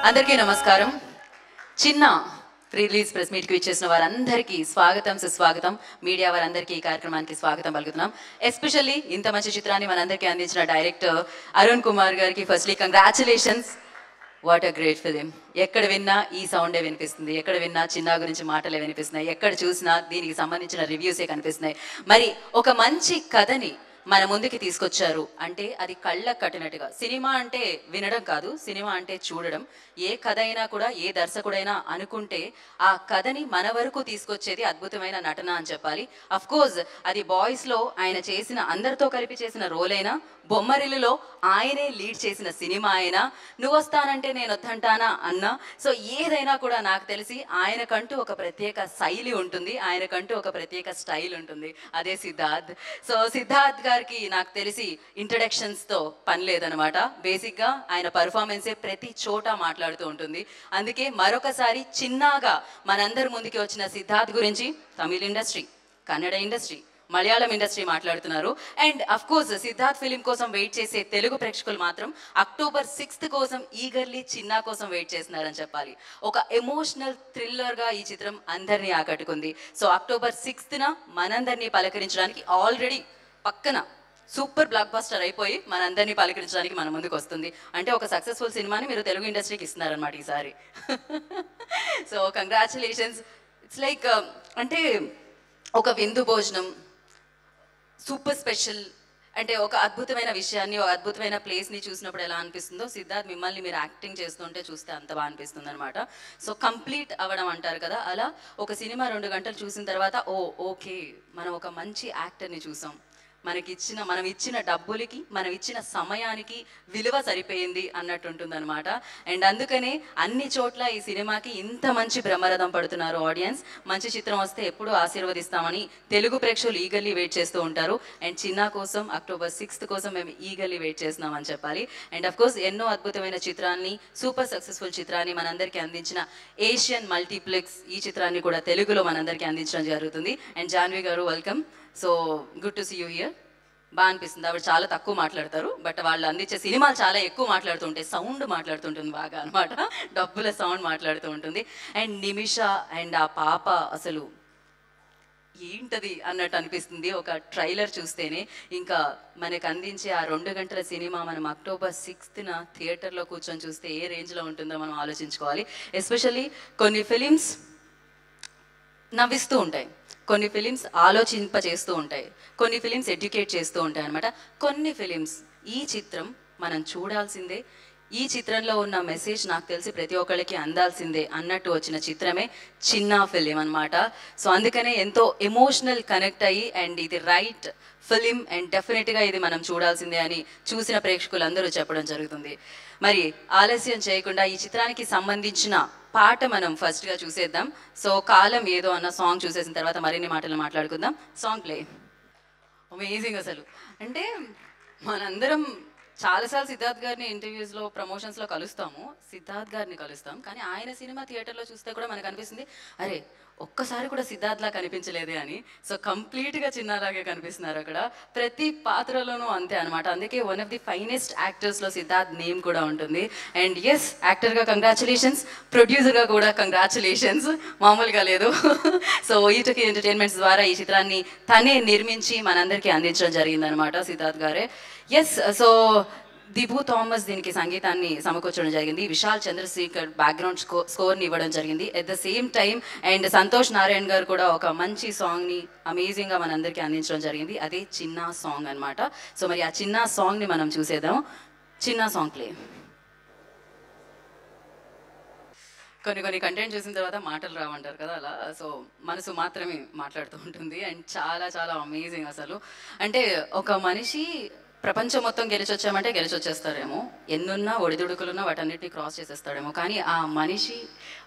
అందరికీ నమస్కారం. చిన్న రిలీజ్ ప్రెస్ మీట్కి ఇచ్చేసిన వారందరికీ స్వాగతం సుస్వాగతం. మీడియా వారందరికీ ఈ కార్యక్రమానికి స్వాగతం పలుకుతున్నాం. ఎస్పెషల్లీ ఇంత మంచి చిత్రాన్ని మనందరికీ అందించిన డైరెక్టర్ అరుణ్ కుమార్ గారికి firstly congratulations. What a great film. ఎక్కడ విన్నా ఈ సౌండే వినిపిస్తుంది. ఎక్కడ విన్నా చిన్న గురించి మాటలే వినిపిస్తున్నాయి. ఎక్కడ చూసినా దీనికి సంబంధించిన రివ్యూసే కనిపిస్తున్నాయి. మరి ఒక మంచి కథని మన ముందుకి తీసుకొచ్చారు. అంటే అది కళ్ళకు కట్టినట్టుగా. సినిమా అంటే వినడం కాదు సినిమా అంటే చూడడం. ఏ కథ అయినా కూడా ఏ దర్శకుడైనా అనుకుంటే ఆ కథని మన వరకు తీసుకొచ్చేది అద్భుతమైన నటన అని చెప్పాలి. అఫ్ కోర్స్ అది బాయ్స్లో ఆయన చేసిన అందరితో కలిపి చేసిన రోల్ అయినా బొమ్మరిల్లులో ఆయనే లీడ్ చేసిన సినిమా అయినా నువ్వు వస్తానంటే నేను వద్దంటానా? అన్నా సో ఏదైనా కూడా నాకు తెలిసి ఆయనకంటూ ఒక ప్రత్యేక శైలి ఉంటుంది ఆయనకంటూ ఒక ప్రత్యేక స్టైల్ ఉంటుంది. అదే సిద్ధార్థ్. సో సిద్ధార్థ్ గారికి నాకు తెలిసి ఇంట్రడక్షన్స్తో పని లేదనమాట బేసిక్గా ఆయన పర్ఫార్మెన్సే ప్రతి చోట మాట్లాడుతూ ఉంటుంది. అందుకే మరొకసారి చిన్నగా మనందరి ముందుకి వచ్చిన సిద్ధార్థ్ గురించి Tamil industry Kannada industry Malayalam industry మాట్లాడుతున్నారు. And of course Siddharth film కోసం వెయిట్ చేసే తెలుగు ప్రేక్షకులు మాత్రం అక్టోబర్ సిక్స్త్ కోసం ఈగర్లీ చిన్న కోసం వెయిట్ చేస్తున్నారని చెప్పాలి. ఒక ఎమోషనల్ థ్రిల్లర్గా ఈ చిత్రం అందరినీ ఆకట్టుకుంది. సో అక్టోబర్ సిక్స్త్న మనందరినీ పలకరించడానికి ఆల్రెడీ పక్కన సూపర్ బ్లాక్ బస్టర్ అయిపోయి మనందరినీ పలకరించడానికి మన ముందుకు వస్తుంది. అంటే ఒక సక్సెస్ఫుల్ సినిమాని మీరు తెలుగు ఇండస్ట్రీకి ఇస్తున్నారనమాట ఈసారి. సో కంగ్రాచులేషన్స్ ఇట్స్ లైక్ అంటే ఒక విందు భోజనం సూపర్ స్పెషల్ అంటే ఒక అద్భుతమైన విషయాన్ని ఒక అద్భుతమైన ప్లేస్ని చూసినప్పుడు ఎలా అనిపిస్తుందో సిద్ధార్థ్ మిమ్మల్ని మీరు యాక్టింగ్ చేస్తుంటే చూస్తే అంత బాగా అనిపిస్తుంది అనమాట సో కంప్లీట్ అవ్వడం అంటారు కదా అలా ఒక సినిమా రెండు గంటలు చూసిన తర్వాత ఓ ఓకే మనం ఒక మంచి యాక్టర్ని చూసాం. మనకి ఇచ్చిన మనం ఇచ్చిన డబ్బులకి మనం ఇచ్చిన సమయానికి విలువ సరిపోయింది అన్నట్టు ఉంటుందన్నమాట అండ్ అందుకనే అన్ని చోట్ల ఈ సినిమాకి ఇంత మంచి బ్రహ్మరథం పడుతున్నారు ఆడియన్స్. మంచి చిత్రం వస్తే ఎప్పుడూ ఆశీర్వదిస్తామని తెలుగు ప్రేక్షకులు ఈగల్లీ వెయిట్ చేస్తూ ఉంటారు. అండ్ చిన్న కోసం అక్టోబర్ సిక్స్త్ కోసం మేము ఈగల్లీ వెయిట్ చేస్తున్నామని చెప్పాలి. అండ్ అఫ్ కోర్స్ ఎన్నో అద్భుతమైన చిత్రాన్ని సూపర్ సక్సెస్ఫుల్ చిత్రాన్ని మనందరికీ అందించిన ఏషియన్ మల్టీప్లెక్స్ ఈ చిత్రాన్ని కూడా తెలుగులో మనందరికీ అందించడం జరుగుతుంది. అండ్ జాన్వి గారు welcome. So good to see you here బాగా అనిపిస్తుంది. ఆవిడ చాలా తక్కువ మాట్లాడతారు. బట్ వాళ్ళు అందించే సినిమాలు చాలా ఎక్కువ మాట్లాడుతుంటాయి సౌండ్ మాట్లాడుతుంటుంది బాగా అనమాట డబ్బుల సౌండ్ మాట్లాడుతూ ఉంటుంది. అండ్ నిమిష అండ్ ఆ పాప అసలు ఏంటది అన్నట్టు అనిపిస్తుంది. ఒక ట్రైలర్ చూస్తేనే ఇంకా మనకు అందించే ఆ రెండు గంటల సినిమా మనం అక్టోబర్ సిక్స్త్న థియేటర్లో కూర్చొని చూస్తే ఏ రేంజ్లో ఉంటుందో మనం ఆలోచించుకోవాలి. ఎస్పెషల్లీ కొన్ని ఫిలిమ్స్ నవ్విస్తూ ఉంటాయి. కొన్ని ఫిలిమ్స్ ఆలోచింప చేస్తూ ఉంటాయి. కొన్ని ఫిలిమ్స్ ఎడ్యుకేట్ చేస్తూ ఉంటాయి అనమాట కొన్ని ఫిలిమ్స్ ఈ చిత్రం మనం చూడాల్సిందే. ఈ చిత్రంలో ఉన్న మెసేజ్ నాకు తెలిసి ప్రతి ఒక్కరికి అందాల్సిందే అన్నట్టు వచ్చిన చిత్రమే చిన్న ఫిలిం అన్నమాట. సో అందుకనే ఎంతో ఎమోషనల్ కనెక్ట్ అయ్యి అండ్ ఇది రైట్ ఫిలిం అండ్ డెఫినెట్గా ఇది మనం చూడాల్సిందే అని చూసిన ప్రేక్షకులందరూ చెప్పడం జరుగుతుంది. మరి ఆలస్యం చేయకుండా ఈ చిత్రానికి సంబంధించిన పాట మనం ఫస్ట్గా చూసేద్దాం. సో కాలం ఏదో అన్న సాంగ్ చూసేసిన తర్వాత మరిన్ని మాటలు మాట్లాడుకుందాం. సాంగ్ ప్లే అమేజింగ్ అసలు. అంటే మనందరం చాలాసార్లు సిద్ధార్థ్ గారిని ఇంటర్వ్యూస్లో ప్రమోషన్స్లో కలుస్తాము. సిద్ధార్థ్ గారిని కలుస్తాం. కానీ ఆయన సినిమా థియేటర్లో చూస్తే కూడా మనకు అనిపిస్తుంది అరే ఒక్కసారి కూడా సిద్ధార్థ్లా కనిపించలేదే అని. సో కంప్లీట్గా చిన్నలాగే కనిపిస్తున్నారు అక్కడ. ప్రతి పాత్రలోనూ అంతే అనమాట అందుకే వన్ ఆఫ్ ది ఫైనెస్ట్ యాక్టర్స్లో సిద్ధార్థ్ నేమ్ కూడా ఉంటుంది. అండ్ ఎస్ యాక్టర్గా కంగ్రాచులేషన్స్ ప్రొడ్యూసర్గా కూడా కంగ్రాచులేషన్స్ మామూలుగా లేదు. సో ఈటకి ఎంటర్టైన్మెంట్స్ ద్వారా ఈ చిత్రాన్ని తనే నిర్మించి మనందరికీ అందించడం జరిగిందనమాట సిద్ధార్థ్ గారే. ఎస్ సో దిబు థామస్ దీనికి సంగీతాన్ని సమకూర్చడం జరిగింది. విశాల్ చంద్రశేఖర్ బ్యాక్గ్రౌండ్ స్కో స్కోర్ని ఇవ్వడం జరిగింది. At the same time and Santosh Narayan గారు కూడా ఒక మంచి సాంగ్ని అమేజింగ్గా మనందరికీ అందించడం జరిగింది. అదే చిన్న సాంగ్ అనమాట సో మరి ఆ చిన్న సాంగ్ని మనం చూసేద్దాం. చిన్న సాంగ్ ప్లే కొన్ని కొన్ని కంటెంట్ చూసిన తర్వాత మాటలు రావంటారు కదా అలా. సో మనసు మాత్రమే మాట్లాడుతూ ఉంటుంది. అండ్ చాలా చాలా అమేజింగ్ అసలు. అంటే ఒక మనిషి ప్రపంచం మొత్తం గెలిచొచ్చామంటే గెలిచొచ్చేస్తారేమో. ఎన్నున్నా ఒడిదుడుకులున్నా వాటన్నిటిని క్రాస్ చేసేస్తాడేమో. కానీ ఆ మనిషి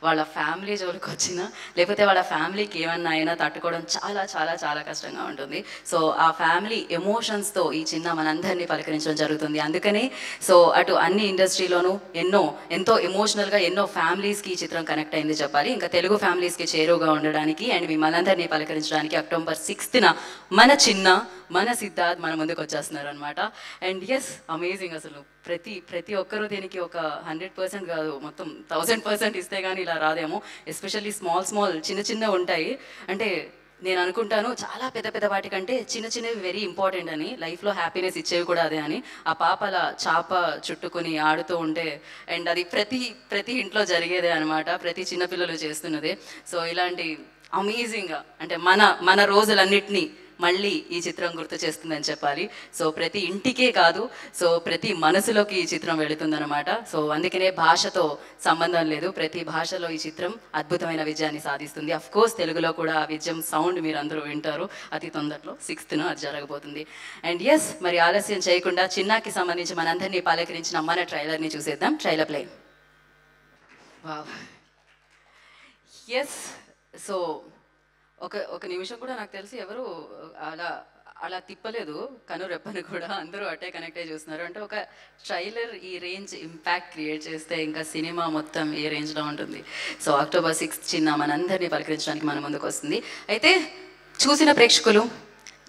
వాళ్ళ ఫ్యామిలీ జోలికి వచ్చినా లేకపోతే వాళ్ళ ఫ్యామిలీకి ఏమన్నా అయినా తట్టుకోవడం చాలా చాలా చాలా కష్టంగా ఉంటుంది. సో ఆ ఫ్యామిలీ ఎమోషన్స్తో ఈ చిన్న మనందరినీ పలకరించడం జరుగుతుంది. అందుకనే సో అటు అన్ని ఇండస్ట్రీలోనూ ఎన్నో ఎంతో ఎమోషనల్గా ఎన్నో ఫ్యామిలీస్కి ఈ చిత్రం కనెక్ట్ అయింది చెప్పాలి. ఇంకా తెలుగు ఫ్యామిలీస్కి చేరువుగా ఉండడానికి అండ్ మిమ్మల్ని అందరినీ పలకరించడానికి అక్టోబర్ సిక్స్త్న మన చిన్న మన సిద్ధార్థ్ మన ముందుకు వచ్చేస్తున్నారు అనమాట అండ్ ఎస్ అమేజింగ్ అసలు. ప్రతి ప్రతి ఒక్కరూ దీనికి ఒక హండ్రెడ్ పర్సెంట్ కాదు మొత్తం థౌజండ్ పర్సెంట్ ఇస్తే కానీ ఇలా రాదేమో. ఎస్పెషల్లీ స్మాల్ స్మాల్ చిన్న చిన్న ఉంటాయి. అంటే నేను అనుకుంటాను చాలా పెద్ద పెద్ద వాటికంటే చిన్న చిన్నవి వెరీ ఇంపార్టెంట్ అని. లైఫ్లో హ్యాపీనెస్ ఇచ్చేవి కూడా అదే అని. ఆ పాప అలా చాప చుట్టుకొని ఆడుతూ ఉంటే అండ్ అది ప్రతి ప్రతి ఇంట్లో జరిగేదే అనమాట ప్రతి చిన్నపిల్లలు చేస్తున్నదే. సో ఇలాంటి అమేజింగ్గా అంటే మన మన రోజులన్నిటినీ మళ్ళీ ఈ చిత్రం గుర్తు చేస్తుందని చెప్పాలి. సో ప్రతి ఇంటికే కాదు సో ప్రతి మనసులోకి ఈ చిత్రం వెళుతుందన్నమాట. సో అందుకనే భాషతో సంబంధం లేదు. ప్రతి భాషలో ఈ చిత్రం అద్భుతమైన విజయాన్ని సాధిస్తుంది. అఫ్ కోర్స్ తెలుగులో కూడా ఆ విజయం సౌండ్ మీరు అందరూ వింటారు. అతి తొందరలో సిక్స్త్న అది జరగబోతుంది. అండ్ ఎస్ మరి ఆలస్యం చేయకుండా చిన్నాకి సంబంధించి మనందరినీ పలకరించిన మన ట్రైలర్ని చూసేద్దాం. Trailer play. Wow. Yes so ఒక ఒక నిమిషం కూడా నాకు తెలిసి ఎవరు అలా అలా తిప్పలేదు. కను రెప్పని కూడా అందరూ అట్టే కనెక్ట్ అయ్యి చూస్తున్నారు. అంటే ఒక ట్రైలర్ ఈ రేంజ్ ఇంపాక్ట్ క్రియేట్ చేస్తే ఇంకా సినిమా మొత్తం ఏ రేంజ్లో ఉంటుంది. సో అక్టోబర్ సిక్స్త్ చిన్న మనందరినీ పలకరించడానికి మన ముందుకు వస్తుంది అయితే చూసిన ప్రేక్షకులు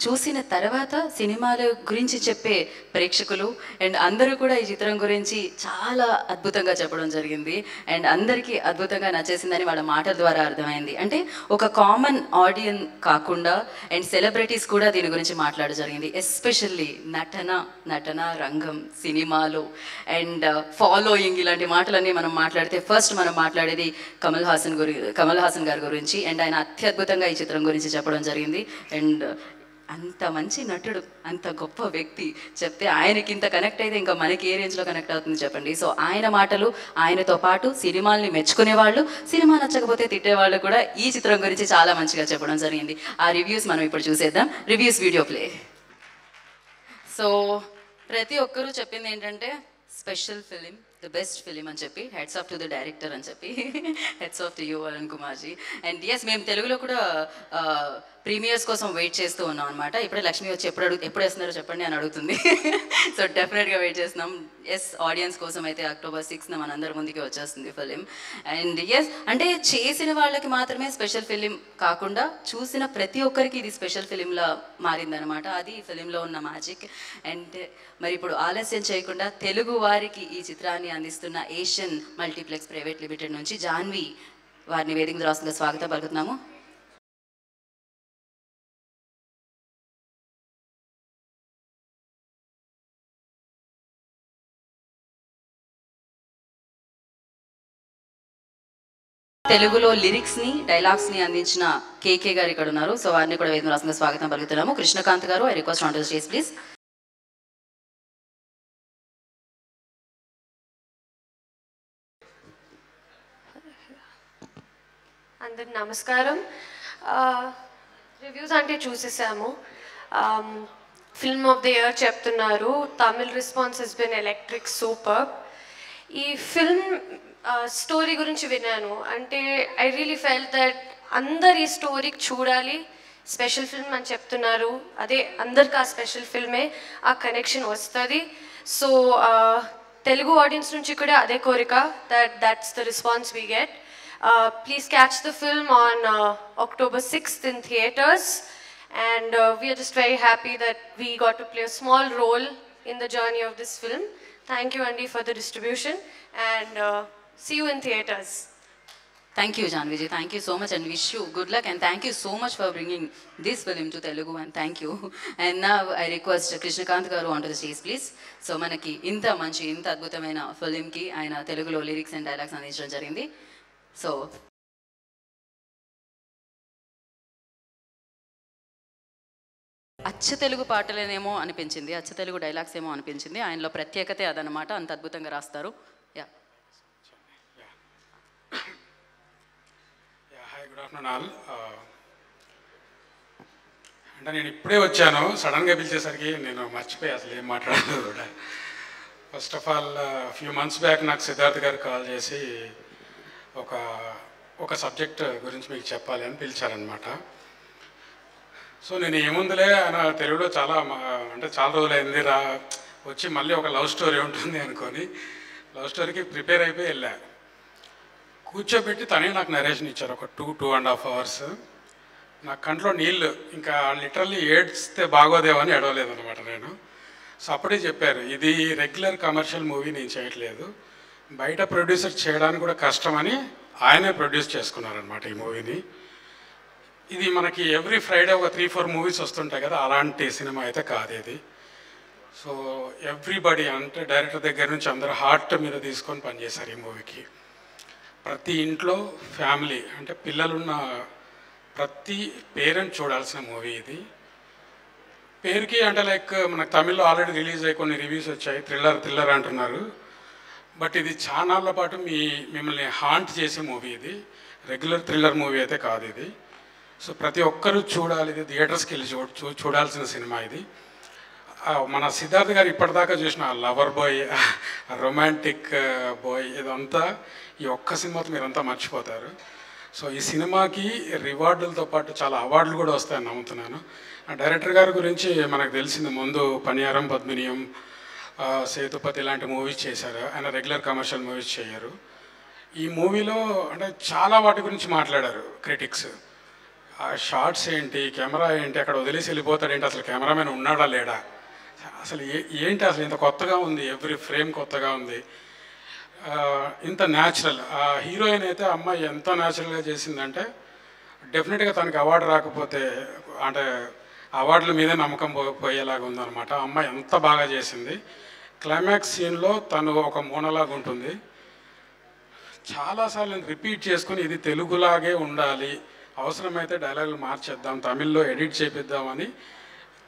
చూసిన తర్వాత సినిమాల గురించి చెప్పే ప్రేక్షకులు అండ్ అందరూ కూడా ఈ చిత్రం గురించి చాలా అద్భుతంగా చెప్పడం జరిగింది. అండ్ అందరికీ అద్భుతంగా నచ్చేసిందని వాళ్ళ మాటల ద్వారా అర్థమైంది. అంటే ఒక కామన్ ఆడియన్ కాకుండా అండ్ సెలబ్రిటీస్ కూడా దీని గురించి మాట్లాడడం జరిగింది. ఎస్పెషల్లీ నటన నటన రంగం సినిమాలు అండ్ uh, ఫాలోయింగ్ ఇలాంటి మాటలన్నీ మనం మాట్లాడితే ఫస్ట్ మనం మాట్లాడేది కమల్ హాసన్ గురి కమల్ హాసన్ గారి గురించి. అండ్ ఆయన అత్యద్భుతంగా ఈ చిత్రం గురించి చెప్పడం జరిగింది. అండ్ అంత మంచి నటుడు అంత గొప్ప వ్యక్తి చెప్తే ఆయనకి ఇంత కనెక్ట్ అయితే ఇంకా మనకి ఏ రేంజ్లో కనెక్ట్ అవుతుంది చెప్పండి. సో ఆయన మాటలు ఆయనతో పాటు సినిమాల్ని మెచ్చుకునే వాళ్ళు సినిమా నచ్చకపోతే తిట్టేవాళ్ళు కూడా ఈ చిత్రం గురించి చాలా మంచిగా చెప్పడం జరిగింది. ఆ రివ్యూస్ మనం ఇప్పుడు చూసేద్దాం. రివ్యూస్ వీడియో ప్లే సో ప్రతి ఒక్కరూ చెప్పింది ఏంటంటే special film the best film అని చెప్పి heads off to the director అని చెప్పి heads off to you Arun Kumarji and yes మేము తెలుగులో కూడా ప్రీమియర్స్ కోసం వెయిట్ చేస్తూ ఉన్నాం అనమాట ఇప్పుడే లక్ష్మి వచ్చి ఎప్పుడు అడుగు ఎప్పుడు వేస్తున్నారో చెప్పండి అని అడుగుతుంది. సో డెఫినెట్గా వెయిట్ చేస్తున్నాం. ఎస్ ఆడియన్స్ కోసం అయితే అక్టోబర్ సిక్స్న మనందరి ముందుకి వచ్చేస్తుంది ఫిలిం అండ్ ఎస్ అంటే చేసిన వాళ్ళకి మాత్రమే స్పెషల్ ఫిలిం కాకుండా చూసిన ప్రతి ఒక్కరికి ఇది స్పెషల్ ఫిలింలా మారిందనమాట అది ఈ ఫిలింలో ఉన్న మ్యాజిక్ అండ్ మరి ఇప్పుడు ఆలస్యం చేయకుండా తెలుగు వారికి ఈ చిత్రాన్ని అందిస్తున్న ఏషియన్ మల్టీప్లెక్స్ ప్రైవేట్ లిమిటెడ్ నుంచి జాన్వి వారిని వేదిక రాస్తుందిగా స్వాగతం పలుకుతున్నాము. తెలుగులో లిరిక్స్ని డైలాగ్స్ని అందించిన కేకే గారు ఇక్కడ ఉన్నారు సో వారిని కూడా వేదిక రాసిన స్వాగతం పలుకుతున్నాము. Krishnakanth garu I request on to stage please అందరు నమస్కారం. రివ్యూస్ అంటే చూసేసాము. ఫిల్మ్ ఆఫ్ ది ఇయర్ చెప్తున్నారు. Tamil response has been electric super ఈ ఫిల్మ్ స్టోరీ గురించి విన్నాను. అంటే ఐ రియలీ ఫెల్ దట్ అందరు ఈ స్టోరీకి చూడాలి. స్పెషల్ ఫిల్మ్ అని చెప్తున్నారు. అదే అందరికి ఆ స్పెషల్ ఫిల్మే ఆ కనెక్షన్ వస్తుంది. సో తెలుగు ఆడియన్స్ నుంచి కూడా అదే కోరిక that that's the response we get please catch the film on October sixth in theaters and we're just very happy that we got to play small role in the journey of this film thank you అండి for the distribution and see you in theaters. Thank you Janviji thank you so much and wish you good luck and thank you so much for bringing this film to Telugu and thank you and నా I request Krishnakanth గారు on to the stage please so మనకి ఇంత మంచి ఇంత అద్భుతమైన ఫిలింకి ఆయన తెలుగులో లిరిక్స్ అండ్ డైలాగ్స్ అందించడం జరిగింది. సో అచ్చ తెలుగు పాటలేనేమో అనిపించింది అచ్చ తెలుగు డైలాగ్స్ ఏమో అనిపించింది. ఆయనలో ప్రత్యేకతే అదనమాట అంత అద్భుతంగా రాస్తారు yeah hi good afternoon all అంటే నేను ఇప్పుడే వచ్చాను. సడన్గా పిలిచేసరికి నేను మర్చిపోయి అసలు ఏం మాట్లాడలేదు కూడా. First of all few months back నాకు సిద్ధార్థ్ గారు కాల్ చేసి ఒక ఒక సబ్జెక్ట్ గురించి మీకు చెప్పాలి అని పిలిచారనమాట సో నేను ఏముందిలే ఆయన తెలుగులో చాలా అంటే చాలా రోజులైంది రా వచ్చి మళ్ళీ ఒక లవ్ స్టోరీ ఉంటుంది అనుకొని లవ్ స్టోరీకి ప్రిపేర్ అయిపోయి వెళ్ళా. కూర్చోబెట్టి తనే నాకు నరేషన్ ఇచ్చారు. ఒక two two and half hours నా కంట్లో నీళ్ళు ఇంకా లిటరల్లీ ఏడ్స్తే బాగోదేమని ఎడవలేదు అనమాట నేను. సో అప్పుడే చెప్పారు ఇది రెగ్యులర్ కమర్షియల్ మూవీ నేను చేయట్లేదు. బయట ప్రొడ్యూసర్ చేయడానికి కూడా కష్టమని ఆయనే ప్రొడ్యూస్ చేసుకున్నారనమాట ఈ మూవీని ఇది మనకి ఎవ్రీ ఫ్రైడే ఒక త్రీ ఫోర్ మూవీస్ వస్తుంటాయి కదా అలాంటి సినిమా అయితే కాదు ఇది. సో ఎవ్రీబడి అంటే డైరెక్టర్ దగ్గర నుంచి అందరూ హార్ట్ మీద తీసుకొని పనిచేశారు ఈ మూవీకి ప్రతి ఇంట్లో ఫ్యామిలీ అంటే పిల్లలున్న ప్రతి పేరెంట్ చూడాల్సిన మూవీ ఇది. పేరుకి అంటే లైక్ మనకు తమిళ్ళో ఆల్రెడీ రిలీజ్ అయ్యి కొన్ని రివ్యూస్ వచ్చాయి థ్రిల్లర్ థ్రిల్లర్ అంటున్నారు. బట్ ఇది చానాళ్ళ పాటు మీ మిమ్మల్ని హాంట్ చేసే మూవీ ఇది. రెగ్యులర్ థ్రిల్లర్ మూవీ అయితే కాదు ఇది. సో ప్రతి ఒక్కరూ చూడాలి ఇది థియేటర్స్కి వెళ్ళి చూ చూడాల్సిన సినిమా ఇది. మన సిద్ధార్థ్ గారు ఇప్పటిదాకా చూసిన లవర్ బాయ్ రొమాంటిక్ బాయ్ ఇదంతా ఈ ఒక్క సినిమాతో మీరంతా మర్చిపోతారు. సో ఈ సినిమాకి రివార్డులతో పాటు చాలా అవార్డులు కూడా వస్తాయని నమ్ముతున్నాను. ఆ డైరెక్టర్ గారి గురించి మనకు తెలిసింది ముందు పనియారం పద్మినియం సేతుపతి ఇలాంటి మూవీస్ చేశారు. ఆయన రెగ్యులర్ కమర్షియల్ మూవీస్ చేయరు. ఈ మూవీలో అంటే చాలా వాటి గురించి మాట్లాడారు క్రిటిక్స్ ఆ షార్ట్స్ ఏంటి కెమెరా ఏంటి అక్కడ వదిలేసి వెళ్ళిపోతాడు ఏంటి అసలు కెమెరామెన్ ఉన్నాడా లేడా? అసలు ఏ ఏంటి అసలు ఇంత కొత్తగా ఉంది? ఎవ్రీ ఫ్రేమ్ కొత్తగా ఉంది. ఇంత న్యాచురల్ ఆ హీరోయిన్ అయితే అమ్మాయి ఎంత న్యాచురల్గా చేసిందంటే డెఫినెట్గా తనకి అవార్డు రాకపోతే అంటే అవార్డుల మీదే నమ్మకం పో పోయేలాగా ఉందన్నమాట. అమ్మాయి ఎంత బాగా చేసింది. క్లైమాక్స్ సీన్లో తను ఒక మూనలాగా ఉంటుంది. చాలాసార్లు నేను రిపీట్ చేసుకుని ఇది తెలుగులాగే ఉండాలి అవసరమైతే డైలాగులు మార్చేద్దాం తమిళ్ళో ఎడిట్ చేపిద్దామని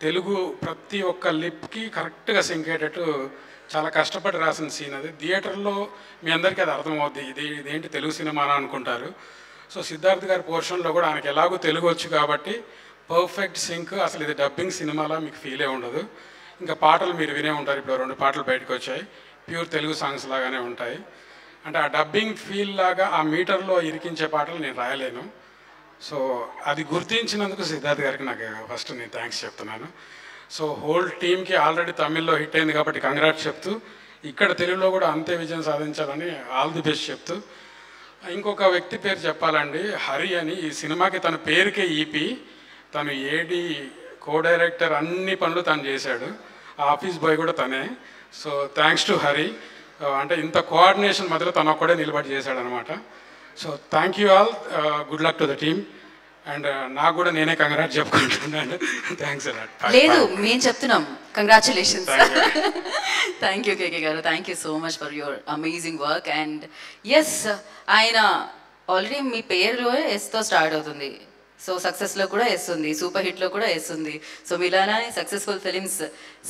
తెలుగు ప్రతి ఒక్క లిప్కి కరెక్ట్గా సింక్ అయ్యేటట్టు చాలా కష్టపడి రాసిన సీన్ అది. థియేటర్లో మీ అందరికీ అది అర్థమవుద్ది. ఇది ఇదేంటి తెలుగు సినిమా అనుకుంటారు. సో సిద్ధార్థ్ గారి పోర్షన్లో కూడా ఆయనకి ఎలాగో తెలుగు వచ్చు కాబట్టి పర్ఫెక్ట్ సింక్ అసలు ఇది డబ్బింగ్ సినిమాలా మీకు ఫీలే ఉండదు. ఇంకా పాటలు మీరు వినే ఉంటారు. ఇప్పుడు రెండు పాటలు బయటకు వచ్చాయి. ప్యూర్ తెలుగు సాంగ్స్ లాగానే ఉంటాయి. అంటే ఆ డబ్బింగ్ ఫీల్ లాగా ఆ మీటర్లో ఇరికించే పాటలు నేను రాయలేను. సో అది గుర్తించినందుకు సిద్ధార్థ్ గారికి నాకు ఫస్ట్ నేను థ్యాంక్స్ చెప్తున్నాను. సో హోల్ టీమ్కి ఆల్రెడీ తమిళ్ళో హిట్ అయింది కాబట్టి కంగ్రాట్స్ చెప్తూ ఇక్కడ తెలుగులో కూడా అంతే విజయం సాధించాలని ఆల్ ది బెస్ట్ చెప్తూ. ఇంకొక వ్యక్తి పేరు చెప్పాలండి హరి అని. ఈ సినిమాకి తన పేరుకే ఈపి తను ఏడి కో డైరెక్టర్ అన్ని పనులు తను చేశాడు. ఆ ఆఫీస్ బాయ్ కూడా తనే. So thanks to Hari. అంటే ఇంత కోఆర్డినేషన్ మధ్యలో తను ఒక్కడే నిలబడి చేశాడనమాట. So thank you all good luck to the team and నాకు కూడా నేనే కంగ్రాట్ చెప్పుకుంటున్నాను. థ్యాంక్స్ లేదు మేము చెప్తున్నాం. కంగ్రాచులేషన్స్. థ్యాంక్ యూ కేకే గారు. Thank you so much for your amazing work and yes ఆయన ఆల్రెడీ మీ పేరు ఎస్తో స్టార్ట్ అవుతుంది. సో సక్సెస్లో కూడా వేస్తుంది సూపర్ హిట్లో కూడా వేస్తుంది. సో మీలానే సక్సెస్ఫుల్ ఫిలిమ్స్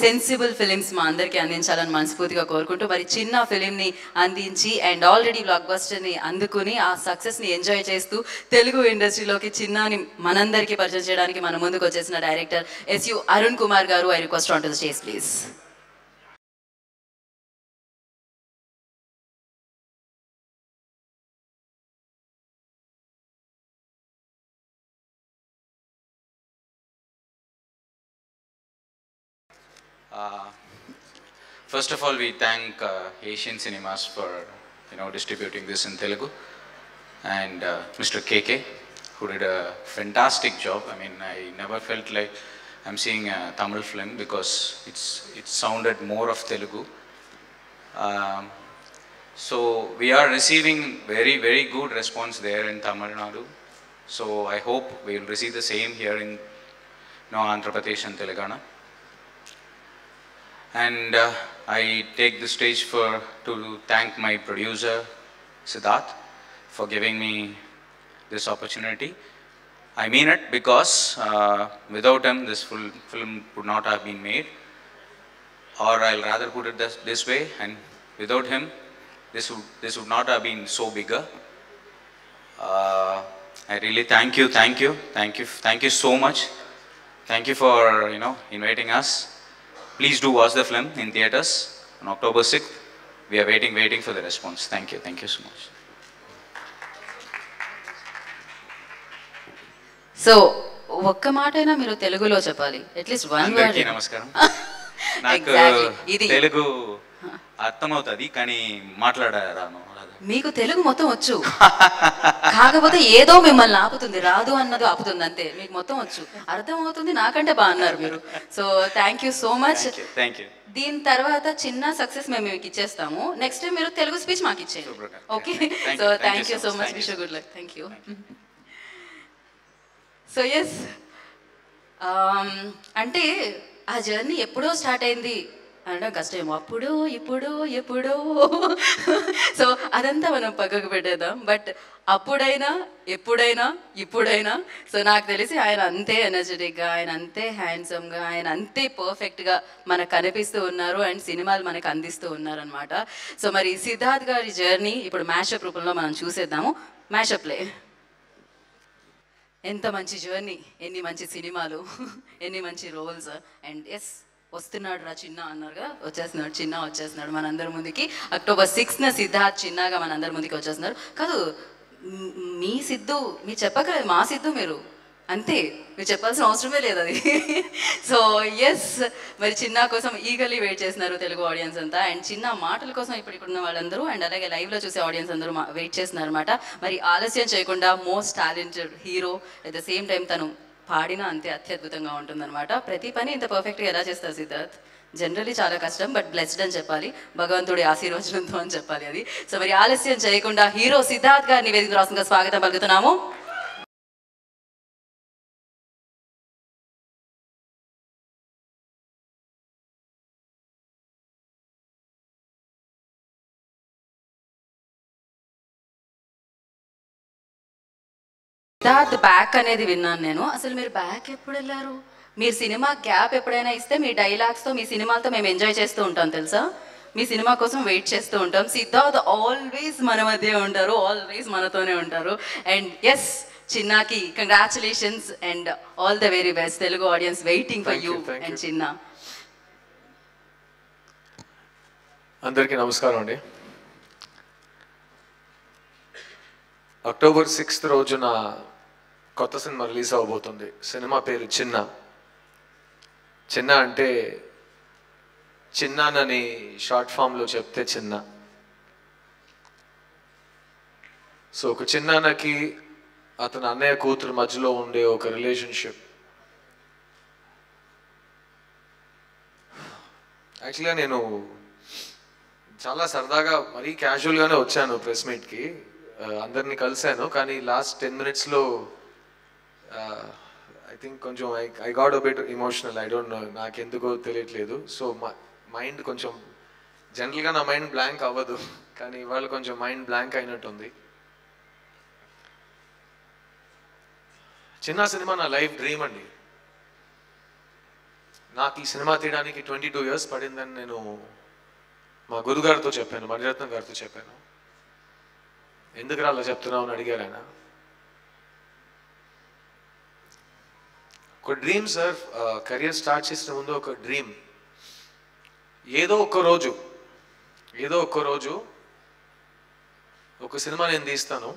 సెన్సిబుల్ ఫిలిమ్స్ మా అందరికీ అందించాలని మనస్ఫూర్తిగా కోరుకుంటూ మరి చిన్న ఫిలింని అందించి అండ్ ఆల్రెడీ బ్లాక్ బస్టర్ని అందుకుని ఆ సక్సెస్ని ఎంజాయ్ చేస్తూ తెలుగు ఇండస్ట్రీలోకి చిన్నని మనందరికీ పరిచయం చేయడానికి మన ముందుకు వచ్చేసిన డైరెక్టర్ ఎస్యు అరుణ్ కుమార్ గారు I request on to the stage please Uh, first of all, we thank uh, Asian Cinemas for you know distributing this in Telugu, and uh, Mr. KK, who did a fantastic job. I mean, I never felt like I'm seeing a Tamil film because it's it sounded more of Telugu. Um, so we are receiving very very good response there in Tamil Nadu. So I hope we will receive the same here in you know, Andhra Pradesh and Telangana. And uh, I take the stage for to thank my producer Siddharth for giving me this opportunity. I mean it because uh, without him, this full film would not have been made. Or I'll rather put it this, this way, and without him, this would this would not have been so bigger. Uh, I really thank you, thank you, thank you, thank you so much. Thank you for you know inviting us. Please do watch the film in theaters on October 6th. We are waiting, waiting for the response. Thank you, thank you so much. So ఒక్క మాటైనా మీరు తెలుగులో చెప్పాలి at least one అందరికీ word నమస్కారం నాకు Exactly. ఇది. తెలుగు అర్థమవుతుంది కానీ మాట్లాడరాను మీకు తెలుగు మొత్తం వచ్చు. కాకపోతే ఏదో మిమ్మల్ని ఆపుతుంది రాదు అన్నది ఆపుతుంది అంతే. మీకు మొత్తం వచ్చు. అర్థం అవుతుంది నాకంటే బాగా అన్నారు మీరు. So thank you so much thank you దీని తర్వాత చిన్న సక్సెస్ మేము మీకు ఇచ్చేస్తాము. నెక్స్ట్ టైం మీరు తెలుగు స్పీచ్ మాకు ఇచ్చేయండి. Okay so thank you so. Much wish. Good luck thank you so yes అంటే ఆ జర్నీ ఎప్పుడో స్టార్ట్ అయింది. అనడం కష్టమేమో. అప్పుడు ఇప్పుడు ఎప్పుడో. సో అదంతా మనం పక్కకు పెట్టేద్దాం. బట్ అప్పుడైనా ఎప్పుడైనా ఇప్పుడైనా. సో నాకు తెలిసి ఆయన అంతే ఎనర్జెటిక్గా ఆయన అంతే హ్యాండ్సమ్గా ఆయన అంతే పర్ఫెక్ట్గా మనకు కనిపిస్తూ ఉన్నారు అండ్ సినిమాలు మనకు అందిస్తూ ఉన్నారనమాట సో మరి సిద్ధార్థ్ గారి జర్నీ ఇప్పుడు మ్యాషప్ రూపంలో మనం చూసేద్దాము. మ్యాషప్లే ఎంత మంచి జర్నీ ఎన్ని మంచి సినిమాలు ఎన్ని మంచి రోల్స్ అండ్ ఎస్ వస్తున్నాడు రా చిన్న అన్నారుగా వచ్చేస్తున్నాడు చిన్న వచ్చేస్తున్నాడు మనందరి ముందుకి. అక్టోబర్ సిక్స్న సిద్ధార్థ్ చిన్నగా మనందరి ముందుకి వచ్చేస్తున్నారు కాదు మీ సిద్ధు మీరు చెప్పకలేదు మా సిద్ధు మీరు. అంతే మీరు చెప్పాల్సిన అవసరమే లేదు అది. సో ఎస్ మరి చిన్న కోసం ఈగలీ వెయిట్ చేస్తున్నారు తెలుగు ఆడియన్స్ అంతా. అండ్ చిన్న మాటల కోసం ఇప్పుడు ఇప్పుడున్న వాళ్ళందరూ అండ్ అలాగే లైవ్లో చూసే ఆడియన్స్ అందరూ వెయిట్ చేస్తున్నారు అనమాట మరి ఆలస్యం చేయకుండా most talented hero at the same time తను పాడిన అంతే అత్యద్భుతంగా ఉంటుందన్నమాట. ప్రతి పని ఇంత పర్ఫెక్ట్గా ఎలా చేస్తారు సిద్ధార్థ్? జనరలీ చాలా కష్టం బట్ బ్లెస్డ్ అని చెప్పాలి. భగవంతుడి ఆశీర్వచనంతో అని చెప్పాలి అది. సో మరి ఆలస్యం చేయకుండా హీరో సిద్ధార్థ్ గారిని వేదిక రాసంగా స్వాగతం పలుకుతున్నాము. సిద్ధార్థ్ బ్యాక్ అనేది విన్నాను నేను. అసలు మీరు బ్యాక్ ఎప్పుడు వెళ్ళారు? మీరు సినిమా గ్యాప్ ఎప్పుడైనా ఇస్తే మీ డైలాగ్స్తో మీ సినిమాలతో మేము ఎంజాయ్ చేస్తూ ఉంటాం తెలుసా? మీ సినిమా కోసం వెయిట్ చేస్తూ ఉంటాం. సిద్ధార్థ్ ఆల్వేస్ మన మధ్య ఉంటారు. ఆల్వేస్ మనతోనే ఉంటారు. And yes చిన్నాకి congratulations and all the very best Telugu audience waiting for you and. చిన్న. అందరికీ నమస్కారం అండి. అక్టోబర్ సిక్స్త్ రోజున కొత్త సినిమా రిలీజ్ అవబోతుంది. సినిమా పేరు చిన్న. చిన్న అంటే చిన్నానని షార్ట్ ఫామ్లో చెప్తే చిన్న. సో ఒక చిన్నానకి అతని అన్నయ్య కూతురు మధ్యలో ఉండే ఒక రిలేషన్షిప్ యాక్చువల్గా నేను చాలా సరదాగా మరీ క్యాజువల్గానే వచ్చాను ప్రెస్ మీట్కి. అందరినీ కలిశాను. కానీ లాస్ట్ టెన్ మినిట్స్లో ఐ థింక్ కొంచెం I I got a bit emotional I don't know నాకెందుకో తెలియట్లేదు. సో మైండ్ కొంచెం జనరల్గా నా మైండ్ బ్లాంక్ అవ్వదు. కానీ ఇవాళ కొంచెం మైండ్ బ్లాంక్ అయినట్టుంది. చిన్న సినిమా నా లైఫ్ డ్రీమ్ అండి. నాకు ఈ సినిమా తీయడానికి ట్వంటీ టూ ఇయర్స్ పడిందని నేను మా గురుగారితో చెప్పాను మణిరత్నం గారితో చెప్పాను. ఎందుకు అలా చెప్తున్నావు అని అడిగారు ఆయన. ఒక డ్రీమ్ సార్ కెరియర్ స్టార్ట్ చేసిన ముందు ఒక డ్రీమ్ ఏదో ఒక రోజు ఏదో ఒక రోజు ఒక సినిమా నేను తీస్తాను.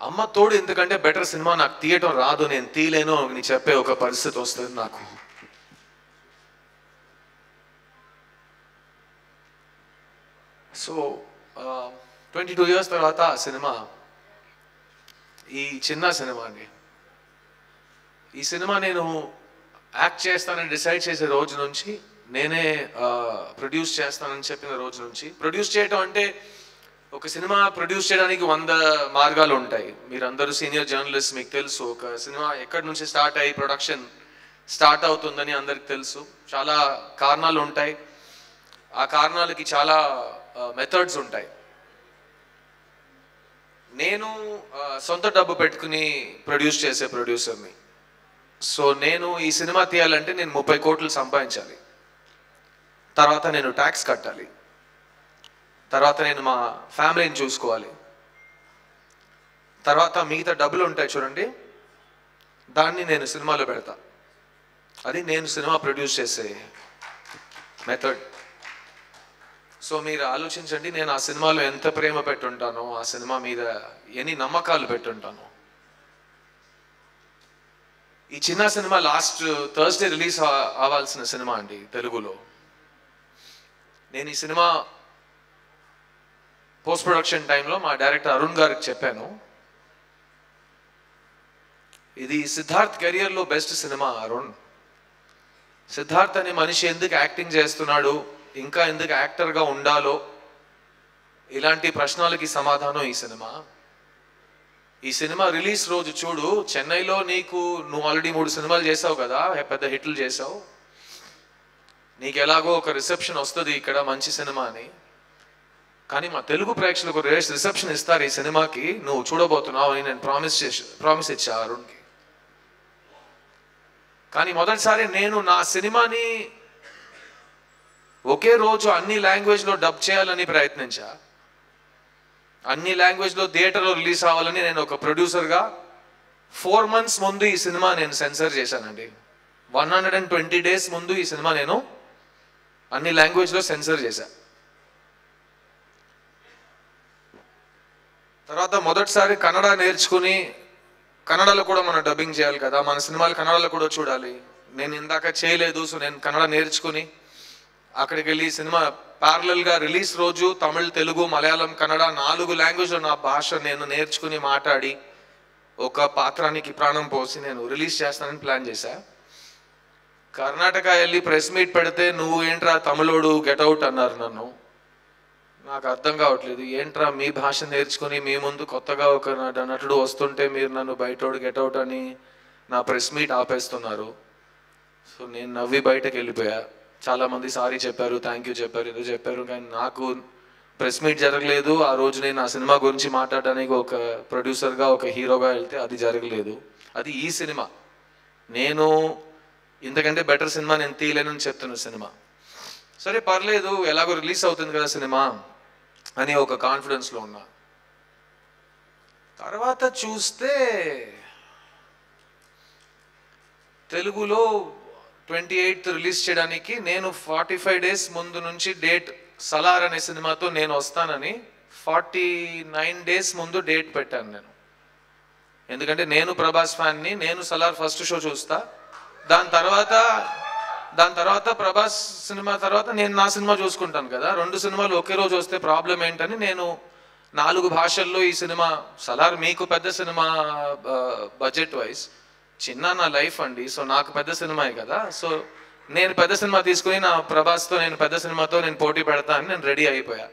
అమ్మ తోడు ఎందుకంటే బెటర్ సినిమా నాకు తీయటం రాదు నేను తీయలేను అని చెప్పే ఒక పరిస్థితి వస్తుంది నాకు. సో ట్వంటీ టూ ఇయర్స్ తర్వాత సినిమా ఈ చిన్న సినిమా అండి. ఈ సినిమా నేను యాక్ట్ చేస్తానని డిసైడ్ చేసే రోజు నుంచి నేనే ప్రొడ్యూస్ చేస్తానని చెప్పిన రోజు నుంచి ప్రొడ్యూస్ చేయటం అంటే ఒక సినిమా ప్రొడ్యూస్ చేయడానికి వంద మార్గాలు ఉంటాయి. మీరందరూ సీనియర్ జర్నలిస్ట్ మీకు తెలుసు ఒక సినిమా ఎక్కడి నుంచి స్టార్ట్ అయ్యి ప్రొడక్షన్ స్టార్ట్ అవుతుందని అందరికి తెలుసు. చాలా కారణాలు ఉంటాయి. ఆ కారణాలకి చాలా మెథడ్స్ ఉంటాయి. నేను సొంత డబ్బు పెట్టుకుని ప్రొడ్యూస్ చేసే ప్రొడ్యూసర్ని సో నేను ఈ సినిమా తీయాలంటే నేను ముప్పై కోట్లు సంపాదించాలి. తర్వాత నేను ట్యాక్స్ కట్టాలి. తర్వాత నేను మా ఫ్యామిలీని చూసుకోవాలి. తర్వాత మిగతా డబ్బులు ఉంటాయి చూడండి. దాన్ని నేను సినిమాలో పెడతా. అది నేను సినిమా ప్రొడ్యూస్ చేసే మెథడ్ సో మీరు ఆలోచించండి నేను ఆ సినిమాలో ఎంత ప్రేమ పెట్టుంటానో ఆ సినిమా మీద ఎన్ని నమ్మకాలు పెట్టుంటానో. ఈ చిన్న సినిమా లాస్ట్ థర్స్డే రిలీజ్ అవ్వాల్సిన సినిమా అండి తెలుగులో. నేను ఈ సినిమా పోస్ట్ ప్రొడక్షన్ టైంలో మా డైరెక్టర్ అరుణ్ గారికి చెప్పాను. ఇది సిద్ధార్థ్ కెరియర్లో బెస్ట్ సినిమా అరుణ్. సిద్ధార్థ్ అనే మనిషి ఎందుకు యాక్టింగ్ చేస్తున్నాడు? ఇంకా ఎందుకు యాక్టర్గా ఉండాలో ఇలాంటి ప్రశ్నలకి సమాధానం ఈ సినిమా. ఈ సినిమా రిలీజ్ రోజు చూడు చెన్నైలో నీకు నువ్వు ఆల్రెడీ మూడు సినిమాలు చేసావు కదా పెద్ద హిట్లు చేసావు. నీకు ఎలాగో ఒక రిసెప్షన్ వస్తుంది ఇక్కడ మంచి సినిమా అని. కానీ మా తెలుగు ప్రేక్షకులకు రిసెప్షన్ ఇస్తారు ఈ సినిమాకి. నువ్వు చూడబోతున్నావు అని నేను ప్రామిస్ చేసి ప్రామిస్ ఇచ్చా అరుణ్కి. కానీ మొదటిసారి నేను నా సినిమాని ఒకే రోజు అన్ని లాంగ్వేజ్లో డబ్ చేయాలని ప్రయత్నించా. అన్ని లాంగ్వేజ్లో థియేటర్లో రిలీజ్ అవ్వాలని నేను ఒక ప్రొడ్యూసర్గా ఫోర్ మంత్స్ ముందు ఈ సినిమా నేను సెన్సర్ చేశానండి. One hundred and twenty days ముందు ఈ సినిమా నేను అన్ని లాంగ్వేజ్లో సెన్సర్ చేశా. తర్వాత మొదటిసారి కన్నడ నేర్చుకుని కన్నడలో కూడా మనం డబ్బింగ్ చేయాలి కదా. మన సినిమాలు కన్నడలో కూడా చూడాలి. నేను ఇందాక చేయలేదు సో నేను కన్నడ నేర్చుకుని అక్కడికి వెళ్ళి సినిమా ప్యారలల్గా రిలీజ్ రోజు తమిళ్ తెలుగు మలయాళం కన్నడ నాలుగు లాంగ్వేజ్లో నా భాష నేను నేర్చుకుని మాట్లాడి ఒక పాత్రానికి ప్రాణం పోసి నేను రిలీజ్ చేస్తానని ప్లాన్ చేశా. కర్ణాటక వెళ్ళి ప్రెస్ మీట్ పెడితే నువ్వు ఏంట్రా తమిళోడు గెట్అవుట్ అన్నారు నన్ను. నాకు అర్థం కావట్లేదు ఏంట్రా మీ భాష నేర్చుకుని మీ ముందు కొత్తగా ఒక నటుడు వస్తుంటే మీరు నన్ను బయటోడు గెట్అవుట్ అని నా ప్రెస్ మీట్ ఆపేస్తున్నారు. సో నేను నవ్వి బయటకు వెళ్ళిపోయా చాలా మంది సారీ చెప్పారు థ్యాంక్ యూ చెప్పారు ఏదో చెప్పారు కానీ నాకు ప్రెస్ మీట్ జరగలేదు. ఆ రోజు నేను ఆ సినిమా గురించి మాట్లాడడానికి ఒక ప్రొడ్యూసర్గా ఒక హీరోగా వెళ్తే అది జరగలేదు. అది ఈ సినిమా. నేను ఇంతకంటే బెటర్ సినిమా నేను తీయలేనని చెప్తున్న సినిమా. సరే పర్లేదు ఎలాగో రిలీజ్ అవుతుంది కదా సినిమా అని ఒక కాన్ఫిడెన్స్లో ఉన్నా. తర్వాత చూస్తే తెలుగులో ట్వంటీ ఎయిత్ రిలీజ్ చేయడానికి నేను ఫార్టీ ఫైవ్ డేస్ ముందు నుంచి డేట్ సలార్ అనే సినిమాతో నేను వస్తానని ఫార్టీ నైన్ డేస్ ముందు డేట్ పెట్టాను నేను. ఎందుకంటే నేను ప్రభాస్ ఫ్యాన్ని నేను సలార్ ఫస్ట్ షో చూస్తా. దాని తర్వాత దాని తర్వాత ప్రభాస్ సినిమా తర్వాత నేను నా సినిమా చూసుకుంటాను కదా. రెండు సినిమాలు ఒకే రోజు వస్తే ప్రాబ్లం ఏంటని నేను నాలుగు భాషల్లో ఈ సినిమా సలార్ మీకు పెద్ద సినిమా బడ్జెట్ వైజ్ చిన్న నా లైఫ్ అండి. సో నాకు పెద్ద సినిమాయే కదా. సో నేను పెద్ద సినిమా తీసుకుని నా ప్రభాస్తో నేను పెద్ద సినిమాతో నేను పోటీ పెడతా అని నేను రెడీ అయిపోయా.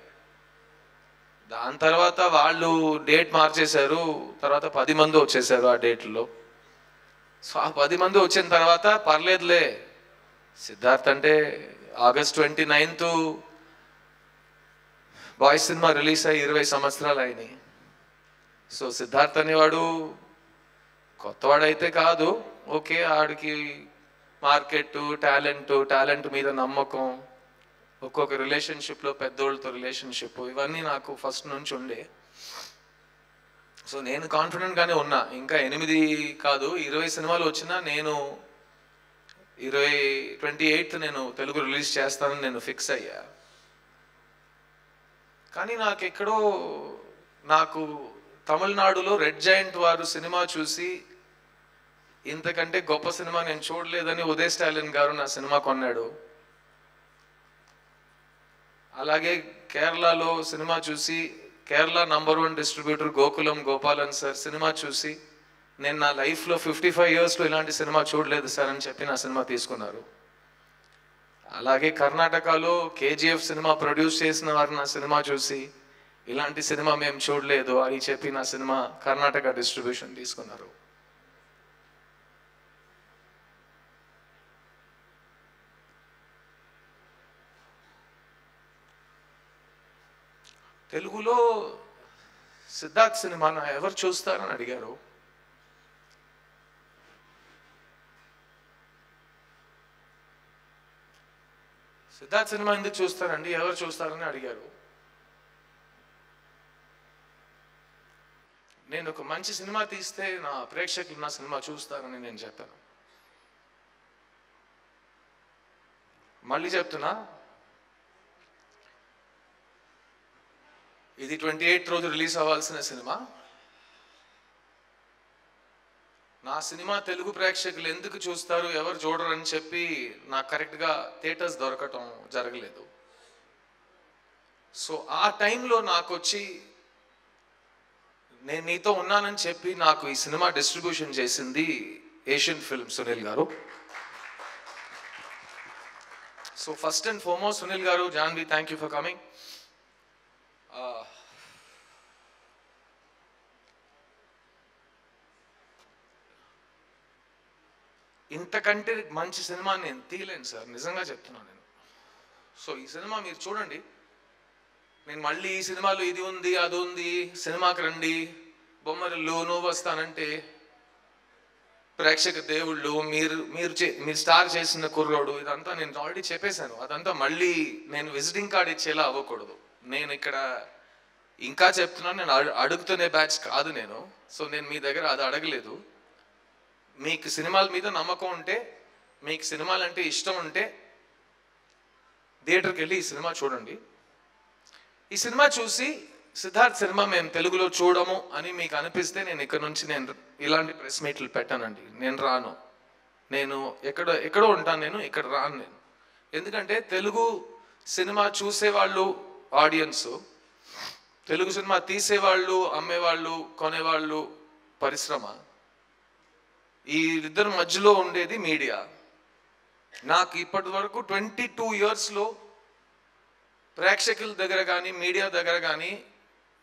దాని తర్వాత వాళ్ళు డేట్ మార్చేశారు. తర్వాత పది మంది వచ్చేసారు ఆ డేట్లో. సో ఆ పది మంది వచ్చిన తర్వాత పర్లేదులే. సిద్ధార్థ్ అంటే ఆగస్ట్ ట్వంటీ నైన్త్ బాయ్స్ సినిమా రిలీజ్ అయ్యి ఇరవై సంవత్సరాలు అయినాయి. సో సిద్ధార్థ్ అనేవాడు కొత్తవాడైతే కాదు. ఓకే ఆడికి మార్కెట్ టాలెంట్ టాలెంట్ మీద నమ్మకం ఒక్కొక్క రిలేషన్షిప్లో పెద్దోళ్ళతో రిలేషన్షిప్ ఇవన్నీ నాకు ఫస్ట్ నుంచి ఉండే. సో నేను కాన్ఫిడెంట్గానే ఉన్నా. ఇంకా ఎనిమిది కాదు ఇరవై సినిమాలు వచ్చినా నేను ఇరవై ట్వంటీ ఎయిత్ నేను తెలుగు రిలీజ్ చేస్తానని నేను ఫిక్స్ అయ్యా. కానీ నాకు ఎక్కడో నాకు తమిళనాడులో రెడ్ జాయింట్ వారు సినిమా చూసి ఇంతకంటే గొప్ప సినిమా నేను చూడలేదని ఉదయ్ స్టాలిన్ గారు నా సినిమా కొన్నాడు. అలాగే కేరళలో సినిమా చూసి Kerala number one distributor Gokulam Gopalan sir cinema చూసి నేను నా లైఫ్లో ఫిఫ్టీ ఫైవ్ ఇయర్స్లో ఇలాంటి సినిమా చూడలేదు సార్ అని చెప్పి నా సినిమా తీసుకున్నారు. అలాగే కర్ణాటకలో కేజీఎఫ్ సినిమా ప్రొడ్యూస్ చేసిన వారు నా సినిమా చూసి ఇలాంటి సినిమా మేము చూడలేదు అని చెప్పి నా సినిమా కర్ణాటక డిస్ట్రిబ్యూషన్ తీసుకున్నారు. తెలుగులో సిద్ధార్థ్ సినిమా నా ఎవరు చూస్తారని అడిగారు. సిద్ధార్థ్ సినిమా ఎందుకు చూస్తారండి? ఎవరు చూస్తారని అడిగారు. నేను ఒక మంచి సినిమా తీస్తే నా ప్రేక్షకులు నా సినిమా చూస్తారని నేను చెప్పాను. మళ్ళీ చెప్తున్నా ఇది ట్వంటీ ఎయిట్ రోజు రిలీజ్ అవ్వాల్సిన సినిమా. నా సినిమా తెలుగు ప్రేక్షకులు ఎందుకు చూస్తారు ఎవరు చూడరు అని చెప్పి నాకు కరెక్ట్గా థియేటర్స్ దొరకటం జరగలేదు. సో ఆ టైంలో నాకు వచ్చి నేను నీతో ఉన్నానని చెప్పి నాకు ఈ సినిమా డిస్ట్రిబ్యూషన్ చేసింది ఏషియన్ ఫిల్మ్ సునీల్ గారు. So first and foremost Sunil గారు Janvi thank you for coming ఇంతకంటే మంచి సినిమా నేను తీయలేను సార్. నిజంగా చెప్తున్నాను నేను. సో ఈ సినిమా మీరు చూడండి. నేను మళ్ళీ ఈ సినిమాలో ఇది ఉంది అది ఉంది సినిమాకి రండి. బొమ్మలు నువ్వు వస్తానంటే ప్రేక్షక దేవుళ్ళు మీరు మీరు చే- మీరు స్టార్ చేసిన కుర్రోడు ఇదంతా నేను ఆల్రెడీ చెప్పేశాను. అదంతా మళ్ళీ నేను విజిటింగ్ కార్డ్ ఇచ్చేలా అవ్వకూడదు. నేను ఇక్కడ ఇంకా చెప్తున్నాను నేను అడుగుతునే బ్యాచ్ కాదు నేను. సో నేను మీ దగ్గర అది అడగలేదు. మీకు సినిమాల మీద నమ్మకం ఉంటే మీకు సినిమాలు అంటే ఇష్టం ఉంటే థియేటర్కి వెళ్ళి ఈ సినిమా చూడండి. ఈ సినిమా చూసి సిద్ధార్థ్ సినిమా మేము తెలుగులో చూడము అని మీకు అనిపిస్తే నేను ఇక్కడ నుంచి నేను ఇలాంటి ప్రెస్ మీట్లు పెట్టానండి. నేను రాను. నేను ఎక్కడ ఎక్కడో ఉంటాను నేను ఇక్కడ రాను నేను. ఎందుకంటే తెలుగు సినిమా చూసేవాళ్ళు ఆడియన్స్ తెలుగు సినిమా తీసేవాళ్ళు అమ్మేవాళ్ళు కొనేవాళ్ళు పరిశ్రమ. ఈ ఇద్దరి మధ్యలో ఉండేది మీడియా. నాకు ఇప్పటి వరకు ట్వంటీ టూ ఇయర్స్లో ప్రేక్షకుల దగ్గర కానీ మీడియా దగ్గర కానీ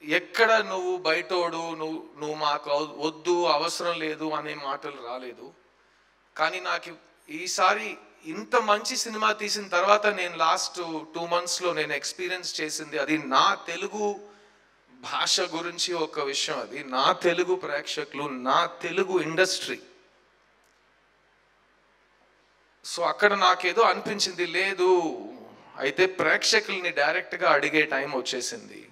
ఎక్కడ నువ్వు బయటోడు నువ్వు నువ్వు మాకు వద్దు అవసరం లేదు అనే మాటలు రాలేదు. కానీ నాకు ఈసారి ఇంత మంచి సినిమా తీసిన తర్వాత నేను లాస్ట్ టూ మంత్స్లో నేను ఎక్స్పీరియన్స్ చేసింది అది నా తెలుగు భాష గురించి ఒక విషయం అది. నా తెలుగు ప్రేక్షకులు నా తెలుగు ఇండస్ట్రీ. సో అక్కడ నాకేదో అనిపించింది లేదు అయితే ప్రేక్షకుల్ని డైరెక్ట్గా అడిగే టైం వచ్చేసింది.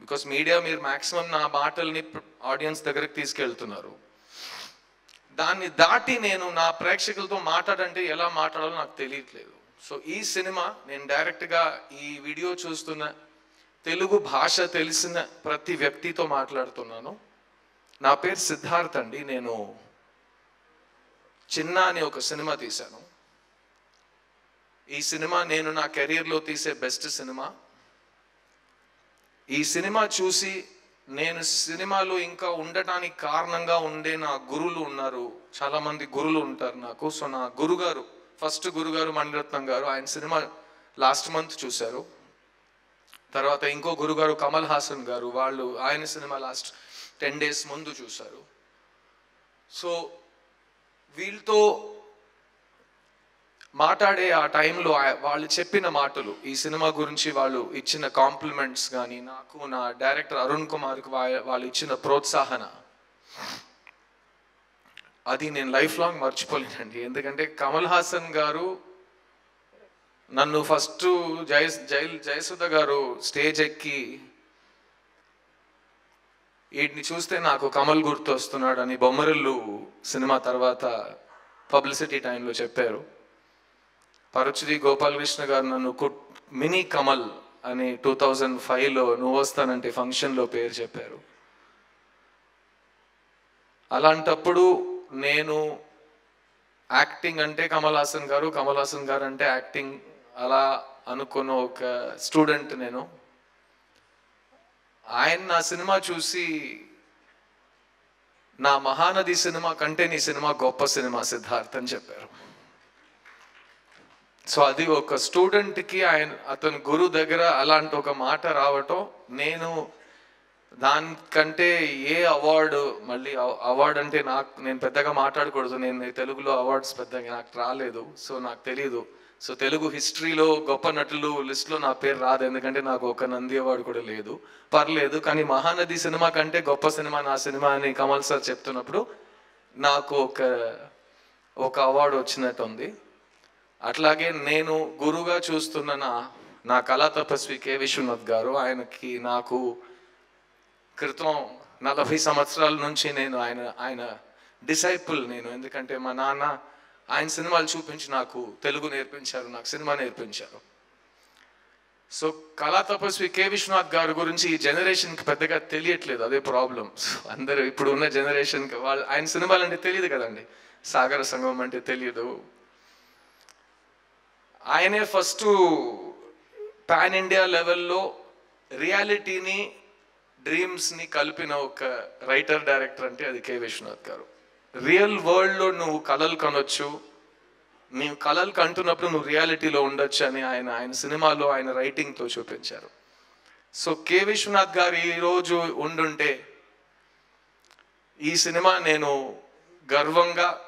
బికాస్ మీడియా మీరు మ్యాక్సిమం నా మాటల్ని ఆడియన్స్ దగ్గరికి తీసుకెళ్తున్నారు. దాన్ని దాటి నేను నా ప్రేక్షకులతో మాట్లాడంటే ఎలా మాట్లాడాలో నాకు తెలియట్లేదు. సో ఈ సినిమా నేను డైరెక్ట్గా ఈ వీడియో చూస్తున్న తెలుగు భాష తెలిసిన ప్రతి వ్యక్తితో మాట్లాడుతున్నాను. నా పేరు సిద్ధార్థ్ అండి. నేను చిన్న అనే ఒక సినిమా తీశాను. ఈ సినిమా నేను నా కెరీర్లో తీసే బెస్ట్ సినిమా. ఈ సినిమా చూసి నేను సినిమాలో ఇంకా ఉండటానికి కారణంగా ఉండే నా గురువులు ఉన్నారు. చాలా మంది గురువులు ఉంటారు నాకు. సో నా గురుగారు ఫస్ట్ గురుగారు మణిరత్నం గారు ఆయన సినిమా లాస్ట్ మంత్ చూశారు. తర్వాత ఇంకో గురుగారు కమల్ హాసన్ గారు వాళ్ళు ఆయన సినిమా లాస్ట్ టెన్ డేస్ ముందు చూశారు. సో వీళ్ళతో మాట్లాడే ఆ టైంలో వాళ్ళు చెప్పిన మాటలు ఈ సినిమా గురించి వాళ్ళు ఇచ్చిన కాంప్లిమెంట్స్ కానీ నాకు నా డైరెక్టర్ అరుణ్ కుమార్కి వాళ్ళు ఇచ్చిన ప్రోత్సాహన అది నేను లైఫ్ లాంగ్ మర్చిపోలేనండి. ఎందుకంటే కమల్ హాసన్ గారు నన్ను ఫస్ట్ జయ జయ జయసుధ గారు స్టేజ్ ఎక్కి వీటిని చూస్తే నాకు కమల్ గుర్తు వస్తున్నాడని బొమ్మరిల్లు సినిమా తర్వాత పబ్లిసిటీ టైంలో చెప్పారు. పరుచుది గోపాలకృష్ణ గారు నన్ను కుట్ మినీ కమల్ అని టూ థౌజండ్ ఫైవ్లో నువ్వు వస్తానంటే ఫంక్షన్లో పేరు చెప్పారు. అలాంటప్పుడు నేను యాక్టింగ్ అంటే కమల్ హాసన్ గారు కమల్ హాసన్ గారు అంటే యాక్టింగ్ అలా అనుకున్న ఒక స్టూడెంట్ నేను. ఆయన నా సినిమా చూసి నా మహానది సినిమా కంటే నీ సినిమా గొప్ప సినిమా సిద్ధార్థ్ అని చెప్పారు. సో అది ఒక స్టూడెంట్కి ఆయన అతని గురువు దగ్గర అలాంటి ఒక మాట రావటం నేను దానికంటే ఏ అవార్డు మళ్ళీ అవార్డు అంటే నాకు నేను పెద్దగా మాట్లాడకూడదు నేను తెలుగులో అవార్డ్స్ పెద్దగా నాకు రాలేదు సో నాకు తెలియదు సో తెలుగు హిస్టరీలో గొప్ప నటులు లిస్ట్లో నా పేరు రాదు ఎందుకంటే నాకు ఒక నంది అవార్డు కూడా లేదు. పర్లేదు కానీ మహానది సినిమా కంటే గొప్ప సినిమా నా సినిమా అని కమల్ సార్ చెప్తున్నప్పుడు నాకు ఒక ఒక అవార్డు వచ్చినట్టు ఉంది అట్లాగే నేను గురుగా చూస్తున్న నా నా కళా తపస్వి కె. విశ్వనాథ్ గారు ఆయనకి నాకు క్రితం నలభై సంవత్సరాల నుంచి నేను ఆయన ఆయన డిసైపుల్ నేను. ఎందుకంటే మా నాన్న ఆయన సినిమాలు చూపించి నాకు తెలుగు నేర్పించారు నాకు సినిమా నేర్పించారు. సో కళా తపస్వి కె. విశ్వనాథ్ గారి గురించి ఈ జనరేషన్కి పెద్దగా తెలియట్లేదు అదే ప్రాబ్లం. అందరూ ఇప్పుడు ఉన్న జనరేషన్కి వాళ్ళు ఆయన సినిమాలు అంటే తెలియదు కదండి. సాగర సంఘం అంటే తెలియదు ఆయనే ఫస్ట్ పాన్ ఇండియా లెవెల్లో రియాలిటీని డ్రీమ్స్ని కలిపిన ఒక రైటర్ డైరెక్టర్ అంటే అది కే. విశ్వనాథ్ గారు. రియల్ వరల్డ్లో నువ్వు కలలు కనొచ్చు. నీవు కలలు కంటున్నప్పుడు నువ్వు రియాలిటీలో ఉండొచ్చు అని ఆయన ఆయన సినిమాలో ఆయన రైటింగ్తో చూపించారు. సో కే. విశ్వనాథ్ గారు ఈరోజు ఉండుంటే ఈ సినిమా నేను గర్వంగా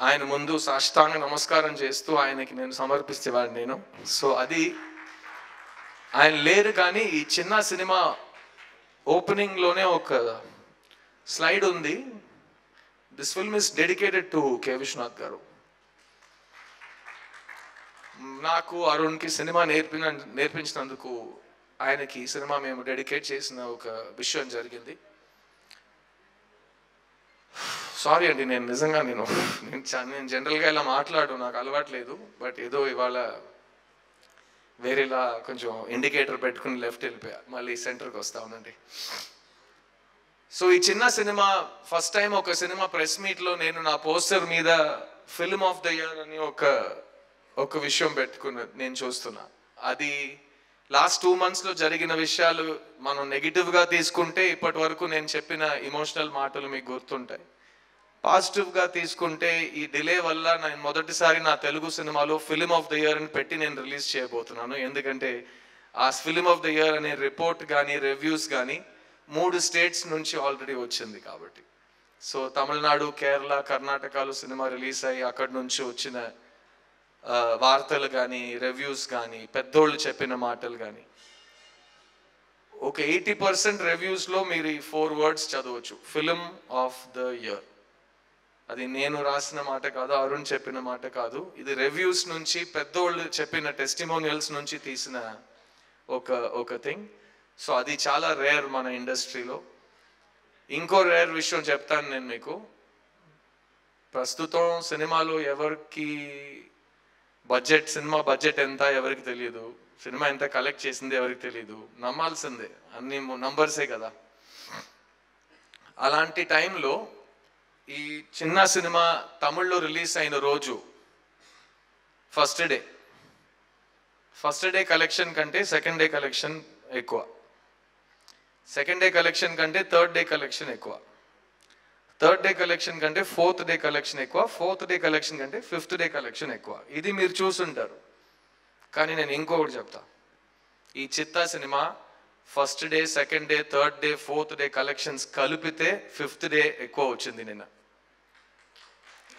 ఆయన ముందు సాష్టాంగ నమస్కారం చేస్తూ ఆయనకి నేను సమర్పిస్తేవాడిని నేను. సో అది ఆయన లేరు కానీ ఈ చిన్న సినిమా ఓపెనింగ్లోనే ఒక స్లైడ్ ఉంది. This film is dedicated to K Vishwanath గారు. నాకు అరుణ్కి సినిమా నేర్పిన నేర్పించినందుకు ఆయనకి ఈ సినిమా మేము డెడికేట్ చేసిన ఒక విషయం జరిగింది. సారీ అండి నేను నిజంగా నేను నేను చ- నేను జనరల్గా ఇలా మాట్లాడు నాకు అలవాట్లేదు బట్ ఏదో ఇవాళ వేరేలా కొంచెం ఇండికేటర్ పెట్టుకుని లెఫ్ట్ వెళ్ళిపోయా. మళ్ళీ సెంటర్కి వస్తా ఉండండి. సో ఈ చిన్న సినిమా ఫస్ట్ టైం ఒక సినిమా ప్రెస్ మీట్లో నేను నా పోస్టర్ మీద ఫిల్మ్ ఆఫ్ ద ఇయర్ అని ఒక ఒక విషయం పెట్టుకున్న నేను చూస్తున్నా. అది లాస్ట్ టూ మంత్స్లో జరిగిన విషయాలు మనం నెగిటివ్గా తీసుకుంటే ఇప్పటి వరకు నేను చెప్పిన ఇమోషనల్ మాటలు మీకు గుర్తుంటాయి. పాజిటివ్గా తీసుకుంటే ఈ డిలే వల్ల నేను మొదటిసారి నా తెలుగు సినిమాలో ఫిల్మ్ ఆఫ్ ద ఇయర్ అని పెట్టి నేను రిలీజ్ చేయబోతున్నాను. ఎందుకంటే ఆ ఫిల్మ్ ఆఫ్ ద ఇయర్ అనే రిపోర్ట్ కానీ రివ్యూస్ కానీ మూడు స్టేట్స్ నుంచి ఆల్రెడీ వచ్చింది కాబట్టి. సో తమిళనాడు కేరళ కర్ణాటకలో సినిమా రిలీజ్ అయ్యి అక్కడి నుంచి వచ్చిన వార్తలు కానీ రివ్యూస్ కానీ పెద్దోళ్ళు చెప్పిన మాటలు కానీ ఒక ఎయిటీ పర్సెంట్ రివ్యూస్లో మీరు ఈ ఫోర్ వర్డ్స్ చదవచ్చు. Film of the year. అది నేను రాసిన మాట కాదు అరుణ్ చెప్పిన మాట కాదు. ఇది రివ్యూస్ నుంచి పెద్దోళ్ళు చెప్పిన టెస్టిమోనియల్స్ నుంచి తీసిన ఒక ఒక థింగ్ సో అది చాలా రేర్ మన ఇండస్ట్రీలో ఇంకో రేర్ విషయం చెప్తాను నేను మీకు. ప్రస్తుతం సినిమాలో ఎవరికి బడ్జెట్ సినిమా బడ్జెట్ ఎంత ఎవరికి తెలియదు సినిమా ఎంత కలెక్ట్ చేసింది ఎవరికి తెలియదు నమ్మాల్సిందే. అన్ని నంబర్సే కదా. అలాంటి టైంలో ఈ చిన్న సినిమా తమిళ్ళో రిలీజ్ అయిన రోజు first day first day collection కంటే సెకండ్ డే కలెక్షన్ ఎక్కువ. సెకండ్ డే కలెక్షన్ కంటే థర్డ్ డే కలెక్షన్ ఎక్కువ. థర్డ్ డే కలెక్షన్ కంటే ఫోర్త్ డే కలెక్షన్ ఎక్కువ. ఫోర్త్ డే కలెక్షన్ కంటే ఫిఫ్త్ డే కలెక్షన్ ఎక్కువ. ఇది మీరు చూసుంటారు. కానీ నేను ఇంకొకటి చెప్తా. ఈ చిత్తా cinema first day second day third day fourth day collections కలిపితే ఫిఫ్త్ డే ఎక్కువ వచ్చింది నిన్న.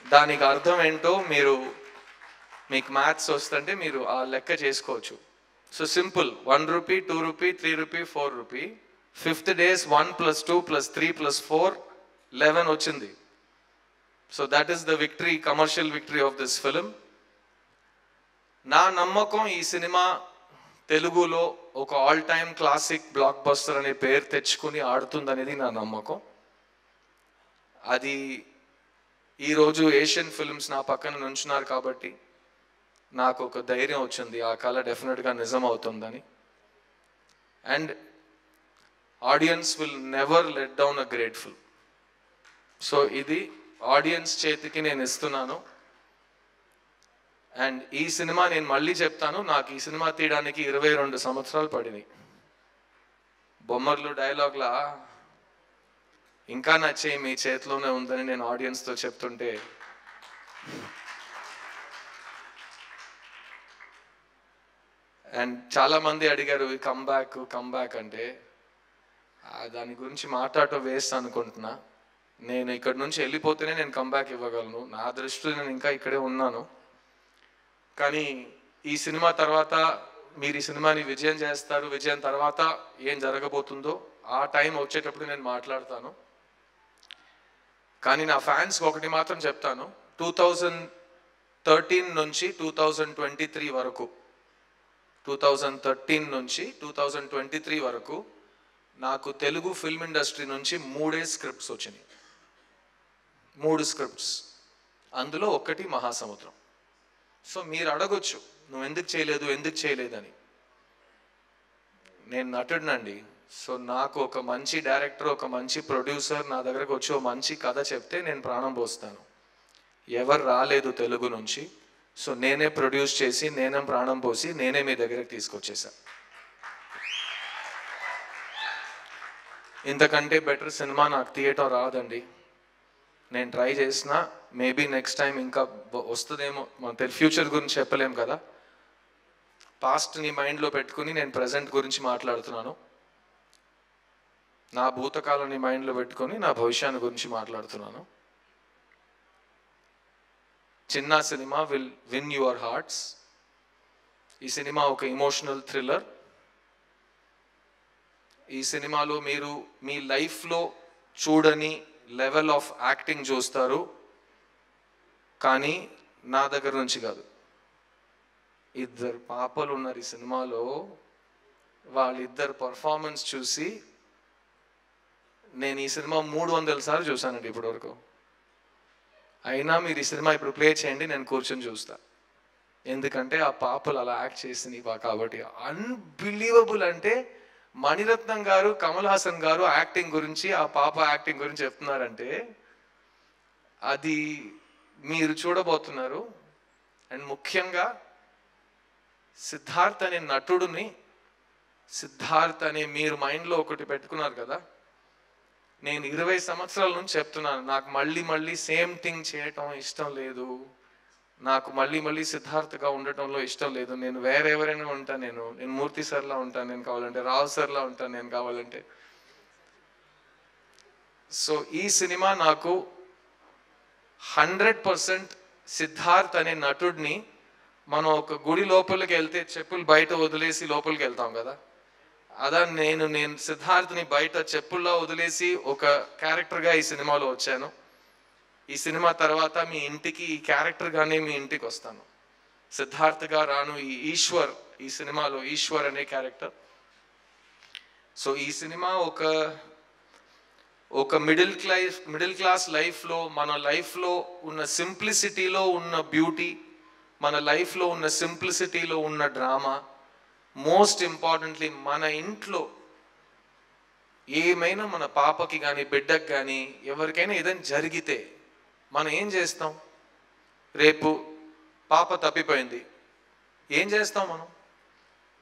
దానికి అర్థం ఏంటో మీరు మీకు మ్యాథ్స్ వస్తుంటే మీరు ఆ లెక్క చేసుకోవచ్చు. So simple one rupee two rupee three rupee four rupee fifth days one plus two plus three plus four eleven వచ్చింది. So that is the victory commercial victory of this film నా నమ్మకం ఈ cinema తెలుగులో ఒక all time classic blockbuster అనే పేరు తెచ్చుకుని ఆడుతుందనేది నా నమ్మకం. అది ఈరోజు ఏషియన్ ఫిల్మ్స్ నా పక్కన నుంచున్నారు కాబట్టి నాకు ఒక ధైర్యం వచ్చింది. ఆ కళ డెఫినెట్గా నిజం అవుతుందని. And audience will never let down a grateful so ఇది ఆడియన్స్ చేతికి నేను ఇస్తున్నాను. అండ్ ఈ సినిమా నేను మళ్ళీ చెప్తాను. నాకు ఈ సినిమా తీయడానికి ఇరవై రెండు సంవత్సరాలు పడినాయి. బొమ్మర్లు డైలాగ్లా ఇంకా నచ్చే మీ చేతిలోనే ఉందని నేను ఆడియన్స్తో చెప్తుంటే అండ్ చాలామంది అడిగారు కమ్ కమ్బ్యాక్ అంటే. దాని గురించి మాట్లాడటం వేస్ట్ అనుకుంటున్నా. నేను ఇక్కడ నుంచి వెళ్ళిపోతేనే నేను కంబ్యాక్ ఇవ్వగలను. నా దృష్టిలో నేను ఇంకా ఇక్కడే ఉన్నాను. కానీ ఈ సినిమా తర్వాత మీరు ఈ సినిమాని విజయం చేస్తారు విజయం తర్వాత ఏం జరగబోతుందో ఆ టైం వచ్చేటప్పుడు నేను మాట్లాడతాను. కానీ నా ఫ్యాన్స్ ఒకటి మాత్రం చెప్తాను. టూ థౌజండ్ థర్టీన్ నుంచి టూ థౌజండ్ ట్వంటీ త్రీ వరకు టూ థౌజండ్ థర్టీన్ నుంచి టూ థౌజండ్ ట్వంటీ త్రీ వరకు నాకు తెలుగు ఫిల్మ్ ఇండస్ట్రీ నుంచి మూడే స్క్రిప్ట్స్ వచ్చినాయి. మూడు స్క్రిప్ట్స్. అందులో ఒకటి మహాసముద్రం. సో మీరు అడగొచ్చు నువ్వు ఎందుకు చేయలేదు ఎందుకు చేయలేదని. నేను నటుడినండి. సో నాకు ఒక మంచి డైరెక్టర్ ఒక మంచి ప్రొడ్యూసర్ నా దగ్గరకు వచ్చి ఒక మంచి కథ చెప్తే నేను ప్రాణం పోస్తాను. ఎవరు రాలేదు తెలుగు నుంచి. సో నేనే ప్రొడ్యూస్ చేసి నేనే ప్రాణం పోసి నేనే మీ దగ్గర తీసుకొచ్చేసా. ఇంతకంటే బెటర్ సినిమా నాకు థియేటర్ రాదండి. నేను ట్రై చేసిన మేబీ నెక్స్ట్ టైం ఇంకా వస్తుందేమో మన తెలి ఫ్యూచర్ గురించి చెప్పలేం కదా. పాస్ట్ని మైండ్లో పెట్టుకుని నేను ప్రజెంట్ గురించి మాట్లాడుతున్నాను. నా భూతకాలాన్ని మైండ్లో పెట్టుకొని నా భవిష్యాన్ని గురించి మాట్లాడుతున్నాను. చిన్న cinema will win your hearts. ఈ సినిమా ఒక ఇమోషనల్ థ్రిల్లర్ ఈ సినిమాలో మీరు మీ లైఫ్లో చూడని లెవెల్ ఆఫ్ యాక్టింగ్ చూస్తారు కానీ నా దగ్గర నుంచి కాదు. ఇద్దరు పాపలు ఉన్నారు ఈ సినిమాలో వాళ్ళిద్దరు పర్ఫార్మెన్స్ చూసి నేను ఈ సినిమా మూడు వందల సార్లు చూశానండి ఇప్పటివరకు. అయినా మీరు ఈ సినిమా ఇప్పుడు ప్లే చేయండి నేను కూర్చొని చూస్తా. ఎందుకంటే ఆ పాపలు అలా యాక్ట్ చేసినవి వా- కాబట్టి అన్బిలీవబుల్ అంటే మణిరత్నం గారు కమల్ హాసన్ గారు యాక్టింగ్ గురించి ఆ పాప యాక్టింగ్ గురించి చెప్తున్నారంటే అది మీరు చూడబోతున్నారు. అండ్ ముఖ్యంగా సిద్ధార్థ్ అనే నటుడిని సిద్ధార్థ్ అనే మీరు మైండ్లో ఒకటి పెట్టుకున్నారు కదా. నేను ఇరవై సంవత్సరాల నుంచి చెప్తున్నాను నాకు మళ్ళీ మళ్ళీ సేమ్ థింగ్ చేయటం ఇష్టం లేదు. నాకు మళ్ళీ మళ్ళీ సిద్ధార్థగా ఉండటంలో ఇష్టం లేదు. నేను వేరెవరైనా ఉంటాను నేను. నేను మూర్తి సార్లా ఉంటాను నేను కావాలంటే రావు సార్లా ఉంటాను నేను కావాలంటే. సో ఈ సినిమా నాకు హండ్రెడ్ పర్సెంట్ సిద్ధార్థ్ అనే నటుడిని మనం ఒక గుడి లోపలికి వెళ్తే చెప్పులు బయట వదిలేసి లోపలికి వెళ్తాం కదా. అదా నేను నేను సిద్ధార్థ్ని బయట చెప్పుల్లో వదిలేసి ఒక క్యారెక్టర్గా ఈ సినిమాలో వచ్చాను. ఈ సినిమా తర్వాత మీ ఇంటికి ఈ క్యారెక్టర్గానే మీ ఇంటికి వస్తాను. సిద్ధార్థగా రాను ఈ ఈశ్వర్ ఈ సినిమాలో ఈశ్వర్ అనే క్యారెక్టర్. సో ఈ సినిమా ఒక ఒక మిడిల్ క్లాస్ మిడిల్ క్లాస్ లైఫ్లో మన లైఫ్లో ఉన్న సింప్లిసిటీలో ఉన్న బ్యూటీ మన లైఫ్లో ఉన్న సింప్లిసిటీలో ఉన్న డ్రామా మోస్ట్ ఇంపార్టెంట్లీ మన ఇంట్లో ఏమైనా మన పాపకి కానీ బిడ్డకి కానీ ఎవరికైనా ఏదైనా జరిగితే మనం ఏం చేస్తాం? రేపు పాప తప్పిపోయింది. ఏం చేస్తాం మనం?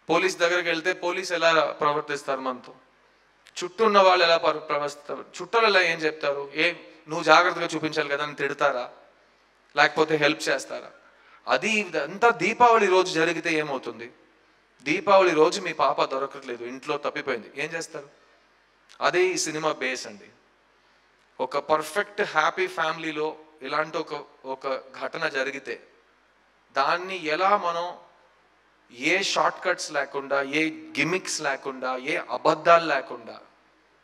పోలీస్ దగ్గరికి వెళ్తే పోలీస్ ఎలా ప్రవర్తిస్తారు మనతో? చుట్టూ ఉన్న వాళ్ళు ఎలా ప్రవర్తిస్తారు? చుట్టాలు ఎలా ఏం చెప్తారు? ఏ నువ్వు జాగ్రత్తగా చూపించాలి కదా అని తిడతారా? లేకపోతే హెల్ప్ చేస్తారా? అది అంతా దీపావళి రోజు జరిగితే ఏమవుతుంది? దీపావళి రోజు మీ పాప దొరకట్లేదు ఇంట్లో తప్పిపోయింది. ఏం చేస్తారు? అదే ఈ సినిమా బేస్ అండి. ఒక పర్ఫెక్ట్ హ్యాపీ ఫ్యామిలీలో ఇలాంటి ఒక ఒక ఘటన జరిగితే దాన్ని ఎలా మనం ఏ షార్ట్ కట్స్ లేకుండా ఏ గిమిక్స్ లేకుండా ఏ అబద్ధాలు లేకుండా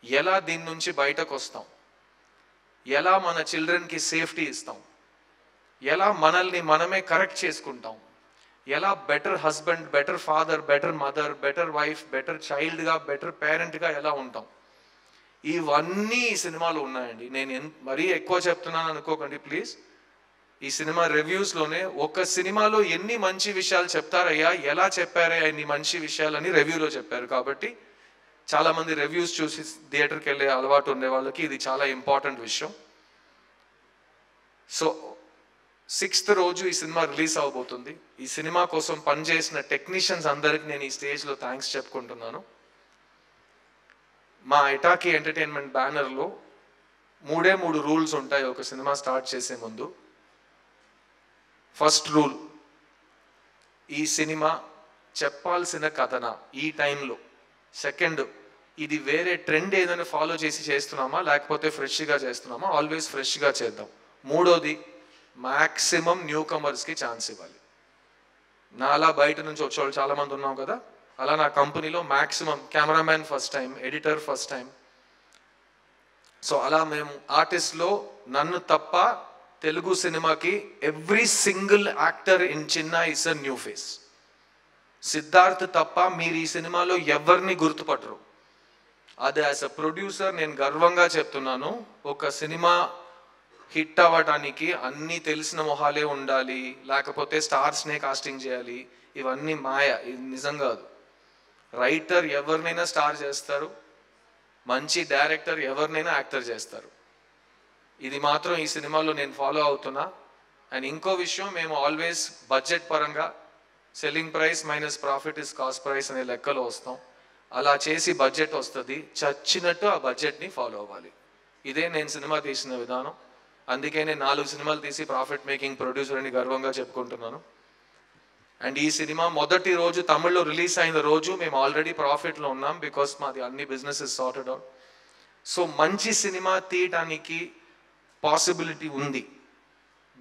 ఎలా దీని నుంచి బయటకు వస్తాం? ఎలా మన చిల్డ్రన్కి సేఫ్టీ ఇస్తాం? ఎలా మనల్ని మనమే కరెక్ట్ చేసుకుంటాం? ఎలా better husband better father better mother better wife better చైల్డ్గా better పేరెంట్గా ఎలా ఉంటాం? ఇవన్నీ ఈ సినిమాలో ఉన్నాయండి. నేను మరీ ఎక్కువ చెప్తున్నాను అనుకోకండి ప్లీజ్. ఈ సినిమా రివ్యూస్లోనే ఒక సినిమాలో ఎన్ని మంచి విషయాలు చెప్తారయ్యా ఎలా చెప్పారయ్యా ఇన్ని మంచి విషయాలని రివ్యూలో చెప్పారు. కాబట్టి చాలామంది రివ్యూస్ చూసి థియేటర్కి వెళ్ళే అలవాటు ఉండే వాళ్ళకి ఇది చాలా ఇంపార్టెంట్ విషయం. సో సిక్స్త్ రోజు ఈ సినిమా రిలీజ్ అవబోతుంది. ఈ సినిమా కోసం పనిచేసిన టెక్నీషియన్స్ అందరికి నేను ఈ స్టేజ్లో థ్యాంక్స్ చెప్పుకుంటున్నాను. మా ఇటాకీ ఎంటర్టైన్మెంట్ బ్యానర్లో మూడే మూడు రూల్స్ ఉంటాయి ఒక సినిమా స్టార్ట్ చేసే ముందు. ఫస్ట్ రూల్ ఈ సినిమా చెప్పాల్సిన కథన ఈ టైంలో. సెకండ్ ఇది వేరే ట్రెండ్ ఏదైనా ఫాలో చేసి చేస్తున్నామా లేకపోతే ఫ్రెష్గా చేస్తున్నామా ఆల్వేస్ ఫ్రెష్గా చేద్దాం. మూడోది మ్యాక్సిమం న్యూ కమర్స్కి ఛాన్స్ ఇవ్వాలి. నాలా బయట నుంచి వచ్చేవాళ్ళు చాలామంది ఉన్నాం కదా అలా నా కంపెనీలో maximum cameraman first time editor first time. So అలా మేము ఆర్టిస్ట్లో నన్ను తప్ప తెలుగు సినిమాకి every single actor in Chinna is a new face Siddharth తప్ప మీరు ఈ సినిమాలో ఎవరిని గుర్తుపట్టరు. అది యాజ్ అ ప్రొడ్యూసర్ నేను గర్వంగా చెప్తున్నాను ఒక సినిమా హిట్ అవ్వడానికి అన్నీ తెలిసిన మొహాలే ఉండాలి లేకపోతే స్టార్స్నే కాస్టింగ్ చేయాలి ఇవన్నీ మాయ ఇది నిజం కాదు. రైటర్ ఎవరినైనా స్టార్ చేస్తారు మంచి డైరెక్టర్ ఎవరినైనా యాక్టర్ చేస్తారు. ఇది మాత్రం ఈ సినిమాలో నేను ఫాలో అవుతున్నా. అండ్ ఇంకో విషయం మేము ఆల్వేస్ బడ్జెట్ పరంగా selling price minus profit is cost price అనే లెక్కలో వస్తాం. అలా చేసి బడ్జెట్ వస్తుంది చచ్చినట్టు ఆ బడ్జెట్ని ఫాలో అవ్వాలి. ఇదే నేను సినిమా తీసిన విధానం. అందుకే నేను నాలుగు సినిమాలు తీసి ప్రాఫిట్ మేకింగ్ ప్రొడ్యూసర్ అని గర్వంగా చెప్పుకుంటున్నాను. అండ్ ఈ సినిమా మొదటి రోజు తమిళ్ళో రిలీజ్ అయిన రోజు మేము ఆల్రెడీ ప్రాఫిట్లో ఉన్నాం బికాస్ మాది అన్ని బిజినెసెస్ సార్టెడ్ అవుట్ సో మంచి సినిమా తీయటానికి పాసిబిలిటీ ఉంది.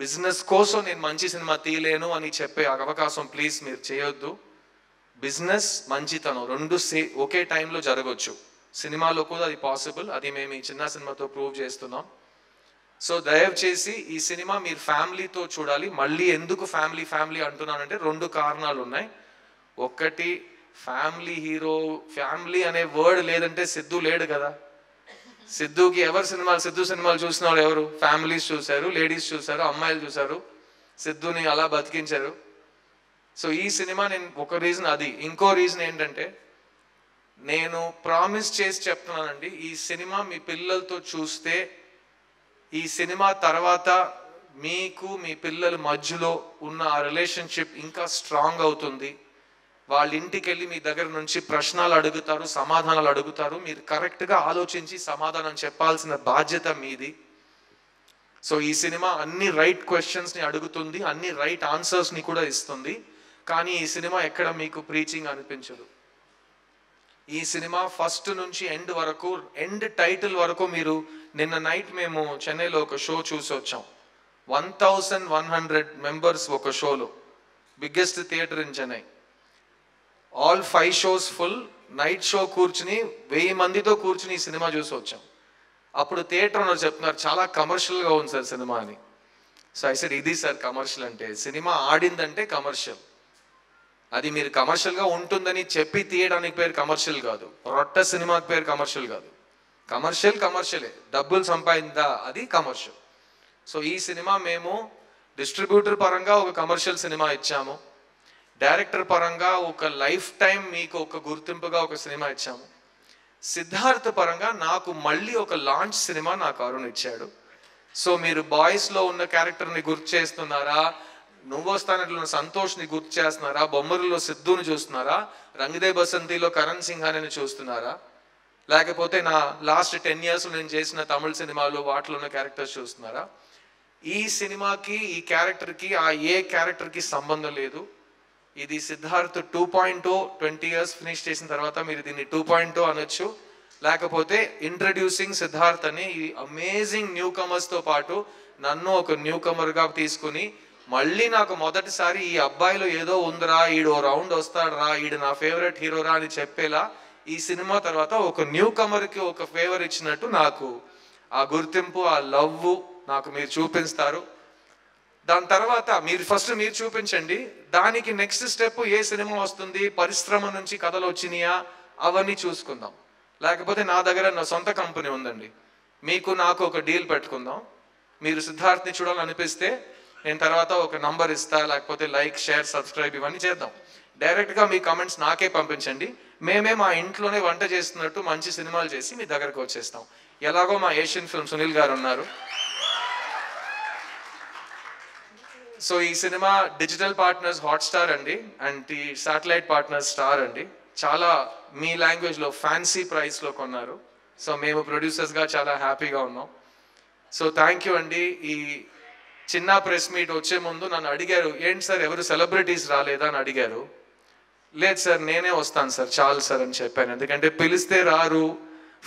బిజినెస్ కోసం నేను మంచి సినిమా తీయలేను అని చెప్పే అవకాశం ప్లీజ్ మీరు చేయొద్దు. బిజినెస్ మంచితనం రెండు సే ఒకే టైంలో జరగవచ్చు సినిమాలో కూడా అది పాసిబుల్ అది మేము ఈ చిన్న సినిమాతో ప్రూవ్ చేస్తున్నాం. సో దయచేసి ఈ సినిమా మీరు ఫ్యామిలీతో చూడాలి. మళ్ళీ ఎందుకు ఫ్యామిలీ ఫ్యామిలీ అంటున్నానంటే రెండు కారణాలు ఉన్నాయి. ఒకటి ఫ్యామిలీ హీరో ఫ్యామిలీ అనే వర్డ్ లేదంటే సిద్ధు లేడు కదా. సిద్ధుకి ఎవరు సినిమాలు సిద్ధు సినిమాలు చూసిన వాళ్ళు ఎవరు? ఫ్యామిలీస్ చూశారు లేడీస్ చూశారు అమ్మాయిలు చూశారు. సిద్ధుని అలా బతికించారు. సో ఈ సినిమా నేను ఒక రీజన్ అది. ఇంకో రీజన్ ఏంటంటే నేను ప్రామిస్ చేసి చెప్తున్నానండి ఈ సినిమా మీ పిల్లలతో చూస్తే ఈ సినిమా తర్వాత మీకు మీ పిల్లల మధ్యలో ఉన్న ఆ రిలేషన్షిప్ ఇంకా స్ట్రాంగ్ అవుతుంది. వాళ్ళ ఇంటికి వెళ్ళి మీ దగ్గర నుంచి ప్రశ్నలు అడుగుతారు సమాధానాలు అడుగుతారు. మీరు కరెక్ట్గా ఆలోచించి సమాధానం చెప్పాల్సిన బాధ్యత మీది. సో ఈ సినిమా అన్ని రైట్ క్వశ్చన్స్ని అడుగుతుంది అన్ని రైట్ ఆన్సర్స్ని కూడా ఇస్తుంది. కానీ ఈ సినిమా ఎక్కడ మీకు ప్రీచింగ్ అనిపించదు. ఈ సినిమా ఫస్ట్ నుంచి ఎండ్ వరకు ఎండ్ టైటిల్ వరకు మీరు నిన్న నైట్ మేము చెన్నైలో ఒక షో చూసి వచ్చాం. One thousand one hundred members ఒక షోలో biggest theatre in Chennai all five shows full night show కూర్చుని వెయ్యి మందితో కూర్చుని ఈ సినిమా చూసి వచ్చాం. అప్పుడు థియేటర్ ఉన్నారు చెప్తున్నారు చాలా కమర్షియల్గా ఉంది సార్ సినిమా అని. సో ఐ ఇది సార్ కమర్షియల్ అంటే సినిమా ఆడిందంటే కమర్షియల్ అది మీరు కమర్షియల్గా ఉంటుందని చెప్పి తీయడానికి పేరు కమర్షియల్ కాదు. రొట్ట సినిమాకి పేరు కమర్షియల్ కాదు. కమర్షియల్ కమర్షియలే. డబ్బులు సంపాదిందా? అది కమర్షియల్. సో ఈ సినిమా మేము డిస్ట్రిబ్యూటర్ పరంగా ఒక కమర్షియల్ సినిమా ఇచ్చాము. డైరెక్టర్ పరంగా ఒక లైఫ్ టైం మీకు ఒక గుర్తింపుగా ఒక సినిమా ఇచ్చాము. సిద్ధార్థ పరంగా నాకు మళ్ళీ ఒక లాంచ్ సినిమా నాకు అరుణ్ ఇచ్చాడు. సో మీరు బాయ్స్లో ఉన్న క్యారెక్టర్ని గుర్తు చేస్తున్నారా? నువ్వు ఉన్న సంతోష్ని గుర్తు చేస్తున్నారా? బొమ్మరులో సిద్ధుని చూస్తున్నారా? రంగదే బసంతిలో కరణ్ సింహాని చూస్తున్నారా? లేకపోతే నా లాస్ట్ టెన్ ఇయర్స్ నేను చేసిన తమిళ సినిమాలు వాటిలో ఉన్న క్యారెక్టర్స్ చూస్తున్నారా? ఈ సినిమాకి ఈ క్యారెక్టర్కి ఆ ఏ క్యారెక్టర్కి సంబంధం లేదు. ఇది Siddharth two point twenty years finish చేసిన తర్వాత మీరు దీన్ని టూ పాయింట్ oh అనొచ్చు. లేకపోతే ఇంట్రడ్యూసింగ్ సిద్ధార్థ్ అని ఈ అమేజింగ్ న్యూ కమర్స్తో పాటు నన్ను ఒక న్యూ కమర్గా తీసుకుని మళ్ళీ నాకు మొదటిసారి ఈ అబ్బాయిలో ఏదో ఉందిరా ఈడు రౌండ్ వస్తాడరా ఈడు నా ఫేవరెట్ హీరోరా అని చెప్పేలా ఈ సినిమా తర్వాత ఒక న్యూ కమర్కి ఒక ఫేవర్ ఇచ్చినట్టు నాకు ఆ గుర్తింపు ఆ లవ్ నాకు మీరు చూపిస్తారు. దాని తర్వాత మీరు ఫస్ట్ మీరు చూపించండి. దానికి నెక్స్ట్ స్టెప్ ఏ సినిమా వస్తుంది పరిశ్రమ నుంచి కథలు వచ్చినాయా అవన్నీ చూసుకుందాం. లేకపోతే నా దగ్గర నా సొంత కంపెనీ ఉందండి. మీకు నాకు ఒక డీల్ పెట్టుకుందాం. మీరు సిద్ధార్థ్ని చూడాలనిపిస్తే నేను తర్వాత ఒక నంబర్ ఇస్తా లేకపోతే లైక్ షేర్ సబ్స్క్రైబ్ ఇవన్నీ చేద్దాం. డైరెక్ట్గా మీ కమెంట్స్ నాకే పంపించండి. మేమే మా ఇంట్లోనే వంట చేస్తున్నట్టు మంచి సినిమాలు చేసి మీ దగ్గరకు వచ్చేస్తాం. ఎలాగో మా ఏషియన్ ఫిల్మ్ సునీల్ గారు ఉన్నారు. సో ఈ సినిమా డిజిటల్ పార్ట్నర్స్ హాట్స్టార్ అండి అండ్ ఈ శాటిలైట్ పార్ట్నర్స్ స్టార్ అండి. చాలా మీ లాంగ్వేజ్లో ఫ్యాన్సీ ప్రైస్లో కొన్నారు. సో మేము ప్రొడ్యూసర్స్గా చాలా హ్యాపీగా ఉన్నాం. సో థ్యాంక్ యూ అండి. ఈ చిన్న ప్రెస్ మీట్ వచ్చే ముందు నన్ను అడిగారు ఏంటి సార్ ఎవరు సెలబ్రిటీస్ రాలేదా? అని అడిగారు. లేదు సార్ నేనే వస్తాను సార్ చాలు సార్ అని చెప్పాను. ఎందుకంటే పిలిస్తే రారు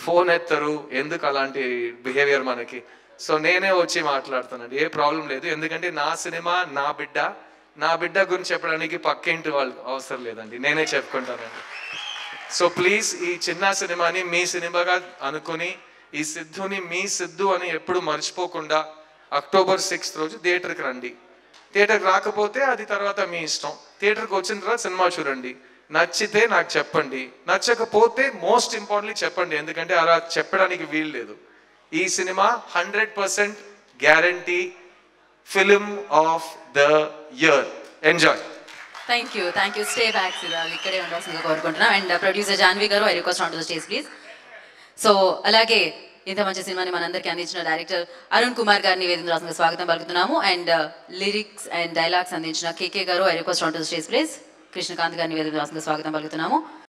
ఫోన్ ఎత్తరు ఎందుకు అలాంటి బిహేవియర్ మనకి? సో నేనే వచ్చి మాట్లాడుతానండి ఏ ప్రాబ్లం లేదు. ఎందుకంటే నా సినిమా నా బిడ్డ నా బిడ్డ గురించి చెప్పడానికి పక్కింటి వాళ్ళు అవసరం లేదండి. నేనే చెప్పుకుంటానండి. సో ప్లీజ్ ఈ చిన్న సినిమాని మీ సినిమాగా అనుకుని ఈ సిద్ధుని మీ సిద్ధు అని ఎప్పుడు మర్చిపోకుండా అక్టోబర్ సిక్స్త్ రోజు థియేటర్కి రండి. థియేటర్కి రాకపోతే అది తర్వాత మీ ఇష్టం. థియేటర్కి వచ్చిన తర్వాత సినిమా చూడండి. నచ్చితే నాకు చెప్పండి. నచ్చకపోతే మోస్ట్ ఇంపార్టెంట్లీ చెప్పండి. ఎందుకంటే అలా చెప్పడానికి వీలు లేదు. ఈ cinema hundred percent guarantee film of the year. Enjoy. Thank you thank you stay back ఇక్కడే ఉండాల్సిందిగా కోరుకుంటున్నాం. అండ్ uh, ప్రొడ్యూసర్ జాన్వి గారు I request on to stage please so అలాగే ఇంత మంచి సినిమాని మనందరికీ అందించిన డైరెక్టర్ అరుణ్ కుమార్ గారిని వేదిక స్వాగతం పలుకుతున్నాము. అండ్ లిరిక్స్ అండ్ డైలాగ్స్ అందించిన కేకే గారు I request on to stage please Krishnakanth గారిని వేదిక స్వాగతం పలుకుతున్నాము.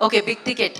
ఓకే బిగ్ టికెట్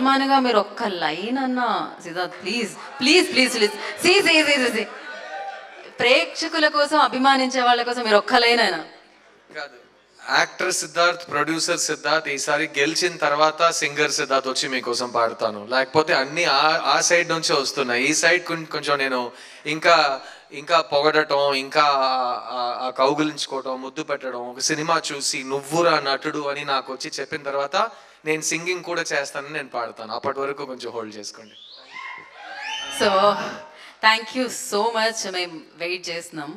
అభిమానిగా మీరు ఒక్క లైన్ అన్నా Siddharth please please please please see see see see ప్రేక్షకుల కోసం అభిమానించే వాళ్ళ కోసం మీరు ఒక్క లైన్ అయినా. కాదు. యాక్టర్ సిద్ధార్థ్ ప్రొడ్యూసర్ సిద్ధార్థ్ ఈసారి గెలిచిన తర్వాత సింగర్ సిద్ధార్థ్ వచ్చి మీకోసం పాడతాను. లేకపోతే అన్ని ఆ సైడ్ నుంచే వస్తున్నాయి ఈ సైడ్ కొంచెం నేను ఇంకా ఇంకా పొగడటం ఇంకా ఆ కౌగులించుకోవటం ముద్దు పెట్టడం ఒక సినిమా చూసి నువ్వురా నటుడు అని నాకు వచ్చి చెప్పిన తర్వాత నేను సింగింగ్ కూడా చేస్తానని నేను పాడతాను. అప్పటి వరకు కొంచెం హోల్డ్ చేసుకోండి. So thank you so much మేము వెయిట్ చేస్తున్నాం.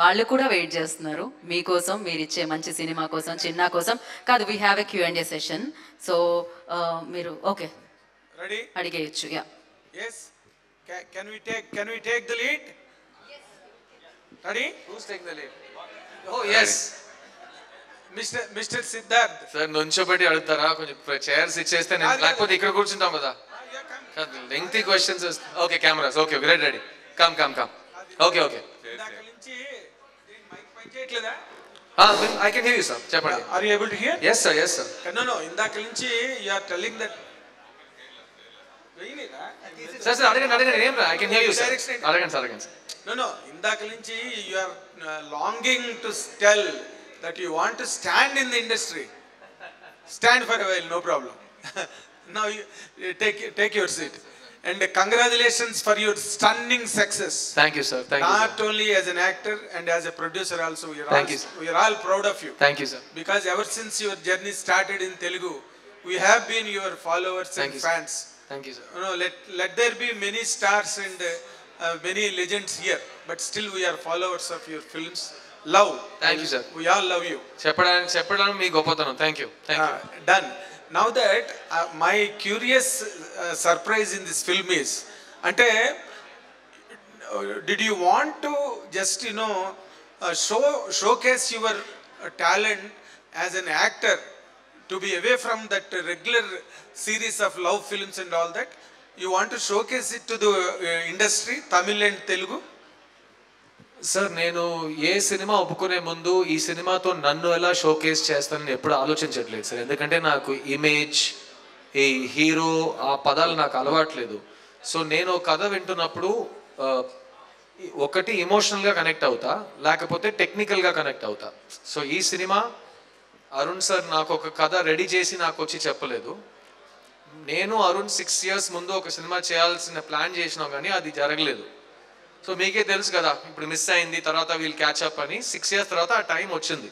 వాళ్ళు కూడా వెయిట్ చేస్తున్నారు. మీకోసం మీరు ఇచ్చే మంచి సినిమా కోసం చిన్న కోసం. కాదు we have a Q and A session so మీరు okay Ready? అడిగేయచ్చు yeah Yes. Can, can we take can we take the lead? Ready? Oh yes Mr. Mr. Siddharth. Sir నుంచోబెట్టి అడుగుతారా? కొంచెం చైర్స్ ఇచ్చేస్తే నేను లేకపోతే ఇక్కడ కూర్చుంటాం కదా. Lengthy questions okay cameras okay okay ready come come come okay okay. I can hear you sir చెప్పండి. Are you able to hear yes sir yes sir no no ఇందాక నుంచి you are telling that sir sir అడగండి అడగండి ఏం I can hear you sir అడగండి sir అడగండి sir no no ఇందాక నుంచి you are longing to tell that you want to stand in the industry. Stand for a while, no problem. now you, you take, take your seat. And congratulations for your stunning success. Thank you, sir. Thank Not you. Not only as an actor and as a producer also. We are, Thank all, you, sir. we are all proud of you. Thank you, sir. Because ever since your journey started in Telugu, we have been your followers Thank and you, fans. Sir. Thank you, sir. You know, let, let there be many stars and uh, uh, many legends here, but still we are followers of your films. Love Thank you, sir. we all love you చెప్పడానికి చెప్పడం మీ గొప్పతనం thank you thank you uh, done. Now that uh, my curious uh, surprise in this film is, ante, uh, did you want to just you know uh, show showcase your uh, talent as an actor to be away from that regular series of love films and all that? You want to showcase it to the uh, industry, Tamil and Telugu? Sir నేను ఏ cinema ఒప్పుకునే ముందు ఈ సినిమాతో నన్ను ఎలా showcase చేస్తానని ఎప్పుడు ఆలోచించట్లేదు సార్. ఎందుకంటే నాకు ఇమేజ్ ఈ హీరో ఆ పదాలు నాకు అలవాట్లేదు. సో నేను ఒక కథ వింటున్నప్పుడు ఒకటి ఇమోషనల్గా కనెక్ట్ అవుతా లేకపోతే టెక్నికల్గా కనెక్ట్ అవుతా. సో ఈ సినిమా అరుణ్ సార్ నాకు ఒక కథ రెడీ చేసి నాకు వచ్చి చెప్పలేదు. నేను అరుణ్ సిక్స్ ఇయర్స్ ముందు ఒక సినిమా చేయాల్సిన ప్లాన్ చేసినాం కానీ అది జరగలేదు. సో మీకే తెలుసు కదా ఇప్పుడు మిస్ అయింది తర్వాత వీళ్ళు క్యాచ్ అప్ అని. సిక్స్ ఇయర్స్ తర్వాత ఆ టైం వచ్చింది.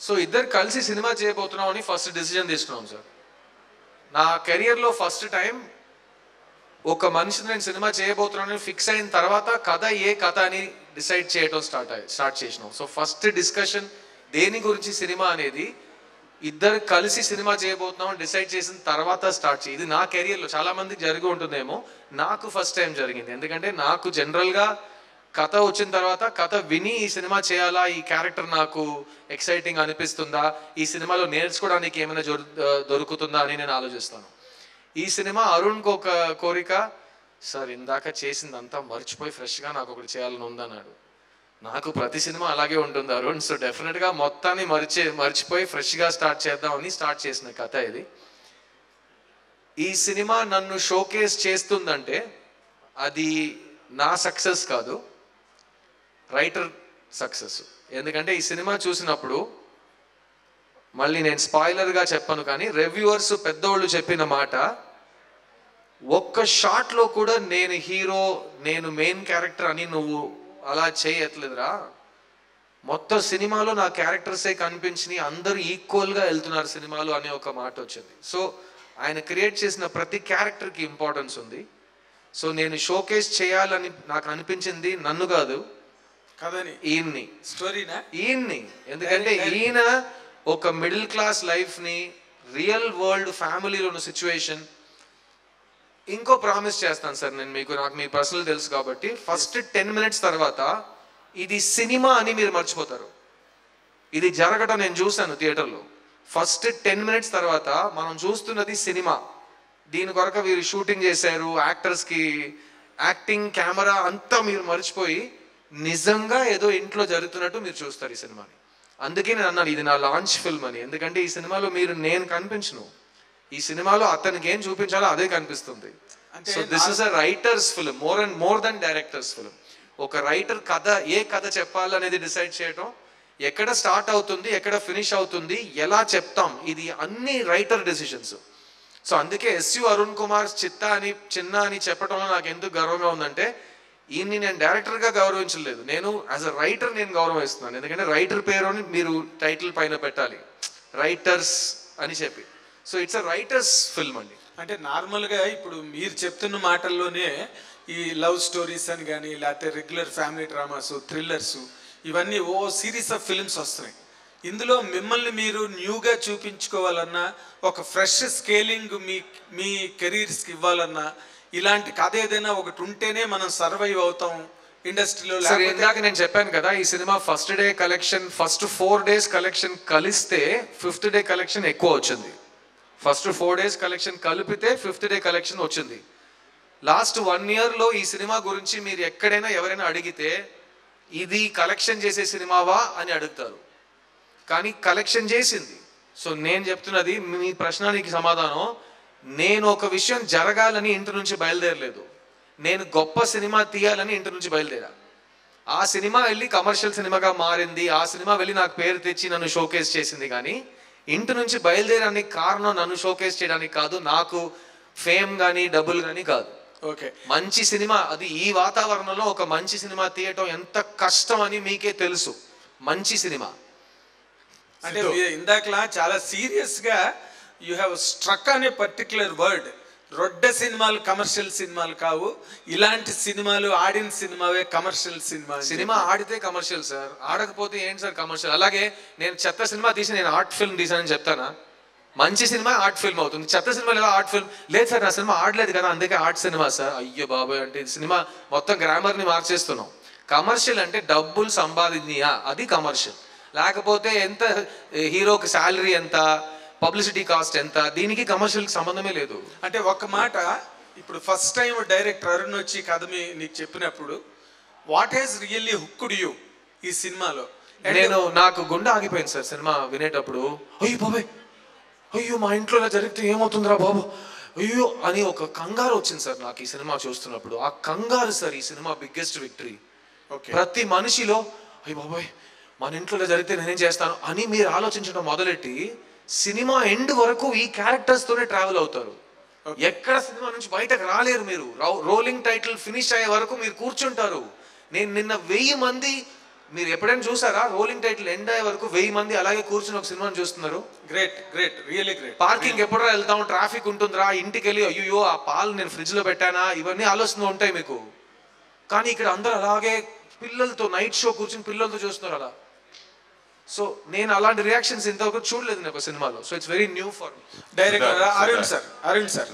సో ఇద్దరు కలిసి సినిమా చేయబోతున్నాం అని ఫస్ట్ డిసిజన్ తీసుకున్నాం సార్ నా కెరియర్లో ఫస్ట్ టైం ఒక మనిషిని నేను సినిమా చేయబోతున్నానని ఫిక్స్ అయిన తర్వాత కథ ఏ కథ అని డిసైడ్ చేయటం స్టార్ట్ అయ్యి స్టార్ట్ చేసినాం. సో ఫస్ట్ డిస్కషన్ దేని గురించి సినిమా అనేది ఇద్దరు కలిసి సినిమా చేయబోతున్నాం డిసైడ్ చేసిన తర్వాత స్టార్ట్ చేయి. ఇది నా కెరియర్లో చాలామంది జరిగి ఉంటుందేమో. నాకు ఫస్ట్ టైం జరిగింది. ఎందుకంటే నాకు జనరల్గా కథ వచ్చిన తర్వాత కథ విని ఈ సినిమా చేయాలా? ఈ క్యారెక్టర్ నాకు ఎక్సైటింగ్ అనిపిస్తుందా? ఈ సినిమాలో నేర్చుకోవడానికి ఏమైనా దొరుకుతుందా అని నేను ఆలోచిస్తాను. ఈ సినిమా అరుణ్కి ఒక కోరిక సార్ ఇందాక చేసిందంతా మర్చిపోయి ఫ్రెష్గా నాకు ఒకటి చేయాలని ఉందన్నాడు. నాకు ప్రతి సినిమా అలాగే ఉంటుంది అరుణ్ సో డెఫినెట్గా మొత్తాన్ని మరిచే మర్చిపోయి ఫ్రెష్గా స్టార్ట్ చేద్దామని స్టార్ట్ చేసిన కథ ఇది. ఈ సినిమా నన్ను షోకేస్ చేస్తుందంటే అది నా సక్సెస్ కాదు రైటర్ సక్సెస్. ఎందుకంటే ఈ సినిమా చూసినప్పుడు మళ్ళీ నేను స్పాయిలర్గా చెప్పను కానీ రివ్యూవర్స్ పెద్దోళ్ళు చెప్పిన మాట ఒక్క షాట్లో కూడా నేను హీరో నేను మెయిన్ క్యారెక్టర్ అని నువ్వు అలా చేయట్లేదురా. మొత్తం సినిమాలో నా క్యారెక్టర్సే కనిపించినాయి అందరూ ఈక్వల్గా వెళ్తున్నారు సినిమాలు అనే ఒక మాట వచ్చింది. సో ఆయన క్రియేట్ చేసిన ప్రతి క్యారెక్టర్కి ఇంపార్టెన్స్ ఉంది. సో నేను షోకేస్ చేయాలని నాకు అనిపించింది నన్ను కాదు. కదని ఈయన్ని. స్టోరీనా? ఈయన్ని. ఎందుకంటే ఈయన ఒక మిడిల్ క్లాస్ లైఫ్ని రియల్ వరల్డ్ ఫ్యామిలీలో ఉన్న సిచ్యువేషన్ ఇంకో ప్రామిస్ చేస్తాను సార్ నేను మీకు. నాకు మీ పర్సనల్ తెలుసు కాబట్టి. ఫస్ట్ టెన్ మినిట్స్ తర్వాత ఇది సినిమా అని మీరు మర్చిపోతారు. ఇది జరగడం నేను చూశాను థియేటర్లో. ఫస్ట్ టెన్ మినిట్స్ తర్వాత మనం చూస్తున్నది సినిమా. దీని కొరకు వీరు షూటింగ్ చేశారు యాక్టర్స్కి యాక్టింగ్ కెమెరా అంతా మీరు మర్చిపోయి నిజంగా ఏదో ఇంట్లో జరుగుతున్నట్టు మీరు చూస్తారు ఈ సినిమాని. అందుకే నేను అన్నాను ఇది నా లాంచ్ ఫిల్మ్ అని. ఎందుకంటే ఈ సినిమాలో మీరు నేను కనిపించను. ఈ సినిమాలో అతనికి ఏం చూపించాలో అదే కనిపిస్తుంది. So this is a writers film more and more then directors film ఒక రైటర్ కథ ఏ కథ చెప్పాలనేది డిసైడ్ చేయటం ఎక్కడ స్టార్ట్ అవుతుంది ఎక్కడ ఫినిష్ అవుతుంది ఎలా చెప్తాం ఇది అన్ని రైటర్ డెసిషన్స్ సో అందుకే ఎస్యు అరుణ్ కుమార్ చిత్త అని చిన్న అని చెప్పడంలో నాకు ఎందుకు గర్వంగా ఉందంటే ఈయన్ని నేను డైరెక్టర్గా గౌరవించలేదు నేను యాజ్ అ రైటర్ నేను గౌరవిస్తున్నాను. ఎందుకంటే రైటర్ పేరుని మీరు టైటిల్ పైన పెట్టాలి. రైటర్స్ అని చెప్పి. So it's a writers film అండి. అంటే నార్మల్గా ఇప్పుడు మీరు చెప్తున్న మాటల్లోనే ఈ లవ్ స్టోరీస్ అని కానీ లేకపోతే రెగ్యులర్ ఫ్యామిలీ డ్రామాస్ థ్రిల్లర్స్ ఇవన్నీ ఓ సిరీస్ ఆఫ్ ఫిల్మ్స్ వస్తున్నాయి. ఇందులో మిమ్మల్ని మీరు న్యూగా చూపించుకోవాలన్నా ఒక ఫ్రెష్ స్కేలింగ్ మీ మీ కెరీర్స్కి ఇవ్వాలన్నా ఇలాంటి కథ ఏదైనా ఒకటి ఉంటేనే మనం సర్వైవ్ అవుతాం ఇండస్ట్రీలో. సరే ఇందాక నేను చెప్పాను కదా ఈ cinema first day collection first four days collection కలిస్తే ఫిఫ్త్ డే కలెక్షన్ ఎక్కువ వచ్చింది. ఫస్ట్ ఫోర్ డేస్ కలెక్షన్ కలిపితే ఫిఫ్త్ డే కలెక్షన్ వచ్చింది. లాస్ట్ వన్ ఇయర్లో ఈ సినిమా గురించి మీరు ఎక్కడైనా ఎవరైనా అడిగితే ఇది కలెక్షన్ చేసే సినిమావా అని అడుగుతారు. కానీ కలెక్షన్ చేసింది. సో నేను చెప్తున్నది మీ ప్రశ్నానికి సమాధానం. నేను ఒక విషయం జరగాలని ఇంటి నుంచి బయలుదేరలేదు. నేను గొప్ప సినిమా తీయాలని ఇంటి నుంచి బయలుదేరా. ఆ సినిమా వెళ్ళి కమర్షియల్ సినిమాగా మారింది. ఆ సినిమా వెళ్ళి నాకు పేరు తెచ్చి నన్ను షోకేస్ చేసింది కానీ ఇంటి నుంచి బయలుదేరడానికి కారణం నన్ను షోకేస్ చేయడానికి కాదు. నాకు ఫేమ్ కానీ డబ్బులు కానీ కాదు. ఓకే. మంచి సినిమా అది ఈ వాతావరణంలో ఒక మంచి సినిమా తీయటం ఎంత కష్టం అని మీకే తెలుసు. మంచి సినిమా. అంటే ఇందాకలా చాలా సీరియస్గా యూ హ్యావ్ స్ట్రక్ అనే పర్టికులర్ వర్డ్. రొడ్డ సినిమాలు కమర్షియల్ సినిమాలు కావు. ఇలాంటి సినిమాలు ఆడిన సినిమావే కమర్షియల్ సినిమా సినిమా ఆడితే కమర్షియల్ సార్. ఆడకపోతే ఏంటి సార్ కమర్షియల్? అలాగే నేను చెత్త సినిమా తీసి నేను ఆర్ట్ ఫిల్మ్ తీసానని చెప్తానా? మంచి సినిమా ఆర్ట్ ఫిల్మ్ అవుతుంది. చెత్త సినిమాలు ఎలా ఆర్ట్ ఫిల్మ్ లేదు సార్ నా సినిమా ఆడలేదు కదా అందుకే ఆర్ట్ సినిమా సార్. అయ్యో బాబాయ్ అంటే ఇది సినిమా మొత్తం గ్రామర్ని మార్చేస్తున్నాం. కమర్షియల్ అంటే డబ్బులు సంపాదించియా అది కమర్షియల్ లేకపోతే ఎంత హీరోకి శాలరీ ఎంత పబ్లిసిటీ కాస్ట్ ఎంత? దీనికి కమర్షియల్కి సంబంధమే లేదు. అంటే ఒక మాట ఇప్పుడు ఫస్ట్ టైం డైరెక్టర్ అరుణ్ వచ్చి కథ నీకు చెప్పినప్పుడు what he's really hooked you ఈ సినిమాలో. నేను నాకు గుండె ఆగిపోయింది సార్ సినిమా వినేటప్పుడు. అయ్యో బాబాయ్ అయ్యో మా ఇంట్లో ఇలా జరిగితే ఏమవుతుందిరా బాబు? అయ్యో అని ఒక కంగారు వచ్చింది సార్ నాకు ఈ సినిమా చూస్తున్నప్పుడు. ఆ కంగారు సార్ ఈ సినిమా బిగ్గెస్ట్ విక్టరీ. ప్రతి మనిషిలో అయ్యి బాబాయ్ మన ఇంట్లో జరిగితే నేనేం చేస్తాను? అని మీరు ఆలోచించడం మొదలెట్టి సినిమా ఎండ్ వరకు ఈ క్యారెక్టర్స్ తోనే ట్రావెల్ అవుతారు. ఎక్కడ సినిమా నుంచి బయటకు రాలేరు మీరు. రోలింగ్ టైటిల్ ఫినిష్ అయ్యే వరకు మీరు కూర్చుంటారు. నేను నిన్న వెయ్యి మంది మీరు ఎప్పుడైనా చూసారా? రోలింగ్ టైటిల్ ఎండ్ అయ్యే వరకు వెయ్యి మంది అలాగే కూర్చుని ఒక సినిమాని చూస్తున్నారు. Great great really great parking ఎప్పుడు వెళ్తాం ట్రాఫిక్ ఉంటుందిరా ఇంటికి వెళ్ళి అయ్యో ఆ పాలు నేను ఫ్రిడ్జ్లో పెట్టానా? ఇవన్నీ ఆలోచనలు ఉంటాయి మీకు. కానీ ఇక్కడ అందరూ అలాగే పిల్లలతో నైట్ షో కూర్చుని పిల్లలతో చూస్తున్నారు అలా. సో నేను అలాంటి రియాక్షన్స్ ఇంతవరకు చూడలేదు నేను ఒక సినిమాలో. So it's very new for director Arun. Sir Arun sir.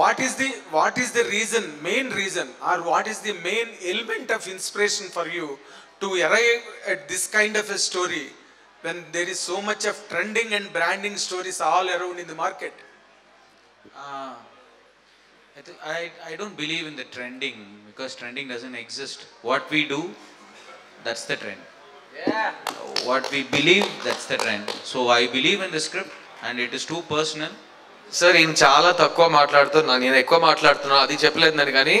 What is the what is the reason main reason or what is the main element of inspiration for you to arrive at this kind of a story when there is so much of trending and branding stories all around in the market I I don't believe in the trending because trending doesn't exist what we do that's the trend what we believe that's the trend so I believe in the script and it is too personal sir నేను చాలా తక్కువ మాట్లాడుతున్నాను నేను ఎక్కువ మాట్లాడుతున్నాను అది చెప్పలేదు నేను కానీ.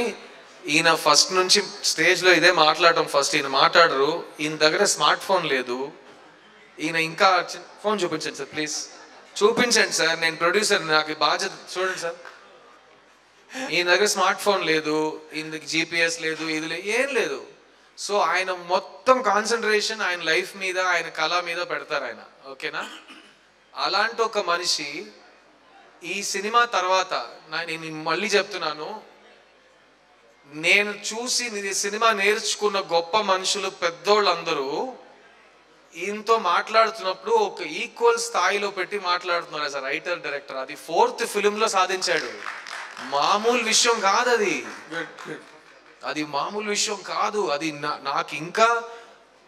ఈయన ఫస్ట్ నుంచి స్టేజ్లో ఇదే మాట్లాడటం ఫస్ట్. ఈయన మాట్లాడరు. ఈయన దగ్గర స్మార్ట్ ఫోన్ లేదు. ఈయన ఇంకా ఫోన్ చూపించండి సార్ ప్లీజ్. చూపించండి సార్. నేను ప్రొడ్యూసర్ నాకు బాధ్యత. చూడండి సార్. ఈయన దగ్గర స్మార్ట్ ఫోన్ లేదు. ఈయనకి జీపీఎస్ లేదు ఇది లేదు ఏం లేదు. సో ఆయన మొత్తం కాన్సన్ట్రేషన్ ఆయన లైఫ్ మీద ఆయన కళ మీద పెడతారు ఆయన. ఓకేనా? అలాంటి ఒక మనిషి ఈ సినిమా తర్వాత నేను మళ్ళీ చెప్తున్నాను. నేను చూసి సినిమా నేర్చుకున్న గొప్ప మనుషులు పెద్దోళ్ళందరూ ఈయనతో మాట్లాడుతున్నప్పుడు ఒక ఈక్వల్ స్థాయిలో పెట్టి మాట్లాడుతున్నారు యాజ్ రైటర్ డైరెక్టర్ అది ఫోర్త్ ఫిలింలో సాధించాడు. మామూలు విషయం కాదు అది అది మామూలు విషయం కాదు. అది నాకు ఇంకా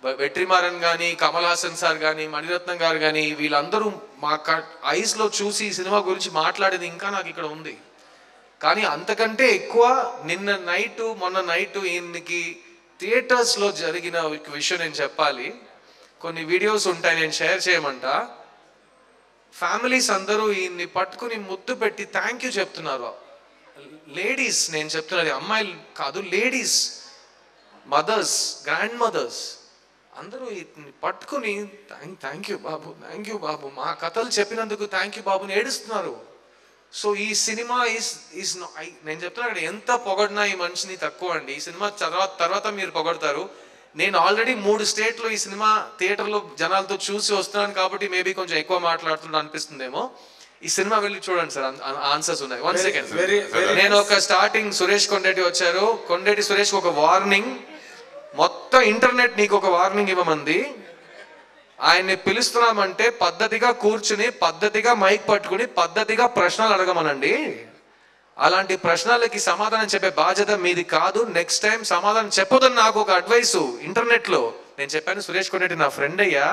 వెట్రిమారన్ కానీ కమల్ హాసన్ సార్ కానీ మణిరత్నం గారు కానీ వీళ్ళందరూ మా ఐస్లో చూసి ఈ సినిమా గురించి మాట్లాడేది ఇంకా నాకు ఇక్కడ ఉంది. కానీ అంతకంటే ఎక్కువ నిన్న నైట్ మొన్న నైట్ ఈయనకి థియేటర్స్లో జరిగిన విషయం నేను చెప్పాలి. కొన్ని వీడియోస్ ఉంటాయి నేను షేర్ చేయమంట. ఫ్యామిలీస్ అందరూ ఈయన్ని పట్టుకుని ముద్దు పెట్టి థ్యాంక్ యూ చెప్తున్నారు. లేడీస్ నేను చెప్తున్నది అమ్మాయిలు కాదు లేడీస్ మదర్స్ గ్రాండ్ మదర్స్ అందరూ ఈ పట్టుకుని థ్యాంక్ థ్యాంక్ యూ బాబు థ్యాంక్ యూ బాబు. మా కథలు చెప్పినందుకు థ్యాంక్ యూ బాబుని ఏడుస్తున్నారు. సో ఈ సినిమా ఈస్ ఈస్ నేను చెప్తున్నా ఇక్కడ ఎంత పొగడినా ఈ మనిషిని తక్కువ అండి. ఈ సినిమా తర్వాత తర్వాత మీరు పొగడతారు. నేను ఆల్రెడీ మూడు స్టేట్లో ఈ సినిమా థియేటర్లో జనాలతో చూసి వస్తున్నాను కాబట్టి మేబీ కొంచెం ఎక్కువ మాట్లాడుతున్నా అనిపిస్తుందేమో. ఈ సినిమా వెళ్ళి చూడండి సార్ ఆన్సర్స్ ఉన్నాయి. వన్ సెకండ్ నేను ఒక స్టార్టింగ్ సురేష్ కొండేటి వచ్చారు. కొండేటి సురేష్ ఒక వార్నింగ్ మొత్తం ఇంటర్నెట్ నీకు ఒక వార్నింగ్ ఇవ్వమంది. ఆయన్ని పిలుస్తున్నామంటే పద్ధతిగా కూర్చుని పద్ధతిగా మైక్ పట్టుకుని పద్ధతిగా ప్రశ్నలు అడగమనండి. అలాంటి ప్రశ్నలకి సమాధానం చెప్పే బాధ్యత మీది కాదు. నెక్స్ట్ టైం సమాధానం చెప్పదని నాకు ఒక అడ్వైస్ ఇంటర్నెట్లో నేను చెప్పాను సురేష్ కొండేటి నా ఫ్రెండ్ అయ్యా.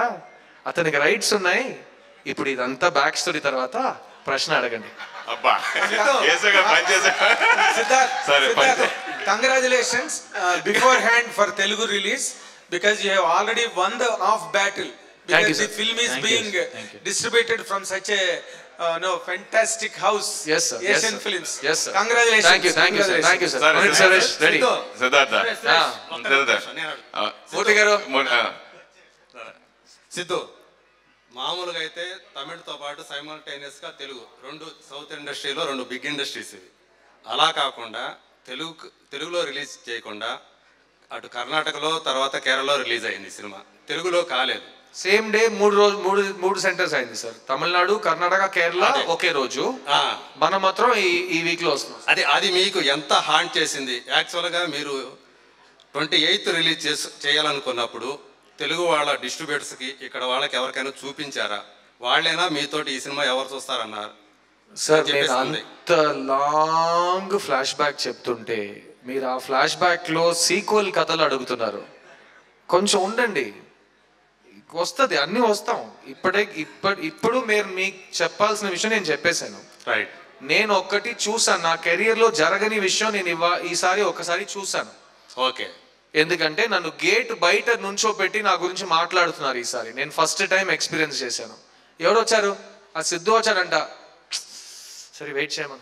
అతనికి రైట్స్ ఉన్నాయి. ఇప్పుడు ఇదంతా బ్యాక్ స్టోరీ తర్వాత ప్రశ్న అడగండి. అబ్బా congratulations uh, beforehand for Telugu release because you have already won the off battle. Thank you, sir. the film is Thank you, being sir. uh, Thank you. distributed from such a uh, no fantastic house Yes, sir. Yes, Asian sir. Films Yes, sir. congratulations Thank you, thank you, sir. Thank you, sir. Sorry, Punit sir. Suresh, ready. Siddhartha ఆ, సిద్ధార్థ ఆ, మూర్తి గారు మొన్న- ఆ, సిద్ధు మామూలుగా అయితే తమిళ్తో పాటు సైమల్టేనియస్గా తెలుగు రెండు south ఇండస్ట్రీలో రెండు బిగ్ ఇండస్ట్రీస్ ఇవి అలా కాకుండా తెలుగు తెలుగులో రిలీజ్ చేయకుండా అటు కర్ణాటకలో తర్వాత కేరళలో రిలీజ్ అయింది ఈ సినిమా తెలుగులో కాలేదు సేమ్ డే మూడు రోజు మూడు మూడు సెంటర్స్ అయింది సార్. తమిళనాడు కర్ణాటక కేరళ. ఒకే రోజు. మనం మాత్రం ఈ ఈ వీక్లో వస్తున్నాం. అది అది మీకు ఎంత హాంట్ చేసింది? యాక్చువల్గా మీరు ట్వంటీ ఎయిత్ రిలీజ్ చేసి చేయాలనుకున్నప్పుడు తెలుగు వాళ్ళ డిస్ట్రిబ్యూటర్స్కి ఇక్కడ వాళ్ళకి ఎవరికైనా చూపించారా? వాళ్ళైనా మీతోటి ఈ సినిమా ఎవరు చూస్తారన్నారు? సార్. అంత లాంగ్ ఫ్లాష్ బ్యాక్ చెప్తుంటే మీరు ఆ ఫ్లాష్ బ్యాక్లో సీక్వెల్ కథలు అడుగుతున్నారు. కొంచెం ఉండండి. వస్తుంది అన్నీ వస్తాం. ఇప్పుడే ఇప్పటి ఇప్పుడు మీరు మీకు చెప్పాల్సిన విషయం నేను చెప్పేశాను. రైట్ నేను ఒక్కటి చూసాను నా కెరియర్లో జరగని విషయం నేను ఇవ్వ ఈసారి ఒకసారి చూసాను ఓకే. ఎందుకంటే నన్ను గేట్ బయట నుంచో పెట్టి నా గురించి మాట్లాడుతున్నారు ఈసారి. నేను ఫస్ట్ టైం ఎక్స్పీరియన్స్ చేశాను. ఎవరు వచ్చారు ఆ సిద్ధు వచ్చాడంట. సరే వెయిట్ చేయమని.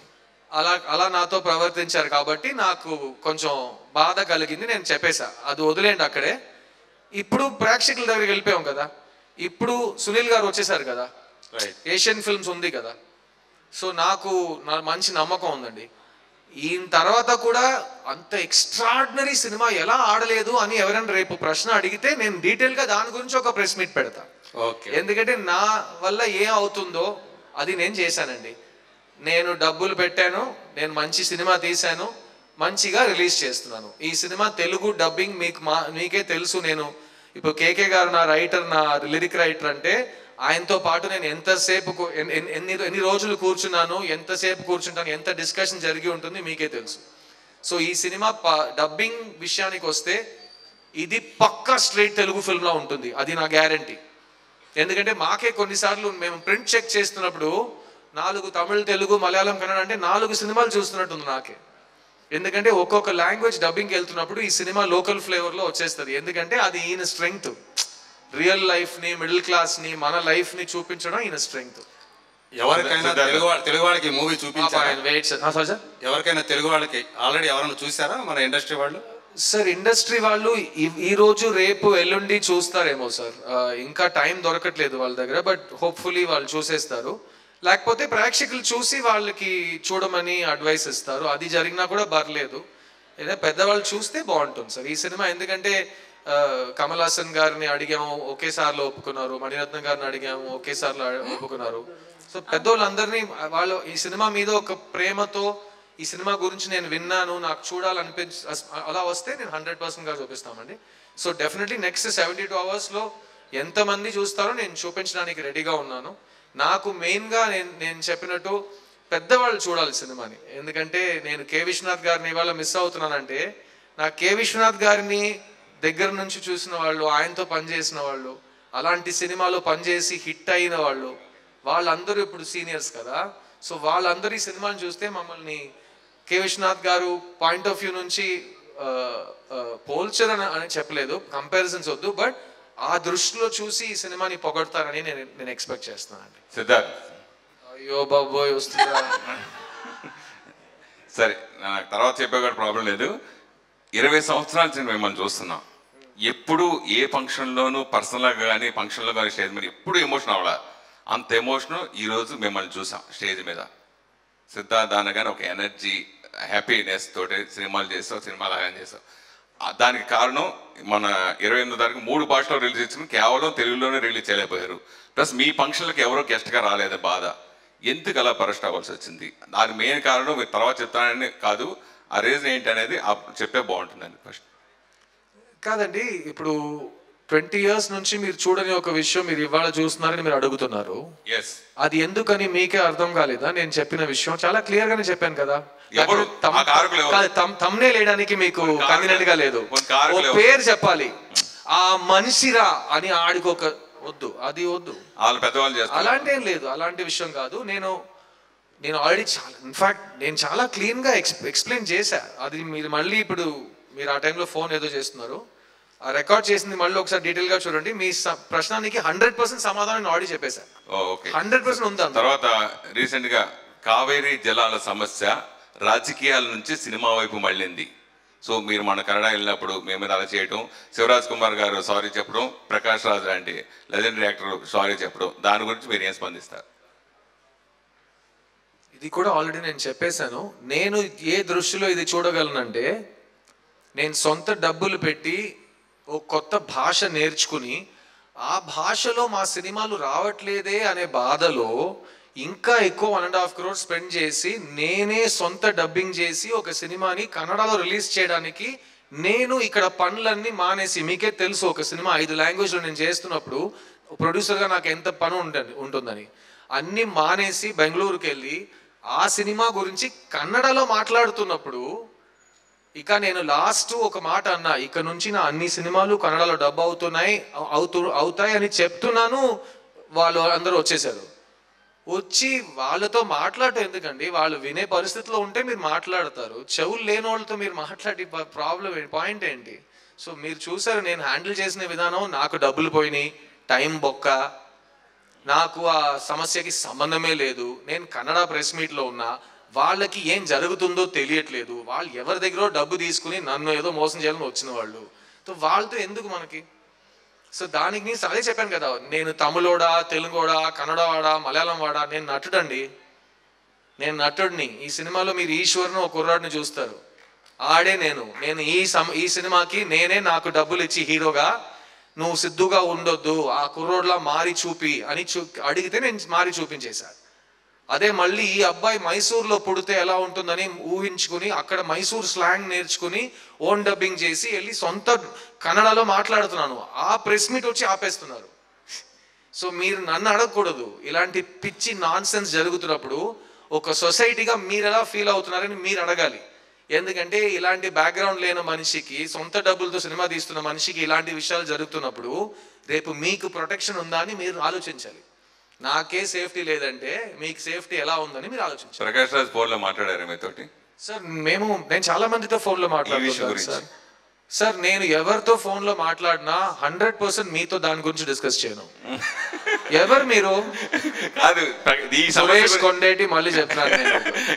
అలా అలా నాతో ప్రవర్తించారు కాబట్టి నాకు కొంచెం బాధ కలిగింది నేను చెప్పేశా. అది వదిలేండి అక్కడే. ఇప్పుడు ప్రేక్షకుల దగ్గరికి వెళ్ళిపోయాం కదా. ఇప్పుడు సునీల్ గారు వచ్చేసారు కదా. రైట్ ఏషియన్ ఫిల్మ్స్ ఉంది కదా. సో నాకు నా మంచి నమ్మకం ఉందండి. ఈయన తర్వాత కూడా అంత ఎక్స్ట్రాడినరీ సినిమా ఎలా ఆడలేదు అని ఎవరైనా రేపు ప్రశ్న అడిగితే నేను డీటెయిల్గా దాని గురించి ఒక ప్రెస్ మీట్ పెడతా. ఓకే ఎందుకంటే నా వల్ల ఏం అవుతుందో అది నేను చేశానండి. నేను డబ్బులు పెట్టాను నేను మంచి సినిమా తీశాను మంచిగా రిలీజ్ చేస్తున్నాను. ఈ సినిమా తెలుగు డబ్బింగ్ మీకు మా మీకే తెలుసు నేను ఇప్పుడు కేకే గారు నా రైటర్ నా లిరిక్ రైటర్ అంటే ఆయనతో పాటు నేను ఎంతసేపు ఎన్ని ఎన్ని రోజులు కూర్చున్నాను ఎంతసేపు కూర్చుంటాను ఎంత డిస్కషన్ జరిగి ఉంటుంది మీకే తెలుసు. సో ఈ సినిమా ప- డబ్బింగ్ విషయానికి వస్తే ఇది పక్కా స్ట్రైట్ తెలుగు ఫిల్మ్లా ఉంటుంది. అది నా గ్యారంటీ ఎందుకంటే మాకే కొన్నిసార్లు మేము ప్రింట్ చెక్ చేస్తున్నప్పుడు నాలుగు తమిళ్ తెలుగు మలయాళం కన్నడ అంటే నాలుగు సినిమాలు చూస్తున్నట్టుంది నాకే. ఎందుకంటే ఒక్కొక్క లాంగ్వేజ్ డబ్బింగ్కి వెళ్తున్నప్పుడు ఈ సినిమా లోకల్ ఫ్లేవర్లో వచ్చేస్తుంది. ఎందుకంటే అది ఈయన స్ట్రెంగ్త్ రియల్ లైఫ్ని మిడిల్ క్లాస్ని మన లైఫ్ని చూపించడం ఈయన స్ట్రెంగ్త్ ఎవరికైనా. తెలుగు తెలుగు వాళ్ళకి మూవీ చూపించారా? సార్ ఎవరికైనా తెలుగు వాళ్ళకి ఆల్రెడీ ఎవరైనా చూసారా మన ఇండస్ట్రీ వాళ్ళు? సార్ ఇండస్ట్రీ వాళ్ళు ఈ- రోజు రేపు ఎల్లుండి చూస్తారేమో సార్ ఇంకా టైం దొరకట్లేదు వాళ్ళ దగ్గర బట్ హోప్ఫుల్లీ వాళ్ళు చూసేస్తారు. లేకపోతే ప్రేక్షకులు చూసి వాళ్ళకి చూడమని అడ్వైస్ ఇస్తారు. అది జరిగినా కూడా పర్లేదు. ఏదైనా పెద్దవాళ్ళు చూస్తే బాగుంటుంది సార్. ఈ సినిమా ఎందుకంటే కమలాసన్ కమల్ హాసన్ గారిని అడిగాము ఒకేసారిలో ఒప్పుకున్నారు. మణిరత్నం గారిని అడిగాము ఒకేసారిలో ఒప్పుకున్నారు. సో పెద్దోళ్ళందరినీ వాళ్ళు ఈ సినిమా మీద ఒక ప్రేమతో ఈ సినిమా గురించి నేను విన్నాను నాకు చూడాలనిపించి అలా వస్తే నేను హండ్రెడ్ పర్సెంట్గా చూపిస్తామండి. So definitely next seventy two అవర్స్లో ఎంతమంది చూస్తారో నేను చూపించడానికి రెడీగా ఉన్నాను. నాకు మెయిన్గా నేను నేను చెప్పినట్టు పెద్దవాళ్ళు చూడాలి సినిమాని. ఎందుకంటే నేను కే విశ్వనాథ్ గారిని ఇవాళ మిస్ అవుతున్నానంటే నా కే విశ్వనాథ్ గారిని దగ్గర నుంచి చూసిన వాళ్ళు ఆయనతో పనిచేసిన వాళ్ళు అలాంటి సినిమాలో పనిచేసి హిట్ అయిన వాళ్ళు వాళ్ళందరూ ఇప్పుడు సీనియర్స్ కదా. సో వాళ్ళందరూ ఈ సినిమాని చూస్తే మమ్మల్ని కే విశ్వనాథ్ గారు పాయింట్ ఆఫ్ వ్యూ నుంచి పోల్చరని అని చెప్పలేదు కంపారిజన్స్ వద్దు బట్ ఆ దృష్టిలో చూసి ఈ సినిమాని పొగడతారని నేను నేను ఎక్స్పెక్ట్ చేస్తున్నానండి. సిద్ధార్థ్. అయ్యో బాబోయ్ వస్తుందా? సరే నాకు తర్వాత చెప్పే కూడా ప్రాబ్లం లేదు. ఇరవై సంవత్సరాల నుంచి మిమ్మల్ని చూస్తున్నాం. ఎప్పుడు ఏ ఫంక్షన్లోనూ పర్సనల్గా కానీ ఫంక్షన్లో కానీ స్టేజ్ మీద ఎప్పుడు ఎమోషన్ అవ్వాల. అంత ఎమోషన్ ఈరోజు మిమ్మల్ని చూసాం స్టేజ్ మీద. సిద్ధార్థ అనగానే ఒక ఎనర్జీ హ్యాపీనెస్ తోటి సినిమాలు చేస్తాం సినిమాలు అలాగే చేస్తాం ఆ దానికి కారణం మన ఇరవై ఎనిమిదో తారీఖు మూడు భాషలో రిలీజ్ చేసుకుని కేవలం తెలుగులోనే రిలీజ్ చేయలేకపోయారు. ప్లస్ మీ ఫంక్షన్లకు ఎవరో గెస్ట్గా రాలేదు బాధ. ఎందుకు అలా పరస్ట్ అవ్వాల్సి వచ్చింది? దాని మెయిన్ కారణం మీరు తర్వాత చెప్తానని కాదు. ఆ రీజన్ ఏంటి అనేది చెప్పే బాగుంటుందండి ఫస్ట్ కాదండి ఇప్పుడు ట్వంటీ ఇయర్స్ నుంచి మీరు చూడని ఒక విషయం మీరు ఇవాళ చూస్తున్నారని మీరు అడుగుతున్నారు. అది ఎందుకని మీకే అర్థం కాలేదా? నేను చెప్పిన విషయం చాలా క్లియర్ గానే చెప్పాను కదా? తమ్నే లేయడానికి మీకు కొన్ని కారకులు- కన్వీనెంట్గా లేదు. ఓ? పేరు చెప్పాలి. ఆ మనిషిరా అని ఆడికొక వద్దు అది వద్దు. వాళ్ళు పెద్దవాళ్ళు చేస్తారు. అలాంటి ఏం లేదు అలాంటి విషయం కాదు. నేను నేను ఆల్రెడీ చాలా ఇన్ఫాక్ట్ నేను చాలా క్లీన్గా ఎక్స్ ఎక్స్ప్లెయిన్ చేశా. అది మీరు మళ్ళీ ఇప్పుడు మీరు ఆ టైంలో ఫోన్ ఏదో చేస్తున్నారు. రికార్డ్ చేసింది మళ్ళీ ఒకసారి డీటెయిల్గా చూడండి. మీ ప్రశ్నానికి హండ్రెడ్ పర్సెంట్ సమాధానం నేను ఆల్రెడీ చెప్పేశా. ఓకే. హండ్రెడ్ పర్సెంట్ ఉంది. తర్వాత రీసెంట్గా కావేరీ జలాల సమస్య రాజకీయాల నుంచి సినిమా వైపు మళ్ళింది. సో మీరు మన కన్నడ వెళ్ళినప్పుడు మేము అలా చేయటం శివరాజ్ కుమార్ గారు సారీ చెప్పడం ప్రకాష్ రాజ్ లాంటి లెజెండరీ యాక్టర్ సారీ చెప్పడం దాని గురించి మీరు ఏం స్పందిస్తారు? ఇది కూడా ఆల్రెడీ నేను చెప్పేశాను. నేను ఏ దృష్టిలో ఇది చూడగలనంటే నేను సొంత డబ్బులు పెట్టి ఓ కొత్త భాష నేర్చుకుని ఆ భాషలో మా సినిమాలు రావట్లేదే అనే బాధలో ఇంకా ఎక్కువ one and half crore spend చేసి నేనే సొంత డబ్బింగ్ చేసి ఒక సినిమాని కన్నడలో రిలీజ్ చేయడానికి నేను ఇక్కడ పనులన్నీ మానేసి మీకే తెలుసు ఒక సినిమా ఐదు లాంగ్వేజ్లో నేను చేస్తున్నప్పుడు ప్రొడ్యూసర్గా నాకు ఎంత పని ఉంటుంది ఉంటుందని. అన్ని మానేసి బెంగళూరుకి వెళ్ళి ఆ సినిమా గురించి కన్నడలో మాట్లాడుతున్నప్పుడు ఇక నేను లాస్ట్ ఒక మాట అన్నా. ఇక నుంచి నా అన్ని సినిమాలు కన్నడలో డబ్బు అవుతున్నాయి అవుతు అవుతూ అవుతాయి అని చెప్తున్నాను. వాళ్ళు అందరూ వచ్చేసారు. వచ్చి వాళ్ళతో మాట్లాడటం ఎందుకండి? వాళ్ళు వినే పరిస్థితిలో ఉంటే మీరు మాట్లాడతారు. చెవులు లేని వాళ్ళతో మీరు మాట్లాడే ప్రాబ్లం పాయింట్ ఏంటి? సో మీరు చూసారు నేను హ్యాండిల్ చేసిన విధానం నాకు డబ్బులు పోయినాయి టైం బొక్క. నాకు ఆ సమస్యకి సంబంధమే లేదు. నేను కన్నడ ప్రెస్ మీట్లో ఉన్నా. వాళ్ళకి ఏం జరుగుతుందో తెలియట్లేదు. వాళ్ళు ఎవరి దగ్గర డబ్బు తీసుకుని నన్ను ఏదో మోసం చేయాలని వచ్చిన వాళ్ళు. సో వాళ్ళతో ఎందుకు మనకి? సో దానికి నేను అదే చెప్పాను కదా. నేను తమిళోడా తెలుగోడా కన్నడవాడా మలయాళం వాడా నేను నటుడండి. నేను నటుడిని. ఈ సినిమాలో మీరు ఈశ్వర్ను ఒక కుర్రాడిని చూస్తారు. ఆడే నేను. నేను ఈ సమ ఈ సినిమాకి నేనే నాకు డబ్బులు ఇచ్చి హీరోగా నువ్వు సిద్ధుగా ఉండొద్దు. ఆ కుర్రోడ్లా మారి చూపి అని చూ అడిగితే నేను మారి చూపించేశాను అదే మళ్ళీ ఈ అబ్బాయి మైసూర్లో పుడితే ఎలా ఉంటుందని ఊహించుకుని అక్కడ మైసూర్ స్లాంగ్ నేర్చుకుని ఓన్ డబ్బింగ్ చేసి వెళ్ళి సొంత కన్నడలో మాట్లాడుతున్నాను. ఆ ప్రెస్ మీట్ వచ్చి ఆపేస్తున్నారు. సో మీరు నన్ను అడగకూడదు. ఇలాంటి పిచ్చి నాన్ జరుగుతున్నప్పుడు ఒక సొసైటీగా మీరు ఎలా ఫీల్ అవుతున్నారని మీరు అడగాలి. ఎందుకంటే ఇలాంటి బ్యాక్గ్రౌండ్ లేని మనిషికి సొంత డబ్బులతో సినిమా తీస్తున్న మనిషికి ఇలాంటి విషయాలు జరుగుతున్నప్పుడు రేపు మీకు ప్రొటెక్షన్ ఉందా అని మీరు ఆలోచించాలి. నాకే సేఫ్టీ లేదంటే మీకు సేఫ్టీ ఎలా ఉందని మీరు ఆలోచించాలి ప్రకాష్ రాజ్ ఫోన్లో మాట్లాడారు మీతోటి? సార్ మేము నేను చాలా మందితో ఫోన్లో మాట్లాడుతున్నాను. సార్. సార్ నేను ఎవరితో ఫోన్లో మాట్లాడినా హండ్రెడ్ పర్సెంట్ మీతో దాని గురించి డిస్కస్ చేయను. ఎవరు మీరు? కాదు ఈ సురేష్ కొండేటి మళ్ళీ చెప్తున్నాను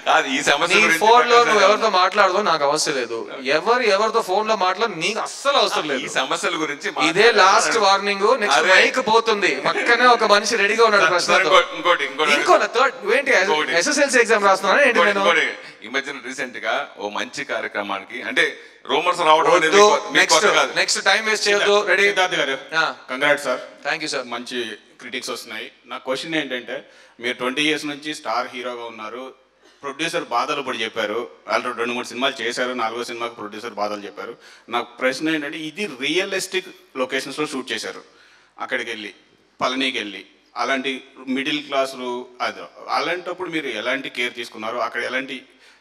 కాదు ఈ సమస్య నీ గురించి ఫోన్లో నువ్వు ఎవరితో మాట్లాడదో నాకు అవసరం లేదు. ఎవరు ఎవరితో ఫోన్లో మాట్లాడు నీకు అస్సలు అవసరం ఈ లేదు. సమస్యల గురించి ఇదే. Last warning next. మైక్ పోతుంది. పక్కనే ఒక మనిషి రెడీగా ఉన్నాడు సార్, ప్రశ్నతో. ఇంకోటి ఇంకోటి ఇంకోటి. ఇంకో థర్డ్ ఏంటి. ఎస్ఎస్ఎల్సి ఎగ్జామ్ రాస్తున్నాను ఏంటి నేను. ఈ మధ్యన రీసెంట్గా ఓ మంచి కార్యక్రమానికి అంటే రూమర్స్ రావడం నెక్స్ట్ నెక్స్ట్ టైం వేస్ట్ చేయొద్దు. రెడీ సిద్ధార్థ్ గారు congrat sir thank you sir మంచి క్రిటిక్స్ వస్తున్నాయి. నా క్వశ్చన్ ఏంటంటే మీరు ట్వంటీ ఇయర్స్ నుంచి స్టార్ హీరోగా ఉన్నారు. ప్రొడ్యూసర్ బాధలు ఇప్పుడు చెప్పారు. వాళ్ళు రెండు మూడు సినిమాలు చేశారు. నాలుగో సినిమాకి ప్రొడ్యూసర్ బాధలు చెప్పారు. నా ప్రశ్న ఏంటంటే ఇది రియలిస్టిక్ లొకేషన్స్లో షూట్ చేశారు. అక్కడికి వెళ్ళి పళనికి వెళ్ళి అలాంటి మిడిల్ క్లాసులు అది అలాంటప్పుడు మీరు ఎలాంటి కేర్ తీసుకున్నారు? అక్కడ ఎలాంటి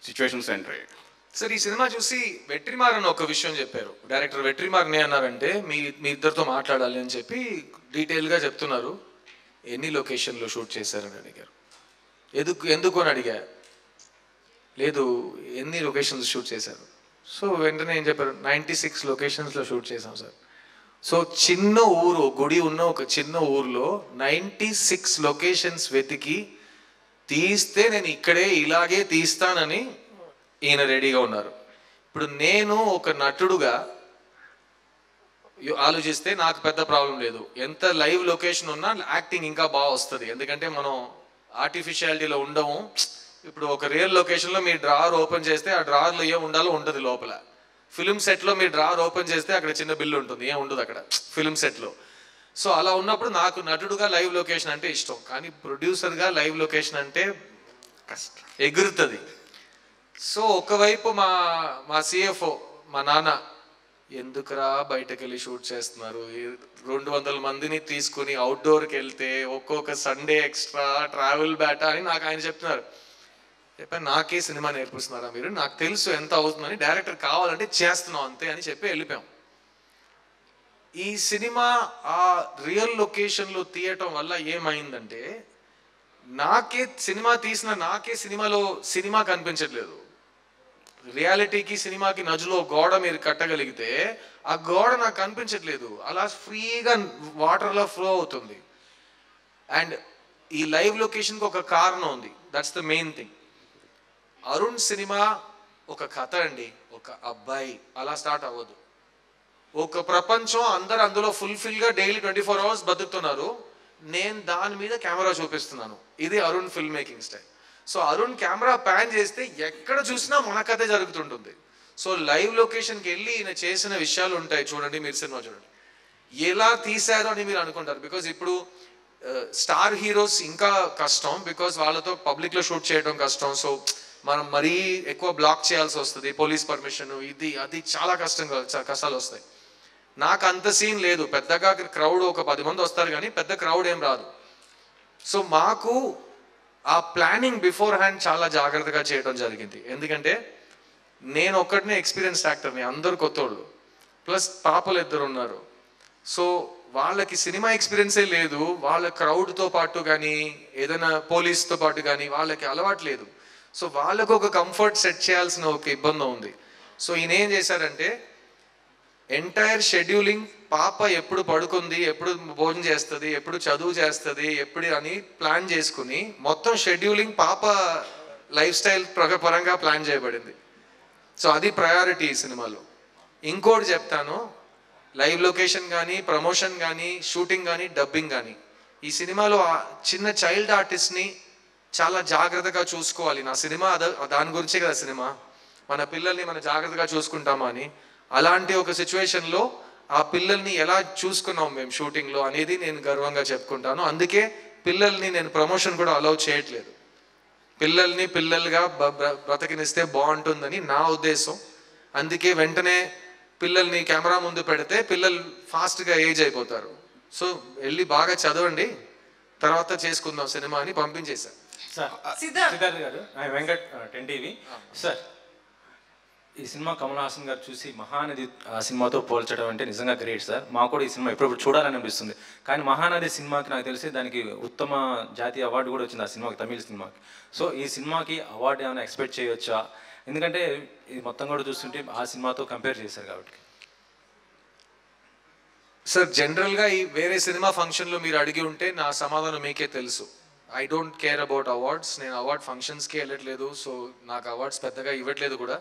సిచ్యువేషన్స్ ఎంటర్ అయ్యాయి? సార్ ఈ సినిమా చూసి వెట్రిమార్ అని ఒక విషయం చెప్పారు. డైరెక్టర్ వెట్రిమార్ నే అన్నారంటే మీ మీ ఇద్దరితో మాట్లాడాలి అని చెప్పి డీటెయిల్గా చెప్తున్నారు. ఎన్ని లొకేషన్లో షూట్ చేశారని అడిగారు. ఎందుకు ఎందుకు అని అడిగా. లేదు ఎన్ని లొకేషన్స్ షూట్ చేశారు. సో వెంటనే ఏం చెప్పారు? నైంటీ సిక్స్ లొకేషన్స్లో షూట్ చేశాం సార్. సో చిన్న ఊరు గుడి ఉన్న ఒక చిన్న ఊర్లో నైంటీ సిక్స్ లొకేషన్స్ వెతికి తీస్తే నేను ఇక్కడే ఇలాగే తీస్తానని ఈయన రెడీగా ఉన్నారు. ఇప్పుడు నేను ఒక నటుడుగా ఆలోచిస్తే నాకు పెద్ద ప్రాబ్లం లేదు. ఎంత లైవ్ లొకేషన్ ఉన్నా యాక్టింగ్ ఇంకా బాగా వస్తుంది. ఎందుకంటే మనం ఆర్టిఫిషియాలిటీలో ఉండము. ఇప్పుడు ఒక రియల్ లొకేషన్లో మీ డ్రావర్ ఓపెన్ చేస్తే ఆ డ్రావర్లో ఏం ఉండాలో ఉంటుంది లోపల. ఫిల్మ్ సెట్లో మీ డ్రావర్ ఓపెన్ చేస్తే అక్కడ చిన్న బిల్లు ఉంటుంది. ఏం ఉండదు అక్కడ ఫిల్మ్ సెట్లో. సో అలా ఉన్నప్పుడు నాకు నటుడుగా లైవ్ లొకేషన్ అంటే ఇష్టం. కానీ ప్రొడ్యూసర్గా లైవ్ లొకేషన్ అంటే ఎగురుతుంది. సో ఒకవైపు మా మా సిఎఫ్ఓ మా నాన్న ఎందుకురా బయటకు వెళ్ళి షూట్ చేస్తున్నారు? రెండు వందల మందిని తీసుకుని అవుట్డోర్కి వెళ్తే ఒక్కొక్క సండే ఎక్స్ట్రా ట్రావెల్ బ్యాటా అని నాకు ఆయన చెప్తున్నారు. చెప్పాను నాకే సినిమా నేర్పిస్తున్నారా మీరు? నాకు తెలుసు ఎంత అవుతుందని డైరెక్టర్ కావాలంటే చేస్తున్నాం అంతే అని చెప్పి వెళ్ళిపోయాం. ఈ సినిమా ఆ రియల్ లొకేషన్లో తీయటం వల్ల ఏమైందంటే నాకే సినిమా తీసిన నాకే సినిమాలో సినిమా కనిపించట్లేదు. రియాలిటీకి సినిమాకి నజులో గోడ మీరు కట్టగలిగితే ఆ గోడ నాకు కనిపించట్లేదు. అలా ఫ్రీగా వాటర్లో ఫ్లో అవుతుంది. అండ్ ఈ లైవ్ లొకేషన్కి ఒక కారణం ఉంది. That's the main thing Arun cinema ఒక కథ అండి. ఒక అబ్బాయి. అలా స్టార్ట్ అవ్వదు. ఒక ప్రపంచం అందరు అందులో ఫుల్ఫిల్గా డైలీ ట్వంటీ ఫోర్ అవర్స్ బతుకుతున్నారు. నేను దాని మీద కెమెరా చూపిస్తున్నాను. ఇది Arun film making style so Arun camera pan చేస్తే ఎక్కడ చూసినా మన కథే జరుగుతుంటుంది. సో లైవ్ లొకేషన్కి వెళ్ళి ఈయన చేసిన విషయాలు ఉంటాయి చూడండి మీరు సినిమా చూడండి. ఎలా తీసారో అని మీరు అనుకుంటారు? బికాజ్ ఇప్పుడు స్టార్ హీరోస్ ఇంకా కష్టం బికాజ్ వాళ్ళతో పబ్లిక్లో షూట్ చేయడం కష్టం. సో మనం మరీ ఎక్కువ బ్లాక్ చేయాల్సి వస్తుంది. పోలీస్ పర్మిషన్ ఇది అది చాలా కష్టంగా కష్టాలు వస్తాయి. నాకు అంత సీన్ లేదు. పెద్దగా క్రౌడ్ ఒక పది మంది వస్తారు కానీ పెద్ద క్రౌడ్ ఏం రాదు. సో మాకు ఆ ప్లానింగ్ బిఫోర్ హ్యాండ్ చాలా జాగ్రత్తగా చేయడం జరిగింది. ఎందుకంటే నేను ఒక్కడనే ఎక్స్పీరియన్స్ యాక్టర్ని అందరు కొత్తోళ్ళు. ప్లస్ పాపలు ఇద్దరు ఉన్నారు. సో వాళ్ళకి సినిమా ఎక్స్పీరియన్సే లేదు. వాళ్ళ క్రౌడ్తో పాటు కానీ ఏదైనా పోలీస్తో పాటు కానీ వాళ్ళకి అలవాటు లేదు. సో వాళ్ళకు ఒక కంఫర్ట్ సెట్ చేయాల్సిన ఒక ఇబ్బంది ఉంది. సో ఈయన ఏం చేశారంటే ఎంటైర్ షెడ్యూలింగ్ పాప ఎప్పుడు పడుకుంది ఎప్పుడు భోజనం చేస్తుంది ఎప్పుడు చదువు చేస్తుంది ఎప్పుడు అని ప్లాన్ చేసుకుని మొత్తం షెడ్యూలింగ్ పాప లైఫ్ స్టైల్ పరంగా ప్లాన్ చేయబడింది. సో అది ప్రయారిటీ ఈ సినిమాలో. ఇంకోటి చెప్తాను లైవ్ లొకేషన్ కానీ ప్రమోషన్ కానీ షూటింగ్ కానీ డబ్బింగ్ కానీ ఈ సినిమాలో ఆ చిన్న చైల్డ్ ఆర్టిస్ట్ని చాలా జాగ్రత్తగా చూసుకోవాలి. నా సినిమా అద దాని గురించే కదా సినిమా. మన పిల్లల్ని మనం జాగ్రత్తగా చూసుకుంటామా అని. అలాంటి ఒక సిచ్యువేషన్లో ఆ పిల్లల్ని ఎలా చూసుకున్నాం మేము షూటింగ్లో అనేది నేను గర్వంగా చెప్పుకుంటాను. అందుకే పిల్లల్ని నేను ప్రమోషన్ కూడా అలౌ చేయట్లేదు. పిల్లల్ని పిల్లలుగా బ- బ్ర- బ్రతకనిస్తే బాగుంటుందని నా ఉద్దేశం. అందుకే వెంటనే పిల్లల్ని కెమెరా ముందు పెడితే పిల్లలు ఫాస్ట్గా ఏజ్ అయిపోతారు. సో వెళ్ళి బాగా చదవండి. తర్వాత చేసుకుందాం సినిమా అని పంపించేశారు. సార్ సిద్ధార్థ్. గారు I Venkat ten TV sir ఈ సినిమా కమల్ హాసన్ గారు చూసి మహానది ఆ సినిమాతో పోల్చడం అంటే నిజంగా గ్రేట్ సార్. మాకు కూడా ఈ సినిమా ఎప్పుడప్పుడు చూడాలని అనిపిస్తుంది. కానీ మహానది సినిమాకి నాకు తెలిసి దానికి ఉత్తమ జాతీయ అవార్డు కూడా వచ్చింది ఆ సినిమాకి తమిళ సినిమాకి. సో ఈ సినిమాకి అవార్డు ఏమైనా ఎక్స్పెక్ట్ చేయొచ్చా? ఎందుకంటే ఇది మొత్తం కూడా చూస్తుంటే ఆ సినిమాతో కంపేర్ చేశారు కాబట్టి. సార్ జనరల్గా ఈ వేరే సినిమా ఫంక్షన్లో మీరు అడిగి ఉంటే నా సమాధానం మీకే తెలుసు. I don't care about awards. నేను అవార్డ్ ఫంక్షన్స్కి వెళ్ళట్లేదు సో నాకు అవార్డ్స్ పెద్దగా ఇవ్వట్లేదు కూడా.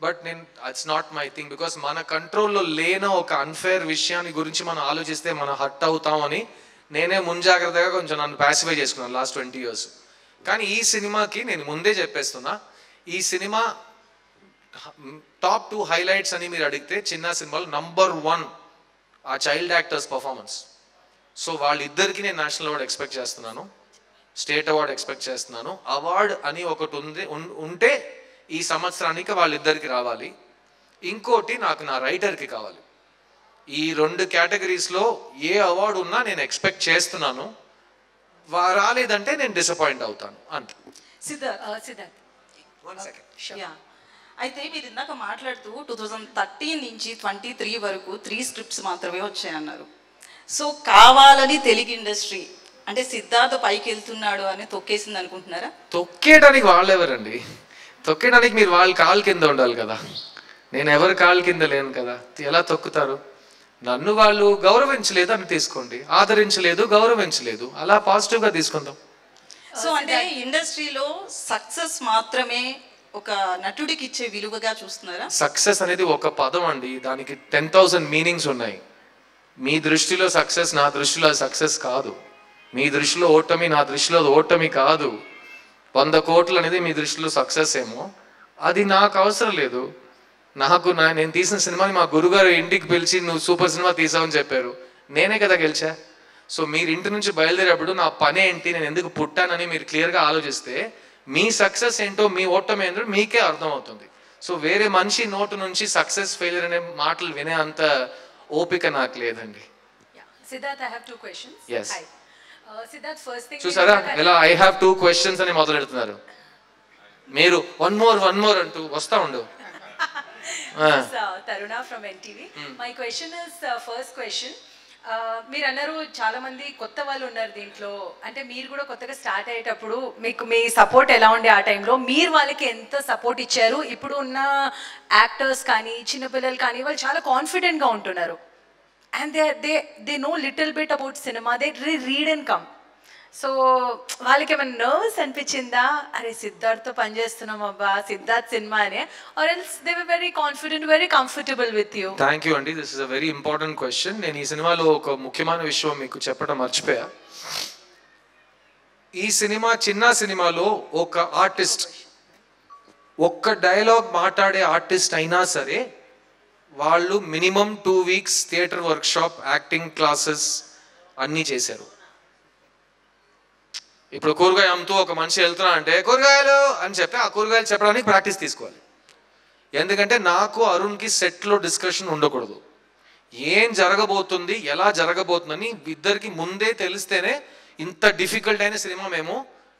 బట్ నేను it's not my thing because మన కంట్రోల్లో లేని ఒక అన్ఫేర్ విషయాన్ని గురించి మనం ఆలోచిస్తే మనం హర్ట్ అవుతామని నేనే ముంజాగ్రత్తగా కొంచెం నన్ను ప్యాసిఫై చేసుకున్నాను లాస్ట్ ట్వంటీ ఇయర్స్ కానీ ఈ సినిమాకి నేను ముందే చెప్పేస్తున్నా ఈ సినిమా టాప్ టూ హైలైట్స్ అని మీరు అడిగితే చిన్న సినిమాలో నంబర్ వన్ ఆ చైల్డ్ యాక్టర్స్ పర్ఫార్మెన్స్ సో వాళ్ళిద్దరికి నేను నేషనల్ అవార్డ్ ఎక్స్పెక్ట్ చేస్తున్నాను స్టేట్ అవార్డు ఎక్స్పెక్ట్ చేస్తున్నాను. అవార్డ్ అని ఒకటి ఉంది ఉంటే ఈ సంవత్సరానికి వాళ్ళిద్దరికి రావాలి. ఇంకోటి నాకు నా రైటర్కి కావాలి. ఈ రెండు కేటగిరీస్లో ఏ అవార్డు ఉన్నా నేను ఎక్స్పెక్ట్ చేస్తున్నాను. రాలేదంటే నేను డిసప్పాయింట్ అవుతాను అంతే. Siddharth Siddharth. One second yeah అయితే మీరు ఇందాక మాట్లాడుతూ టూ థౌజండ్ థర్టీన్ నుంచి ట్వంటీ త్రీ వరకు త్రీ స్క్రిప్ట్స్ మాత్రమే వచ్చాయన్నారు. సో కావాలని తెలుగు ఇండస్ట్రీ అంటే సిద్ధార్థ్ పైకి వెళ్తున్నాడు అని తొక్కేసింది అనుకుంటున్నారా తొక్కేయడానికి వాళ్ళు ఎవరండి తొక్కేయడానికి మీరు వాళ్ళ కాలు కింద ఉండాలి కదా. నేను ఎవరి కాలు కింద లేను కదా. ఎలా తొక్కుతారు? నన్ను వాళ్ళు గౌరవించలేదు అని తీసుకోండి. ఆదరించలేదు గౌరవించలేదు. అలా పాజిటివ్గా తీసుకుందాం. సో అంటే ఇండస్ట్రీలో సక్సెస్ మాత్రమే ఒక నటుడికి ఇచ్చే విలువగా చూస్తున్నారా? సక్సెస్ అనేది ఒక పదం అండి. దానికి టెన్ థౌసండ్ మీనింగ్స్ ఉన్నాయి. మీ దృష్టిలో సక్సెస్ నా దృష్టిలో సక్సెస్ కాదు. మీ దృష్టిలో ఓటమి నా దృష్టిలో ఓటమి కాదు. వంద కోట్లు అనేది మీ దృష్టిలో సక్సెస్ ఏమో. అది నాకు అవసరం లేదు. నాకు నా నేను తీసిన సినిమాని మా గురుగారు ఇంటికి పిలిచి నువ్వు సూపర్ సినిమా తీసావని చెప్పారు. నేనే కదా గెలిచా. సో మీరు ఇంటి నుంచి బయలుదేరేటప్పుడు నా పని ఏంటి నేను ఎందుకు పుట్టానని మీరు క్లియర్గా ఆలోచిస్తే మీ సక్సెస్ ఏంటో మీ ఓటమి ఏంటో మీకే అర్థమవుతుంది. సో వేరే మనిషి నోటు నుంచి సక్సెస్ ఫెయిలియర్ అనే మాటలు వినే అంత ఓపిక నాకు లేదండి. Siddharth, I have two questions. Yes. Hi. చూసారా? ఎలా ఐ హ్యావ్ టూ క్వశ్చన్స్ అని మొదలెడుతున్నారు మీరు వన్ మోర్ వన్ మోర్ అంటూ వస్తా ఉండు. NTV. My question is uh, first question. Uh, మీరు అన్నారు చాలా మంది కొత్త వాళ్ళు ఉన్నారు దీంట్లో. అంటే మీరు కూడా కొత్తగా స్టార్ట్ అయ్యేటప్పుడు మీకు మీ సపోర్ట్ ఎలా ఉండే ఆ టైంలో మీరు వాళ్ళకి ఎంత సపోర్ట్ ఇచ్చారు? ఇప్పుడు ఉన్న యాక్టర్స్ కానీ చిన్నపిల్లలు కానీ వాళ్ళు చాలా కాన్ఫిడెంట్గా ఉంటున్నారు. And they they they know little bit about cinema they read and come so వాళ్ళకి ఏమైనా నర్వస్ అనిపించిందా? అరే సిద్ధార్థ్తో పనిచేస్తున్నాం అబ్బా సిద్ధార్థ్ సినిమా అని. Or else they were very confident very comfortable with you thank you అండి this is a very important question నేను ఈ సినిమాలో ఒక ముఖ్యమైన విషయం మీకు చెప్పడం మర్చిపోయా. ఈ సినిమా చిన్న సినిమాలో ఒక ఆర్టిస్ట్ ఒక్క డైలాగ్ మాట్లాడే ఆర్టిస్ట్ అయినా సరే వాళ్ళు minimum two weeks theatre workshop acting classes అన్నీ చేశారు. ఇప్పుడు కూరగాయ అమ్ముతూ ఒక మనిషి వెళ్తున్నా అంటే కూరగాయలు అని చెప్పి ఆ కూరగాయలు చెప్పడానికి ప్రాక్టీస్ తీసుకోవాలి. ఎందుకంటే నాకు అరుణ్కి సెట్లో డిస్కషన్ ఉండకూడదు. ఏం జరగబోతుంది ఎలా జరగబోతుందని ఇద్దరికి ముందే తెలిస్తేనే ఇంత డిఫికల్ట్ అయిన సినిమా మేము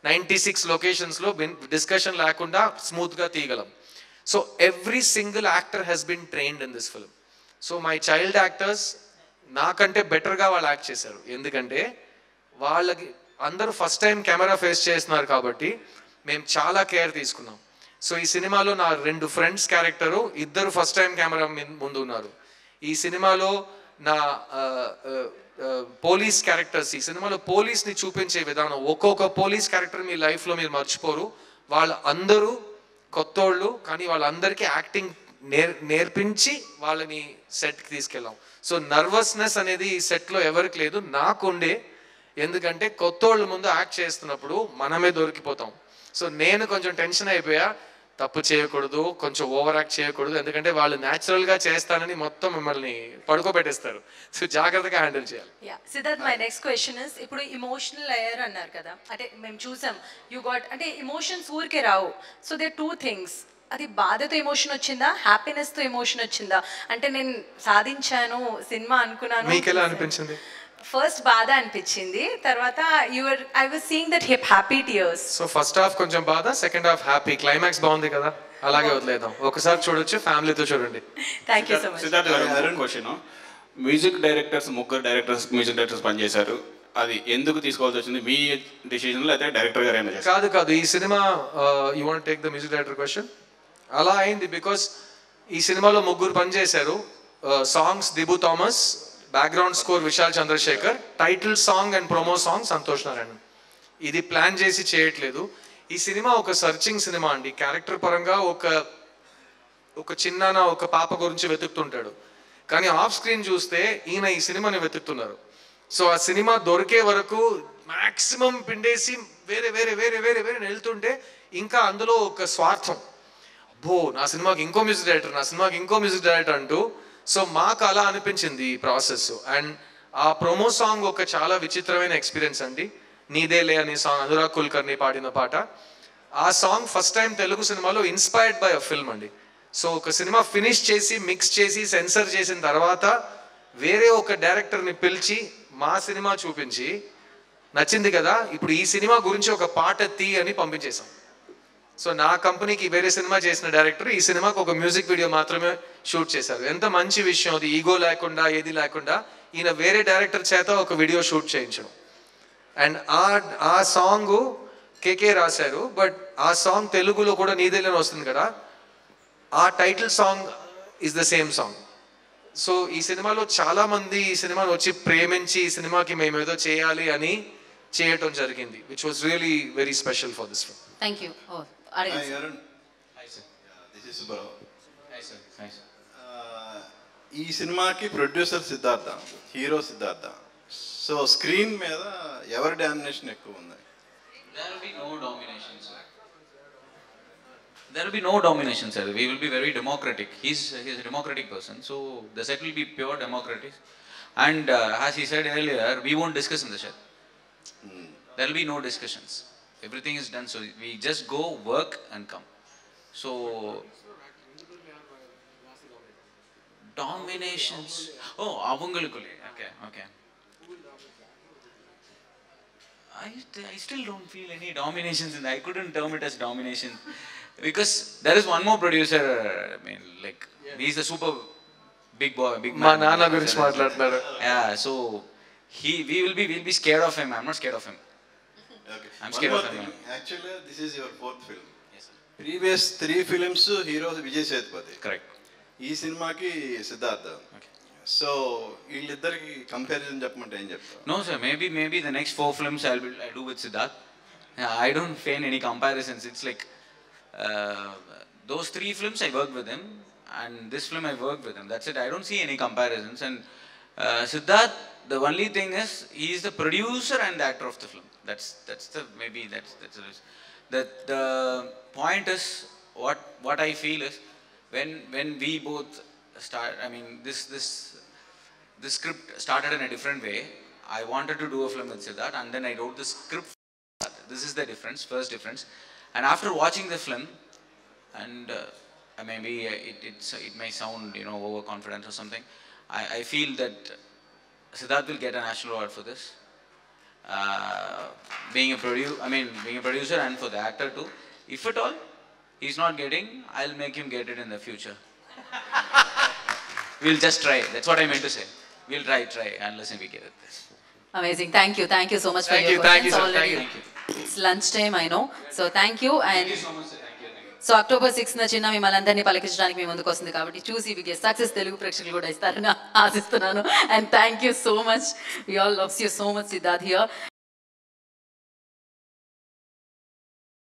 నైంటీ సిక్స్ లొకేషన్స్లో డిస్కషన్ లేకుండా స్మూత్గా తీయగలం. So every single actor has been trained in this film so my child actors నాకంటే బెటర్గా వాళ్ళు యాక్ట్ చేశారు. ఎందుకంటే వాళ్ళకి అందరూ ఫస్ట్ టైం కెమెరా ఫేస్ చేస్తున్నారు కాబట్టి మేము చాలా కేర్ తీసుకున్నాం. సో ఈ సినిమాలో నా రెండు ఫ్రెండ్స్ క్యారెక్టరు ఇద్దరు ఫస్ట్ టైం కెమెరా ముందు ఉన్నారు ఈ సినిమాలో నా పోలీస్ క్యారెక్టర్స్ ఈ సినిమాలో పోలీస్ని చూపించే విధానం ఒక్కొక్క పోలీస్ క్యారెక్టర్ మీ లైఫ్లో మీరు మర్చిపోరు. వాళ్ళ అందరూ కొత్తోళ్ళు కానీ వాళ్ళందరికీ యాక్టింగ్ నేర్ నేర్పించి వాళ్ళని సెట్కి తీసుకెళ్ళాం. సో నర్వస్నెస్ అనేది ఈ సెట్లో ఎవరికి లేదు. నాకుండే. ఎందుకంటే కొత్తోళ్ళ ముందు యాక్ట్ చేస్తున్నప్పుడు మనమే దొరికిపోతాం. సో నేను కొంచెం టెన్షన్ అయిపోయా. తప్పు చేయకూడదు కొంచెం ఓవర్ యాక్ట్ చేయకూడదు. ఎందుకంటే వాళ్ళు న్యాచురల్గా చేస్తానని మొత్తం మిమ్మల్ని పడుకోబెట్టేస్తారు. సో జాగ్రత్తగా హ్యాండిల్ చేయాలి. Yeah Siddharth my next question is ఇప్పుడు ఇమోషనల్ అయ్యారు అన్నారు కదా. అంటే మేము చూసాం యూ గాట్ అంటే ఇమోషన్స్ ఊరికే రావు. సో దే టూ థింగ్స్ అది బాధతో ఎమోషన్ వచ్చిందా? హ్యాపీనెస్తో ఎమోషన్ వచ్చిందా? అంటే నేను సాధించాను సినిమా అనుకున్నాను మీకు ఎలా అనిపించింది? ఫస్ట్ బాధ అనిపించింది. తర్వాత your I was seeing that hip happy tears so first half కొంచెం బాధ సెకండ్ హాఫ్ హ్యాపీ క్లైమాక్స్ బాగుంది కదా? అలాగే వదిలేద్దాం. ఒకసారి చూడొచ్చు ఫ్యామిలీతో చూడండి. Thank you so much Siddharth గారు అరుణ్ క్వశ్చన్ మ్యూజిక్ డైరెక్టర్స్ ముగ్గురు డైరెక్టర్స్ మ్యూజిక్ డైరెక్టర్స్ పనిచేశారు. అది ఎందుకు తీసుకోవాల్సి వచ్చింది? మీ డిసిజన్ అయితే డైరెక్టర్ గారు ఏమైనా చేశారు? కాదు కాదు. ఈ cinema you want take the music director question అలా అయింది బికాస్ ఈ సినిమాలో ముగ్గురు పనిచేశారు. Songs Dibu Thomas background score Vishal Chandrasekhar title song and promo song Santhosh Narayana ఇది ప్లాన్ చేసి చేయట్లేదు. ఈ సినిమా ఒక సర్చింగ్ సినిమా అండి. క్యారెక్టర్ పరంగా ఒక ఒక చిన్నాన ఒక పాప గురించి వెతుకుతుంటాడు. కానీ ఆఫ్ స్క్రీన్ చూస్తే ఈయన ఈ సినిమాని వెతుకుతున్నారు. సో ఆ సినిమా దొరికే వరకు మ్యాక్సిమం పిండేసి వేరే వేరే వేరే వేరే వేరే వెళ్తుంటే ఇంకా అందులో ఒక స్వార్థం. అబ్బో నా సినిమాకి ఇంకో మ్యూజిక్ డైరెక్టర్ నా సినిమాకి ఇంకో మ్యూజిక్ డైరెక్టర్ అంటూ సో మాకు అలా అనిపించింది ఈ ప్రాసెస్. అండ్ ఆ ప్రొమో సాంగ్ ఒక చాలా విచిత్రమైన ఎక్స్పీరియన్స్ అండి. నీదేలే అనే సాంగ్ అనురాగ్ కుల్కర్ని పాడిన పాట. ఆ సాంగ్ ఫస్ట్ టైం తెలుగు సినిమాలో ఇన్స్పైర్డ్ బై అ ఫిల్మ్ అండి. సో ఒక సినిమా ఫినిష్ చేసి మిక్స్ చేసి సెన్సర్ చేసిన తర్వాత వేరే ఒక డైరెక్టర్ని పిలిచి మా సినిమా చూపించి నచ్చింది కదా ఇప్పుడు ఈ సినిమా గురించి ఒక పాట తీ అని పంపించేశాం. సో నా కంపెనీకి వేరే సినిమా చేసిన డైరెక్టర్ ఈ సినిమాకి ఒక మ్యూజిక్ వీడియో మాత్రమే షూట్ చేశారు. ఎంత మంచి విషయం అది ఈగో లేకుండా ఏది లేకుండా ఈయన వేరే డైరెక్టర్ చేత ఒక వీడియో షూట్ చేయించడం. అండ్ ఆ ఆ సాంగ్ కేకే రాశారు బట్ ఆ సాంగ్ తెలుగులో కూడా నీదేలని వస్తుంది కదా ఆ title song is the same song so ఈ సినిమాలో చాలా మంది ఈ సినిమాను వచ్చి ప్రేమించి ఈ సినిమాకి మేము ఏదో చేయాలి అని చేయటం జరిగింది which was really very special for this film thank you Uh, ఈ సినిమాకి producer Siddhartha hero Siddhartha so screen మీద ఎవరి డామినేషన్ ఎక్కువ ఉంది There will be no domination, sir. There will be no domination, sir. We will be very democratic. He's, he's a democratic person, so the set will be pure democratic. And uh, as he said earlier, we won't discuss in the set. There will be no discussions. everything is done. So we just go, work and come. So dominations. Oh, avungalukulle. Okay, okay. I, I still don't feel any dominations in I couldn't term it as domination. Because there is one more producer, I mean, like, he's a super big boy, big man. Ma Nana Gurinchi Yeah, so he, we will be, we'll be scared of him. I'm not scared of him. I'm scared of him. Actually this is your fourth film previous three films hero Vijay Sethupathi correct ఈ సినిమాకి Siddhartha so వీళ్ళిద్దరికి comparison చెప్పమంటే ఏం చెప్తారు No, sir. Maybe maybe the next four films I'll be, I'll do with Siddharth. Yeah, I don't feign any comparisons. It's like uh, those three films I worked with him, and this film I worked with him. That's it. I don't see any comparisons. And uh, Siddharth, the only thing is he is the producer and the That's that's the maybe that's that's the the, the point is what what I feel is when when we both start. I mean this this the script started in a different way. I wanted to do a film with Siddharth, and then I wrote the script. This is the difference, first difference. And after watching the film, and uh, maybe it, it's, it may sound you know overconfident or something, I, I feel that Siddharth will get a national award for this. Uh, being a produ- I mean, being a producer and for the actor too. If at all he's not getting, I'll make him get it in the future. we'll just try. That's what I meant to say. We'll try, try, unless we get it. Amazing. Thank you. Thank you so much for Thank your you, thank you, already. Thank you. It's lunch time, I know. So thank you and so October six చిన్న మిమ్మల్ని అందరినీ పలకించడానికి మీ ముందుకు వస్తుంది కాబట్టి చూసి మీకు success Telugu ప్రేక్షకులు కూడా ఇస్తారని ఆశిస్తున్నాను. And thank you so much you all loves you so much Siddharth here